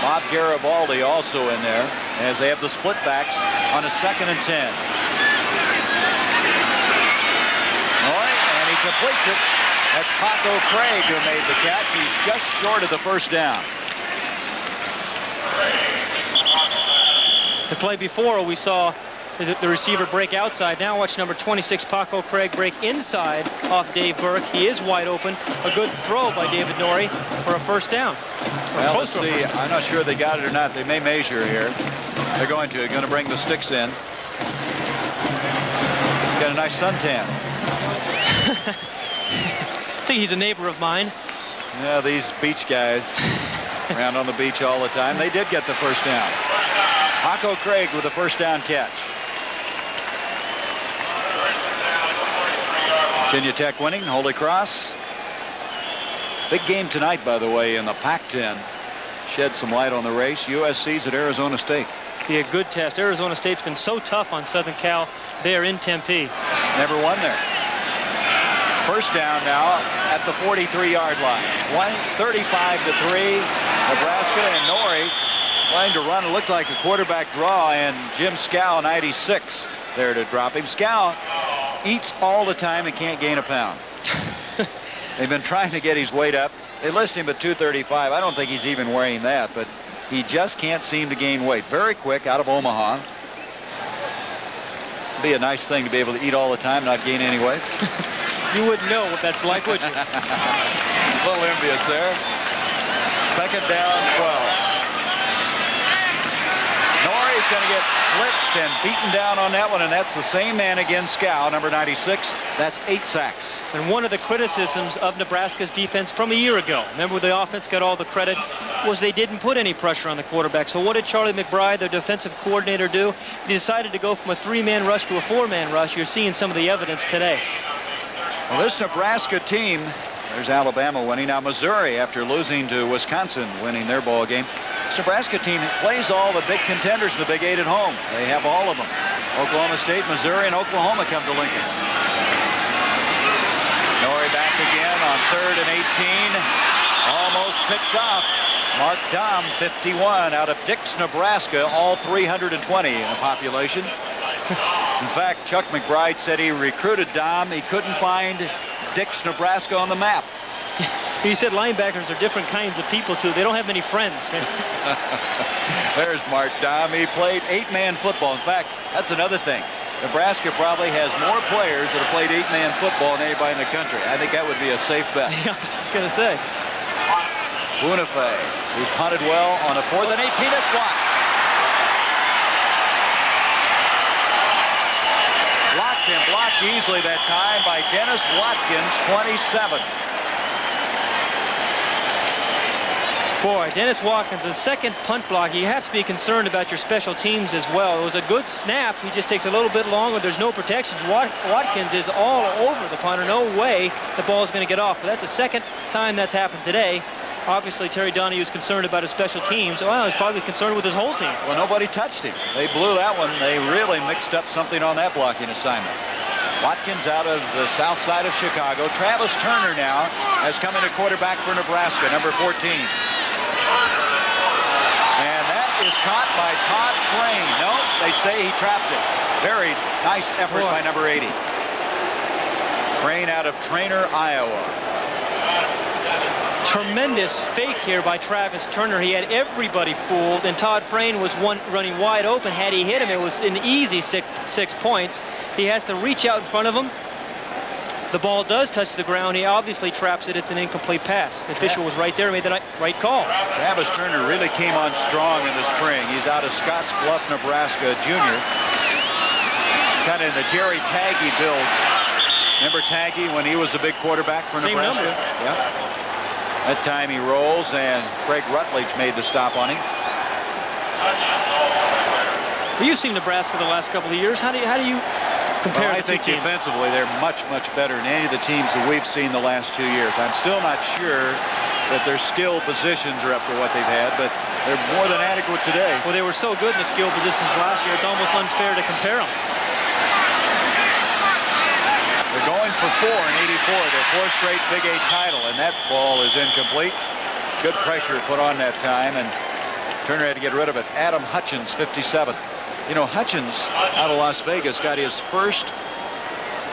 Bob Garibaldi also in there as they have the split backs on a second and 10. Norrie, and he completes it. That's Paco Craig who made the catch. He's just short of the first down. The play before, we saw the, the, receiver break outside. Now watch number 26, Paco Craig, break inside off Dave Burke. He is wide open. A good throw by David Norrie for a first down. Well, let's see. I'm not sure they got it or not. They may measure here. They're going to. They're going to bring the sticks in. He's got a nice suntan. I think he's a neighbor of mine. Yeah, these beach guys around on the beach all the time. They did get the first down. Paco Craig with a first down catch. Virginia Tech winning, Holy Cross. Big game tonight, by the way, in the Pac-10. Shed some light on the race. USC's at Arizona State. Be a good test. Arizona State's been so tough on Southern Cal. They're in Tempe. Never won there. First down now at the 43-yard line. 35 to 3. Nebraska and Norrie trying to run. It looked like a quarterback draw, and Jim Skow, 96, there to drop him. Skow eats all the time and can't gain a pound. They've been trying to get his weight up. They list him at 235. I don't think he's even weighing that, but he just can't seem to gain weight. Very quick out of Omaha. Be a nice thing to be able to eat all the time, not gain any weight. you wouldn't know what that's like, would you? a little envious there. Second down, 12 is going to get blitzed and beaten down on that one, and that's the same man again, Skow, number 96. That's eight sacks. And one of the criticisms of Nebraska's defense from a year ago, remember the offense got all the credit, was they didn't put any pressure on the quarterback. So what did Charlie McBride, their defensive coordinator, do? He decided to go from a three-man rush to a four-man rush. You're seeing some of the evidence today. Well, this Nebraska team, there's Alabama winning. Now Missouri, after losing to Wisconsin, winning their ball game. Nebraska team plays all the big contenders the Big Eight at home. They have all of them. Oklahoma State, Missouri, and Oklahoma come to Lincoln. Norrie back again on third and 18. Almost picked off. Mark Daum, 51, out of Dix, Nebraska, all 320 in the population. In fact, Chuck McBride said he recruited Daum. He couldn't find Dix, Nebraska on the map. He said linebackers are different kinds of people, too. They don't have many friends. There's Mark Daum. He played eight-man football. In fact, that's another thing. Nebraska probably has more players that have played eight-man football than anybody in the country. I think that would be a safe bet. yeah, I was just going to say. Buenafe, who's punted well on a fourth and 18 at block. Blocked and blocked easily that time by Dennis Watkins, 27. Boy, Dennis Watkins, a second punt block. You have to be concerned about your special teams as well. It was a good snap. He just takes a little bit longer. There's no protections. Wat Watkins is all over the punter. No way the ball is going to get off. But that's the second time that's happened today. Obviously, Terry Donahue is concerned about his special teams. Well, he's probably concerned with his whole team. Well, nobody touched him. They blew that one. They really mixed up something on that blocking assignment. Watkins out of the south side of Chicago. Travis Turner now has come in a quarterback for Nebraska, number 14. Is caught by Todd Frain. No, they say he trapped it. Very nice effort Boy. by number 80. Frain out of Trainer, Iowa. Tremendous fake here by Travis Turner. He had everybody fooled, and Todd Frain was one running wide open. Had he hit him, it was an easy six, six points. He has to reach out in front of him. The ball does touch the ground. He obviously traps it. It's an incomplete pass. The official was right there, made the right call. Travis Turner really came on strong in the spring. He's out of Scotts Bluff, Nebraska, junior. Kind of in the Jerry Tagge build. Remember Tagge when he was a big quarterback for Same Nebraska? Number. Yeah. That time he rolls, and Craig Rutledge made the stop on him. You've seen Nebraska the last couple of years. How do you, how do you compare well, I think teams? defensively they're much, much better than any of the teams that we've seen the last two years. I'm still not sure that their skill positions are up to what they've had, but they're more than adequate today. Well, they were so good in the skill positions last year, it's almost unfair to compare them. They're going for four in 84, their fourth straight Big Eight title, and that ball is incomplete. Good pressure put on that time, and Turner had to get rid of it. Adam Hutchins, 57. You know, Hutchins out of Las Vegas got his first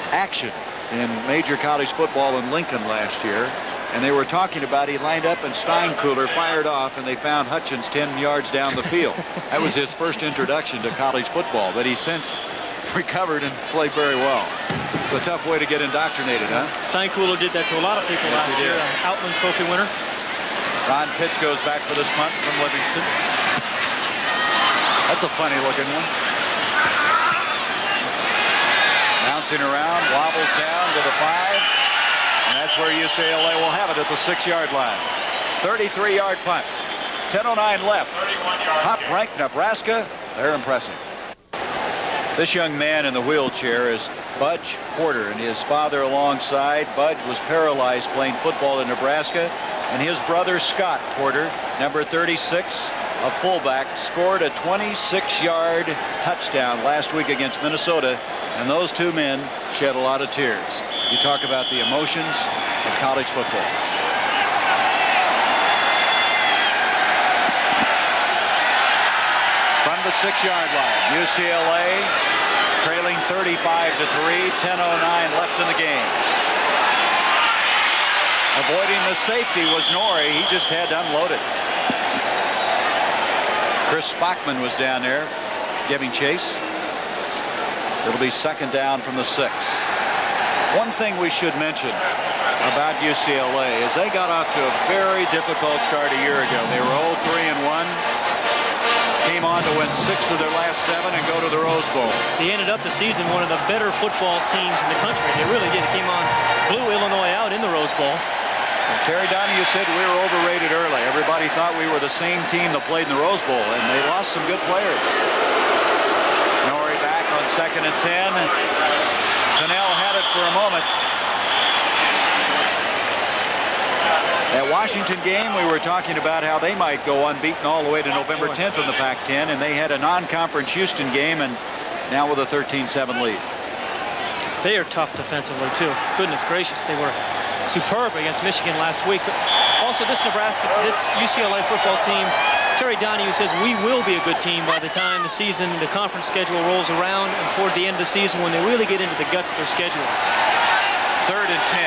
action in major college football in Lincoln last year. And they were talking about he lined up and Steinkuhler fired off and they found Hutchins 10 yards down the field. that was his first introduction to college football, but he's since recovered and played very well. It's a tough way to get indoctrinated, huh? Steinkuhler did that to a lot of people yes, last year. Outland Trophy winner. Ron Pitts goes back for this punt from Livingston. That's a funny looking one. Bouncing around, wobbles down to the five. And that's where UCLA will have it at the six-yard line. 33-yard punt. 10.09 left. Top-ranked Nebraska. They're impressive. This young man in the wheelchair is Budge Porter and his father alongside. Budge was paralyzed playing football in Nebraska. And his brother Scott Porter, number 36, a fullback, scored a 26-yard touchdown last week against Minnesota, and those two men shed a lot of tears. You talk about the emotions of college football. From the six-yard line, UCLA trailing 35 to 3, 10.09 left in the game. Avoiding the safety was Norrie. He just had to unload it. Chris Spachman was down there giving chase. It'll be second down from the six. One thing we should mention about UCLA is they got off to a very difficult start a year ago. They were 0-3 and 1. Came on to win six of their last seven and go to the Rose Bowl. They ended up the season one of the better football teams in the country. They really did. They came on, blew Illinois out in the Rose Bowl. Terry Donahue said we were overrated early. Everybody thought we were the same team that played in the Rose Bowl, and they lost some good players. Norrie back on second and 10. Cannell had it for a moment. That Washington game, we were talking about how they might go unbeaten all the way to November 10th in the Pac-10, and they had a non-conference Houston game, and now with a 13-7 lead. They are tough defensively, too. Goodness gracious, they were superb against Michigan last week. But also this Nebraska, this UCLA football team Terry Donahue says we will be a good team by the time the season, the conference schedule rolls around and toward the end of the season when they really get into the guts of their schedule. Third and 10.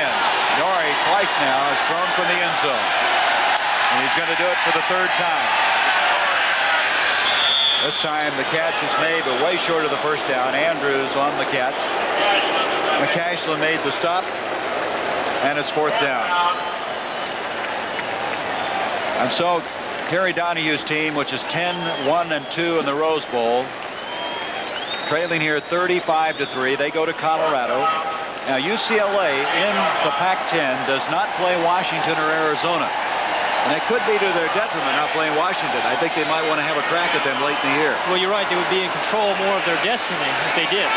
Norrie twice now has thrown from the end zone. And he's going to do it for the third time. This time the catch is made, but way short of the first down. Andrews on the catch. McCasland made the stop, and it's fourth down. And so Terry Donahue's team, which is 10, 1, and 2 in the Rose Bowl, trailing here 35 to 3. They go to Colorado. Now UCLA in the Pac-10 does not play Washington or Arizona. And it could be to their detriment not playing Washington. I think they might want to have a crack at them late in the year. Well, you're right. They would be in control more of their destiny if they did.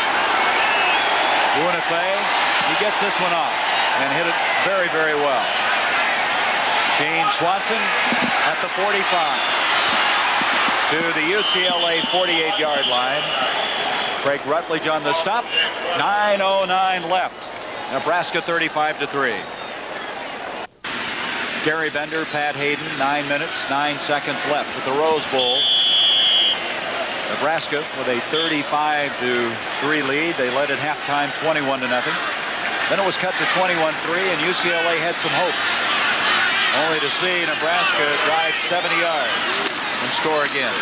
Buenafe, he gets this one off and hit it very, very well. Shane Swanson at the 45 to the UCLA 48-yard line. Craig Rutledge on the stop. 9.09 left. Nebraska 35 to 3. Gary Bender, Pat Haden, nine minutes, nine seconds left at the Rose Bowl. Nebraska with a 35 to 3 lead. They led at halftime 21 to nothing. Then it was cut to 21-3 and UCLA had some hopes. Only to see Nebraska drive 70 yards and score again.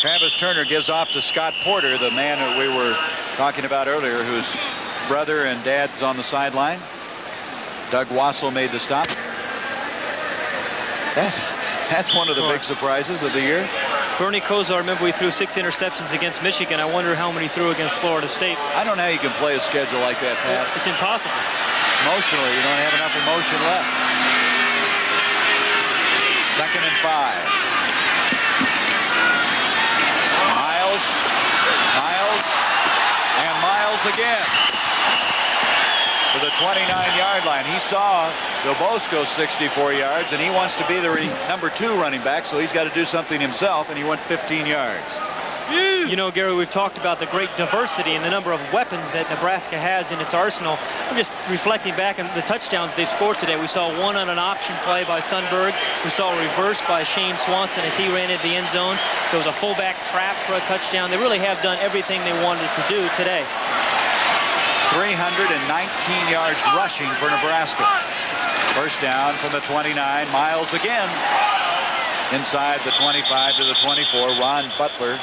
Travis Turner gives off to Scott Porter, the man that we were talking about earlier, whose brother and dad's on the sideline. Doug Wassel made the stop. That, that's one of the big surprises of the year. Bernie Kosar, remember we threw six interceptions against Michigan. I wonder how many threw against Florida State. I don't know how you can play a schedule like that, Pat. It's impossible. Emotionally, you don't have enough emotion left. Second and five. Miles, Miles, and Miles again to the 29-yard line. He saw DuBose go 64 yards, and he wants to be the number two running back, so he's got to do something himself, and he went 15 yards. You know, Gary, we've talked about the great diversity and the number of weapons that Nebraska has in its arsenal. I'm just reflecting back on the touchdowns they scored today. We saw one on an option play by Sundberg. We saw a reverse by Shane Swanson as he ran into the end zone. There was a fullback trap for a touchdown. They really have done everything they wanted to do today. 319 yards rushing for Nebraska. First down from the 29. Miles again. Inside the 25 to the 24. Ron Butler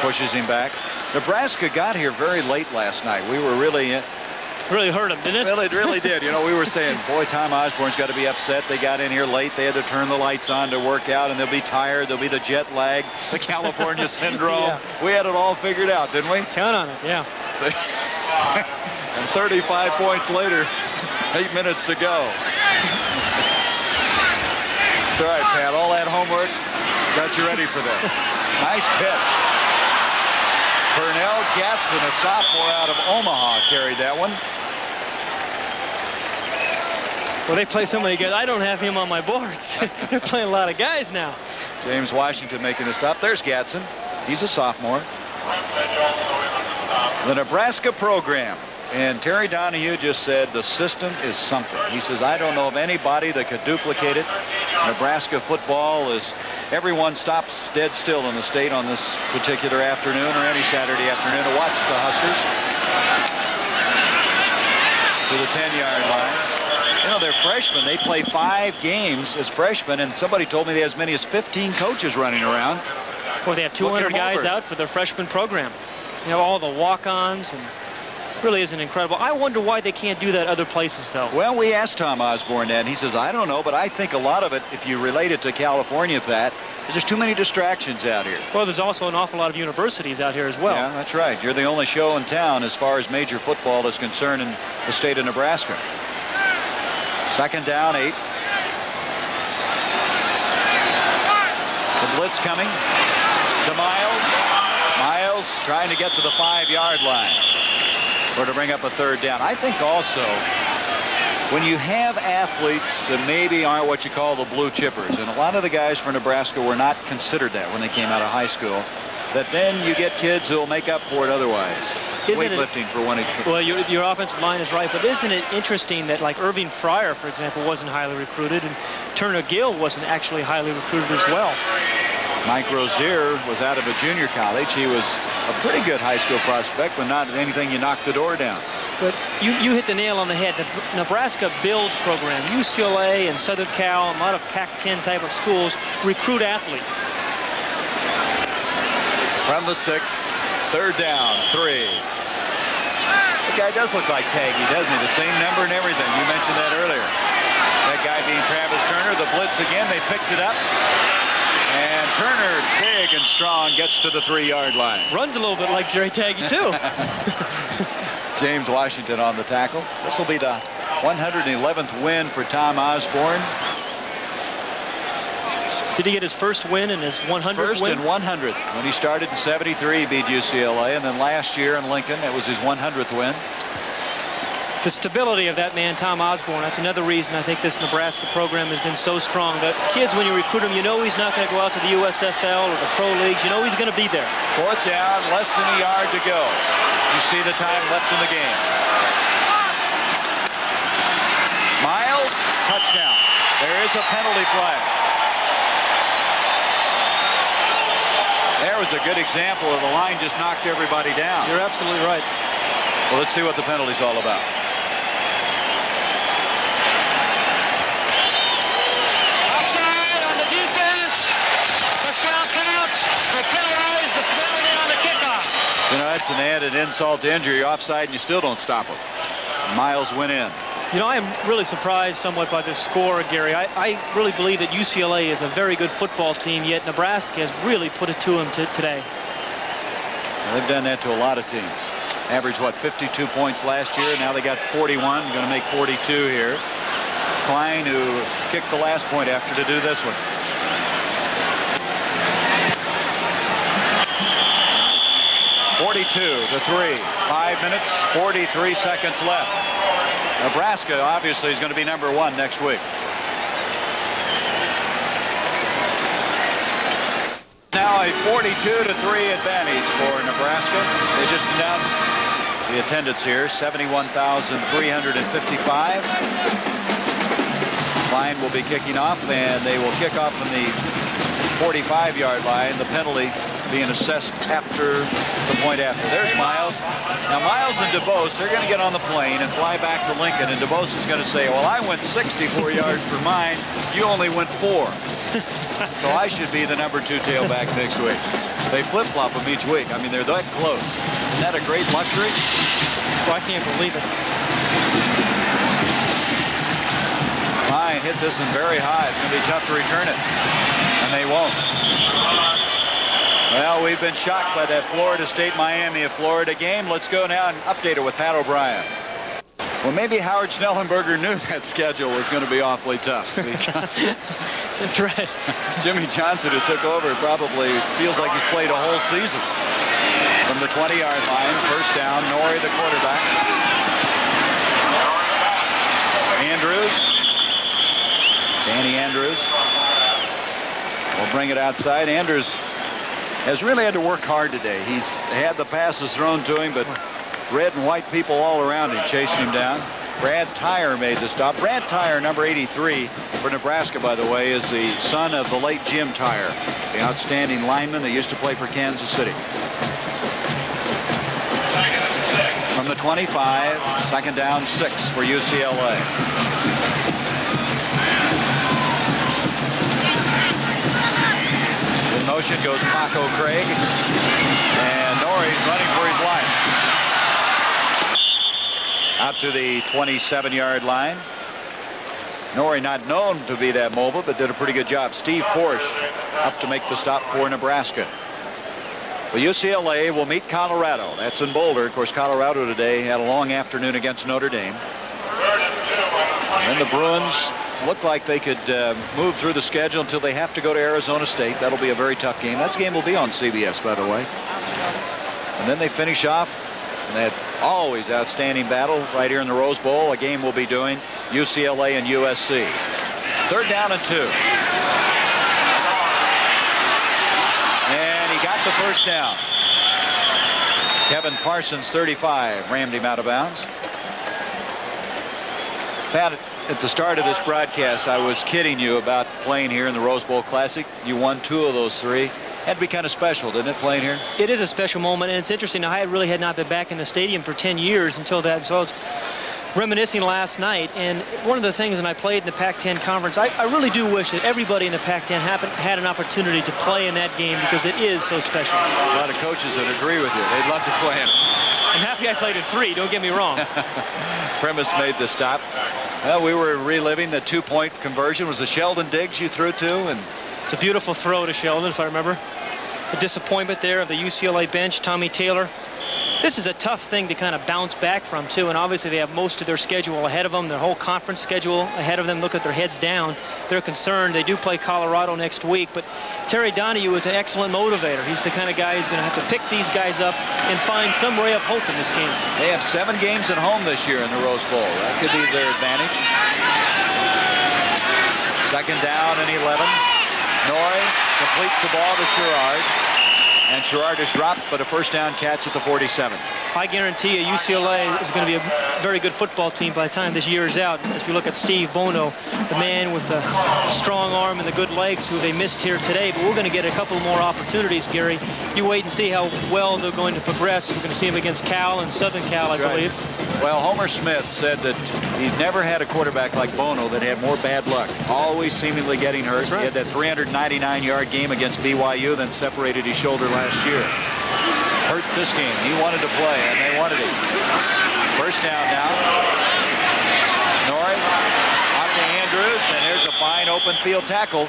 pushes him back. Nebraska got here very late last night. We were really Really hurt them, didn't it? Well, it really did. You know, we were saying, boy, Tom Osborne's got to be upset. They got in here late. They had to turn the lights on to work out, and they'll be tired. There'll be the jet lag, the California syndrome. Yeah. We had it all figured out, didn't we? Count on it, yeah. and 35 points later, eight minutes to go. It's all right, Pat. All that homework got you ready for this. Nice pitch. Pernell Gadsden, a sophomore out of Omaha, carried that one. Well, they play so many guys. I don't have him on my boards. They're playing a lot of guys now. James Washington making the stop. There's Gadsden. He's a sophomore. The Nebraska program. And Terry Donahue just said the system is something. He says, I don't know of anybody that could duplicate it. Nebraska football is everyone stops dead still in the state on this particular afternoon or any Saturday afternoon to watch the Huskers to the 10-yard line. You know, they're freshmen. They play five games as freshmen, and somebody told me they have as many as 15 coaches running around. Well, they have 200 guys over. out for their freshman program. You know, all the walk-ons and really isn't incredible. I wonder why they can't do that other places, though. Well, we asked Tom Osborne that, and he says, I don't know, but I think a lot of it, if you relate it to California, Pat, is there's too many distractions out here. Well, there's also an awful lot of universities out here as well. Yeah, that's right. You're the only show in town as far as major football is concerned in the state of Nebraska. Second down, eight. The blitz coming to Miles. Miles trying to get to the five-yard line or to bring up a third down. I think also when you have athletes that maybe aren't what you call the blue chippers, and a lot of the guys for Nebraska were not considered that when they came out of high school, that then you get kids who will make up for it otherwise. isn't weightlifting it, for one. Well, your, your offensive line is right, but isn't it interesting that like Irving Fryar, for example, wasn't highly recruited, and Turner Gill wasn't actually highly recruited as well. Mike Rozier was out of a junior college. He was a pretty good high school prospect, but not anything you knock the door down. But you, you hit the nail on the head. The Nebraska builds program. UCLA and Southern Cal a lot of Pac-10 type of schools recruit athletes. From the six, third down, three. The guy does look like Tagge, doesn't he? The same number and everything. You mentioned that earlier. That guy being Travis Turner. The blitz again. They picked it up. And Turner, big and strong, gets to the three-yard line. Runs a little bit like Jerry Tagge, too. James Washington on the tackle. This will be the 111th win for Tom Osborne. Did he get his first win in his 100th First win? and 100th. When he started in 73, he beat UCLA. And then last year in Lincoln, that was his 100th win. The stability of that man, Tom Osborne, that's another reason I think this Nebraska program has been so strong. The kids, when you recruit him, you know he's not going to go out to the USFL or the pro leagues. You know he's going to be there. Fourth down, less than a yard to go. You see the time left in the game. Miles, touchdown. There is a penalty flag. There was a good example of the line just knocked everybody down. You're absolutely right. Well, let's see what the penalty's all about. Offside on the defense. First down counts. They penalize the penalty on the kickoff. You know, that's an added insult to injury. You're offside and you still don't stop him. Miles went in. You know, I am really surprised somewhat by this score, Gary. I, I really believe that UCLA is a very good football team, yet Nebraska has really put it to them today. Well, they've done that to a lot of teams. Average, what, 52 points last year. Now they got 41. Going to make 42 here. Klein, who kicked the last point after to do this one. Forty-two to three. Five minutes, 43 seconds left. Nebraska obviously is going to be number one next week. Now a 42 to 3 advantage for Nebraska. They just announced the attendance here 71,355. Line will be kicking off and they will kick off from the 45 yard line. The penalty being assessed after the point after. There's Miles. Now Miles and DuBose, they're going to get on the plane and fly back to Lincoln and DuBose is going to say, well, I went 64 yards for mine. You only went four. so I should be the number two tailback next week. They flip-flop them each week. I mean, they're that close. Isn't that a great luxury? Well, I can't believe it. Fine, hit this one very high. It's going to be tough to return it. And they won't. Well, we've been shocked by that Florida State-Miami of Florida game. Let's go now and update it with Pat O'Brien. Well, maybe Howard Schnellenberger knew that schedule was going to be awfully tough. That's right. Jimmy Johnson, who took over, probably feels like he's played a whole season. From the 20-yard line, first down, Norrie, the quarterback. Andrews. Danny Andrews will bring it outside. Andrews has really had to work hard today. He's had the passes thrown to him, but red and white people all around him chasing him down. Brad Tyrer made the stop. Brad Tyrer, number 83 for Nebraska, by the way, is the son of the late Jim Tyrer, the outstanding lineman that used to play for Kansas City. From the 25, second down, six for UCLA. Motion goes Paco Craig, and Norrie's running for his life. Out to the 27-yard line. Norrie not known to be that mobile, but did a pretty good job. Steve Forch up to make the stop for Nebraska. Well, UCLA will meet Colorado. That's in Boulder. Of course, Colorado today had a long afternoon against Notre Dame. And the Bruins look like they could uh, move through the schedule until they have to go to Arizona State. That'll be a very tough game. That game will be on CBS, by the way. And then they finish off in that always outstanding battle right here in the Rose Bowl. A game we'll be doing UCLA and USC. Third down and two. And he got the first down. Kevin Parsons, 35, rammed him out of bounds. Pat, at the start of this broadcast, I was kidding you about playing here in the Rose Bowl Classic. You won two of those three. Had to be kind of special, didn't it, playing here? It is a special moment, and it's interesting. I really had not been back in the stadium for 10 years until that. So I was reminiscing last night, and one of the things when I played in the Pac-10 conference, I, I really do wish that everybody in the Pac-10 had an opportunity to play in that game because it is so special. A lot of coaches would agree with you. They'd love to play in. I'm happy I played in three, don't get me wrong. Primus made the stop. Well, we were reliving the two-point conversion. Was the Shelton Diggs you threw to? and It's a beautiful throw to Shelton, if I remember. A disappointment there of the UCLA bench, Tommy Taylor this is a tough thing to kind of bounce back from, too. And obviously, they have most of their schedule ahead of them, their whole conference schedule ahead of them. Look at their heads down. They're concerned. They do play Colorado next week. But Terry Donahue is an excellent motivator. He's the kind of guy who's going to have to pick these guys up and find some ray of hope in this game. They have seven games at home this year in the Rose Bowl. That could be their advantage. Second down and 11. Norrie completes the ball to Sherrard. And Sherrard is dropped, but a first down catch at the 47. I guarantee you UCLA is going to be a very good football team by the time this year is out. As we look at Steve Bono, the man with the strong arm and the good legs who they missed here today. But we're going to get a couple more opportunities, Gary. You wait and see how well they're going to progress. We're going to see them against Cal and Southern Cal, That's I right. believe. Well, Homer Smith said that he'd never had a quarterback like Bono that had more bad luck. Always seemingly getting hurt. Right. He had that 399-yard game against BYU, then separated his shoulder last year. Hurt this game. He wanted to play, and they wanted it. First down now. Norrie off to Andrews, and there's a fine open field tackle.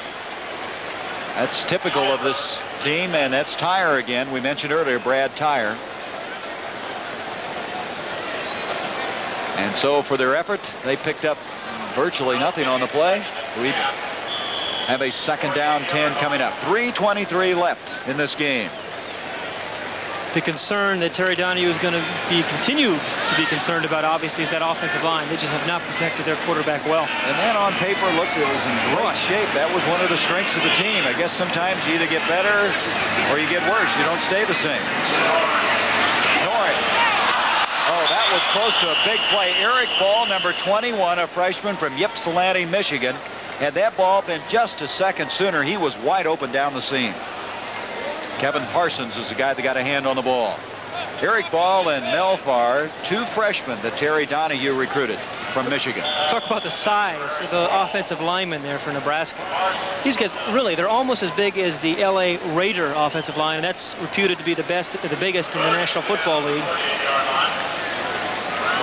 That's typical of this team, and that's Tyrer again. We mentioned earlier Brad Tyrer. And so for their effort, they picked up virtually nothing on the play. We have a second down 10 coming up. 3.23 left in this game the concern that Terry Donahue is going to be continued to be concerned about, obviously, is that offensive line. They just have not protected their quarterback well. And that on paper looked it was in great shape. That was one of the strengths of the team. I guess sometimes you either get better or you get worse. You don't stay the same. Was close to a big play. Eric Ball, number 21, a freshman from Ypsilanti, Michigan. Had that ball been just a second sooner, he was wide open down the seam. Kevin Parsons is the guy that got a hand on the ball. Eric Ball and Mel Farr, two freshmen that Terry Donahue recruited from Michigan. Talk about the size of the offensive lineman there for Nebraska. These guys, really, they're almost as big as the L.A. Raider offensive line, and that's reputed to be the best, the biggest in the National Football League.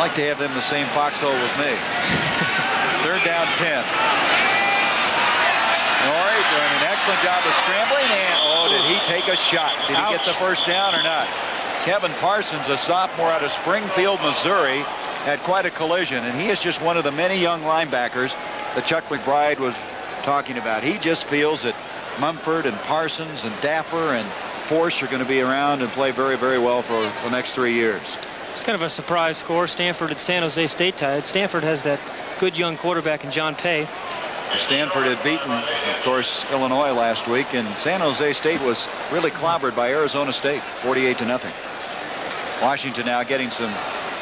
I'd like to have them in the same foxhole with me. Third down 10 doing an excellent job of scrambling. And, oh, did he take a shot? Did he get the first down or not? Kevin Parsons, a sophomore out of Springfield, Missouri, had quite a collision. And he is just one of the many young linebackers that Chuck McBride was talking about. He just feels that Munford and Parsons and Daffer and Forch are going to be around and play very, very well for the next three years. It's kind of a surprise score. Stanford at San Jose State tied. Stanford has that good young quarterback in John Paye. Stanford had beaten, of course, Illinois last week, and San Jose State was really clobbered by Arizona State, 48 to nothing. Washington now getting some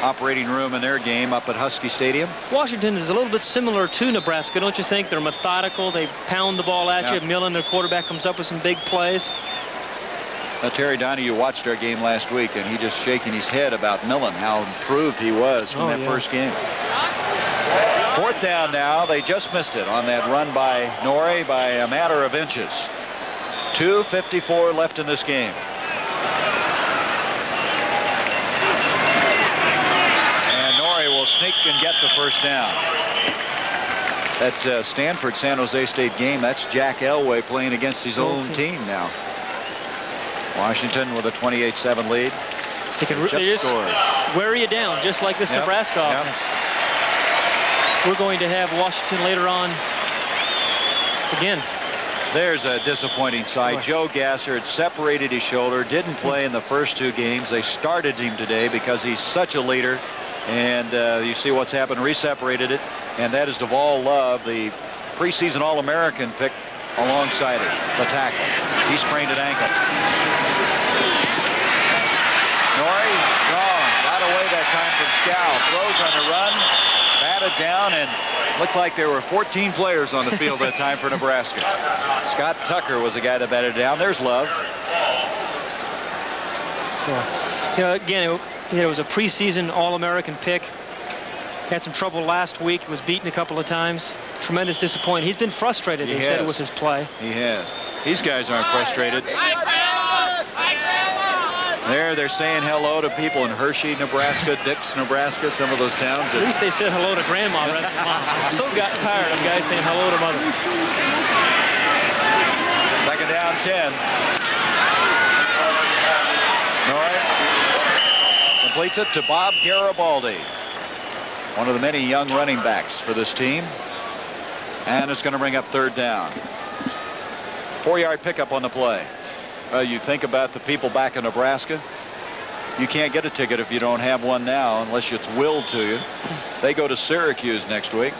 operating room in their game up at Husky Stadium. Washington is a little bit similar to Nebraska, don't you think? They're methodical. They pound the ball at yeah. you. Millen, their quarterback, comes up with some big plays. Now, Terry Donahue watched our game last week, and he just shaking his head about Millen, how improved he was from oh, that yeah. first game. Fourth down now. They just missed it on that run by Norrie by a matter of inches. 2.54 left in this game. And Norrie will sneak and get the first down. That uh, Stanford San Jose State game, that's Jack Elway playing against his own team now. Washington with a 28-7 lead. They can really just wear you down, just like this yep. Nebraska offense. Yep. We're going to have Washington later on again. There's a disappointing side. Joe Gasser had separated his shoulder, didn't play in the first two games. They started him today because he's such a leader. And uh, you see what's happened, reseparated it. And that is Duval Love, the preseason All-American pick alongside it, the tackle. He sprained an ankle. Norrie from Scal. Throws on the run, batted down, and looked like there were 14 players on the field that time for Nebraska. Scott Tucker was the guy that batted down. There's Love. So, you know, again, it, it was a preseason All-American pick. Had some trouble last week. Was beaten a couple of times. Tremendous disappointment. He's been frustrated, He they said, has. with his play. He has. These guys aren't frustrated. There, they're saying hello to people in Hershey, Nebraska, Dix, Nebraska, some of those towns. At least they said hello to grandma rather than mom. I'm so got tired of guys saying hello to mother. Second down, 10. Norrie completes it to Bob Garibaldi. One of the many young running backs for this team. And it's going to bring up third down. Four-yard pickup on the play. Well, you think about the people back in Nebraska. You can't get a ticket if you don't have one now unless it's willed to you. They go to Syracuse next week.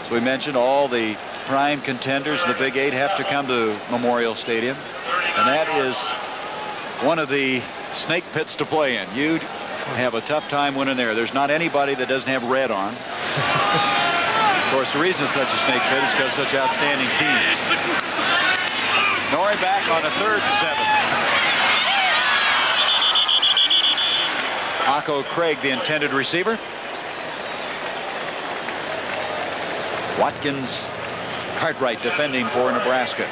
As we mentioned, all the prime contenders in the Big Eight have to come to Memorial Stadium. And that is one of the snake pits to play in. You have a tough time winning there. There's not anybody that doesn't have red on. of course, the reason it's such a snake pit is because such outstanding teams. Norrie back on a third and seven. Paco Craig, the intended receiver. Watkins Cartwright defending for Nebraska.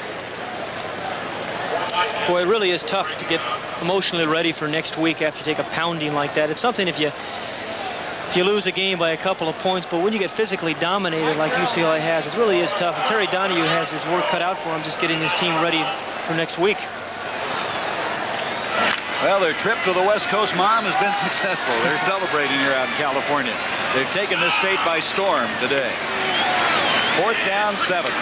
Boy, it really is tough to get emotionally ready for next week after you take a pounding like that. It's something if you if you lose a game by a couple of points, but when you get physically dominated like UCLA has, it really is tough. And Terry Donahue has his work cut out for him just getting his team ready for next week. Well, their trip to the West Coast mom has been successful. They're celebrating here out in California. They've taken this state by storm today. Fourth down, seven.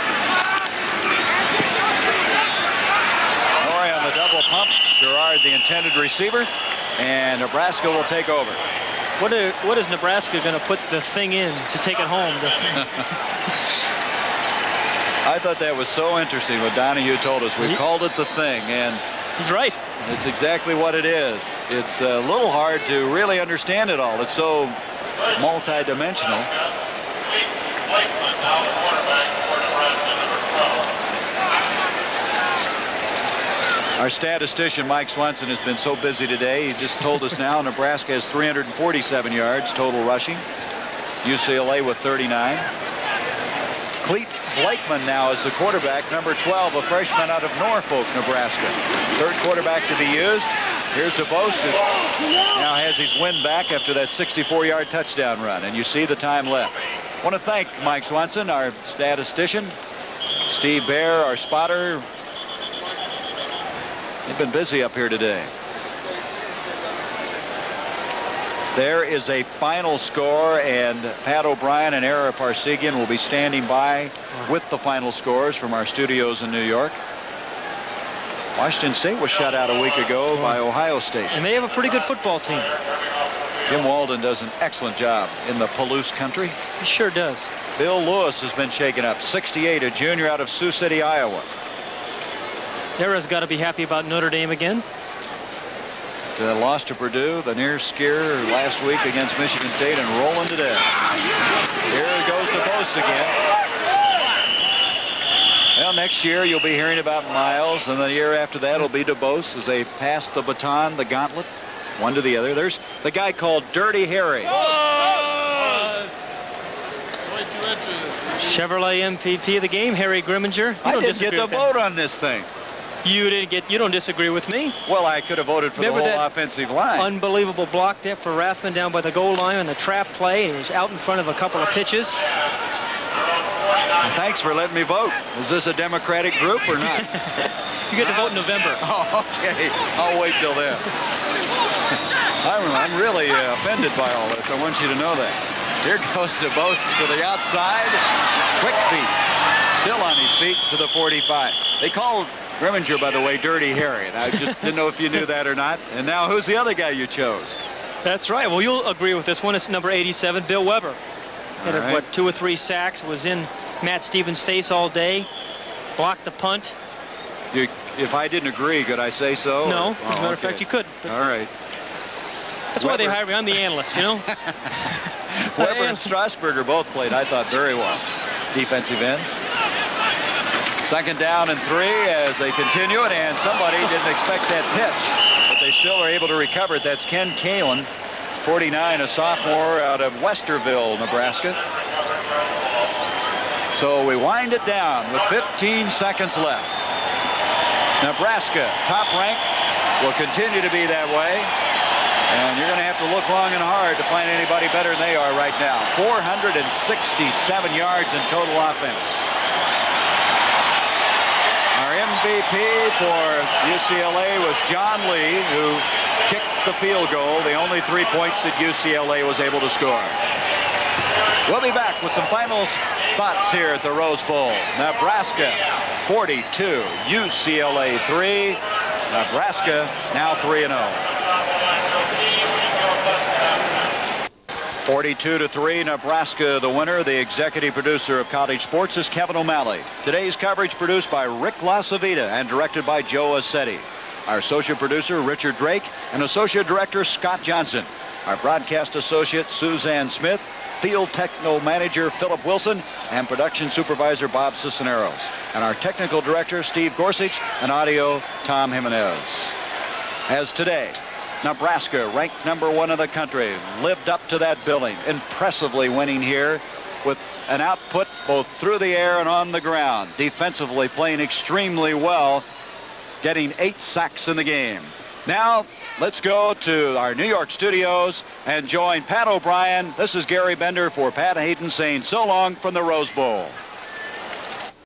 Norrie on the double pump. Gerard, the intended receiver. And Nebraska will take over. What, are, what is Nebraska going to put the thing in to take it home? I thought that was so interesting what Donahue told us. We called it the thing, and He's right. it's exactly what it is. It's a little hard to really understand it all. It's so multidimensional. Our statistician, Mike Swenson, has been so busy today. He just told us now Nebraska has 347 yards total rushing. UCLA with 39. Clete Blakeman now is the quarterback, number 12, a freshman out of Norfolk, Nebraska. Third quarterback to be used. Here's DuBose, who now has his win back after that 64-yard touchdown run, and you see the time left. I want to thank Mike Swenson, our statistician, Steve Bear, our spotter. They've been busy up here today. There is a final score, and Pat O'Brien and Ara Parseghian will be standing by with the final scores from our studios in New York. Washington State was shut out a week ago by Ohio State. And they have a pretty good football team. Jim Walden does an excellent job in the Palouse country. He sure does. Bill Lewis has been shaken up. 68, a junior out of Sioux City, Iowa. Ara's got to be happy about Notre Dame again. The loss to Purdue, the near scare last week against Michigan State, and rolling to death. Here goes DuBose again. Well, next year you'll be hearing about Miles, and the year after that it'll be DuBose as they pass the baton, the gauntlet, one to the other. There's the guy called Dirty Harry. Chevrolet MVP of the game, Harry Grimminger. You I didn't get disagree to vote on this thing. You didn't get. You don't disagree with me. Well, I could have voted for Remember the whole offensive line. Unbelievable block there for Rathman down by the goal line on the trap play. He was out in front of a couple of pitches. Thanks for letting me vote. Is this a Democratic group or not? You get to vote in November. Oh, okay. I'll wait till then. I'm, I'm really uh, offended by all this. I want you to know that. Here goes DuBose to the outside. Quick feet. Still on his feet to the 45. They called Grimminger, by the way, Dirty Harry. And I just didn't know if you knew that or not. And now who's the other guy you chose? That's right. Well, you'll agree with this one. It's number 87, Bill Weber. Had right. what two or three sacks. Was in Matt Stevens' face all day. Blocked the punt. Do, if I didn't agree, could I say so? No, or- as a matter Oh, of fact, okay. you could. All right. That's why they hired me. I'm the analyst, you know? Weber and Strasburger both played, I thought, very well. Defensive ends. Second down and three as they continue it, and somebody didn't expect that pitch, but they still are able to recover it. That's Ken Kalen, 49, a sophomore out of Westerville, Nebraska. So we wind it down with 15 seconds left. Nebraska, top ranked, will continue to be that way. And you're going to have to look long and hard to find anybody better than they are right now. 467 yards in total offense. Our MVP for UCLA was John Lee, who kicked the field goal, the only three points that UCLA was able to score. We'll be back with some final thoughts here at the Rose Bowl. Nebraska 42, UCLA 3. Nebraska now 3 and 0. 42 to 3, Nebraska the winner. The executive producer of College Sports is Kevin O'Malley. Today's coverage produced by Rick Lasavita and directed by Joe Assetti. Our associate producer, Richard Drake, and associate director, Scott Johnson. Our broadcast associate, Suzanne Smith, field techno manager, Philip Wilson, and production supervisor, Bob Cisneros. And our technical director, Steve Gorsuch, and audio, Tom Jimenez. As today, Nebraska, ranked number one in the country, lived up to that billing, impressively winning here with an output both through the air and on the ground. Defensively playing extremely well, getting eight sacks in the game. Now, let's go to our New York studios and join Pat O'Brien. This is Gary Bender for Pat Haden saying so long from the Rose Bowl.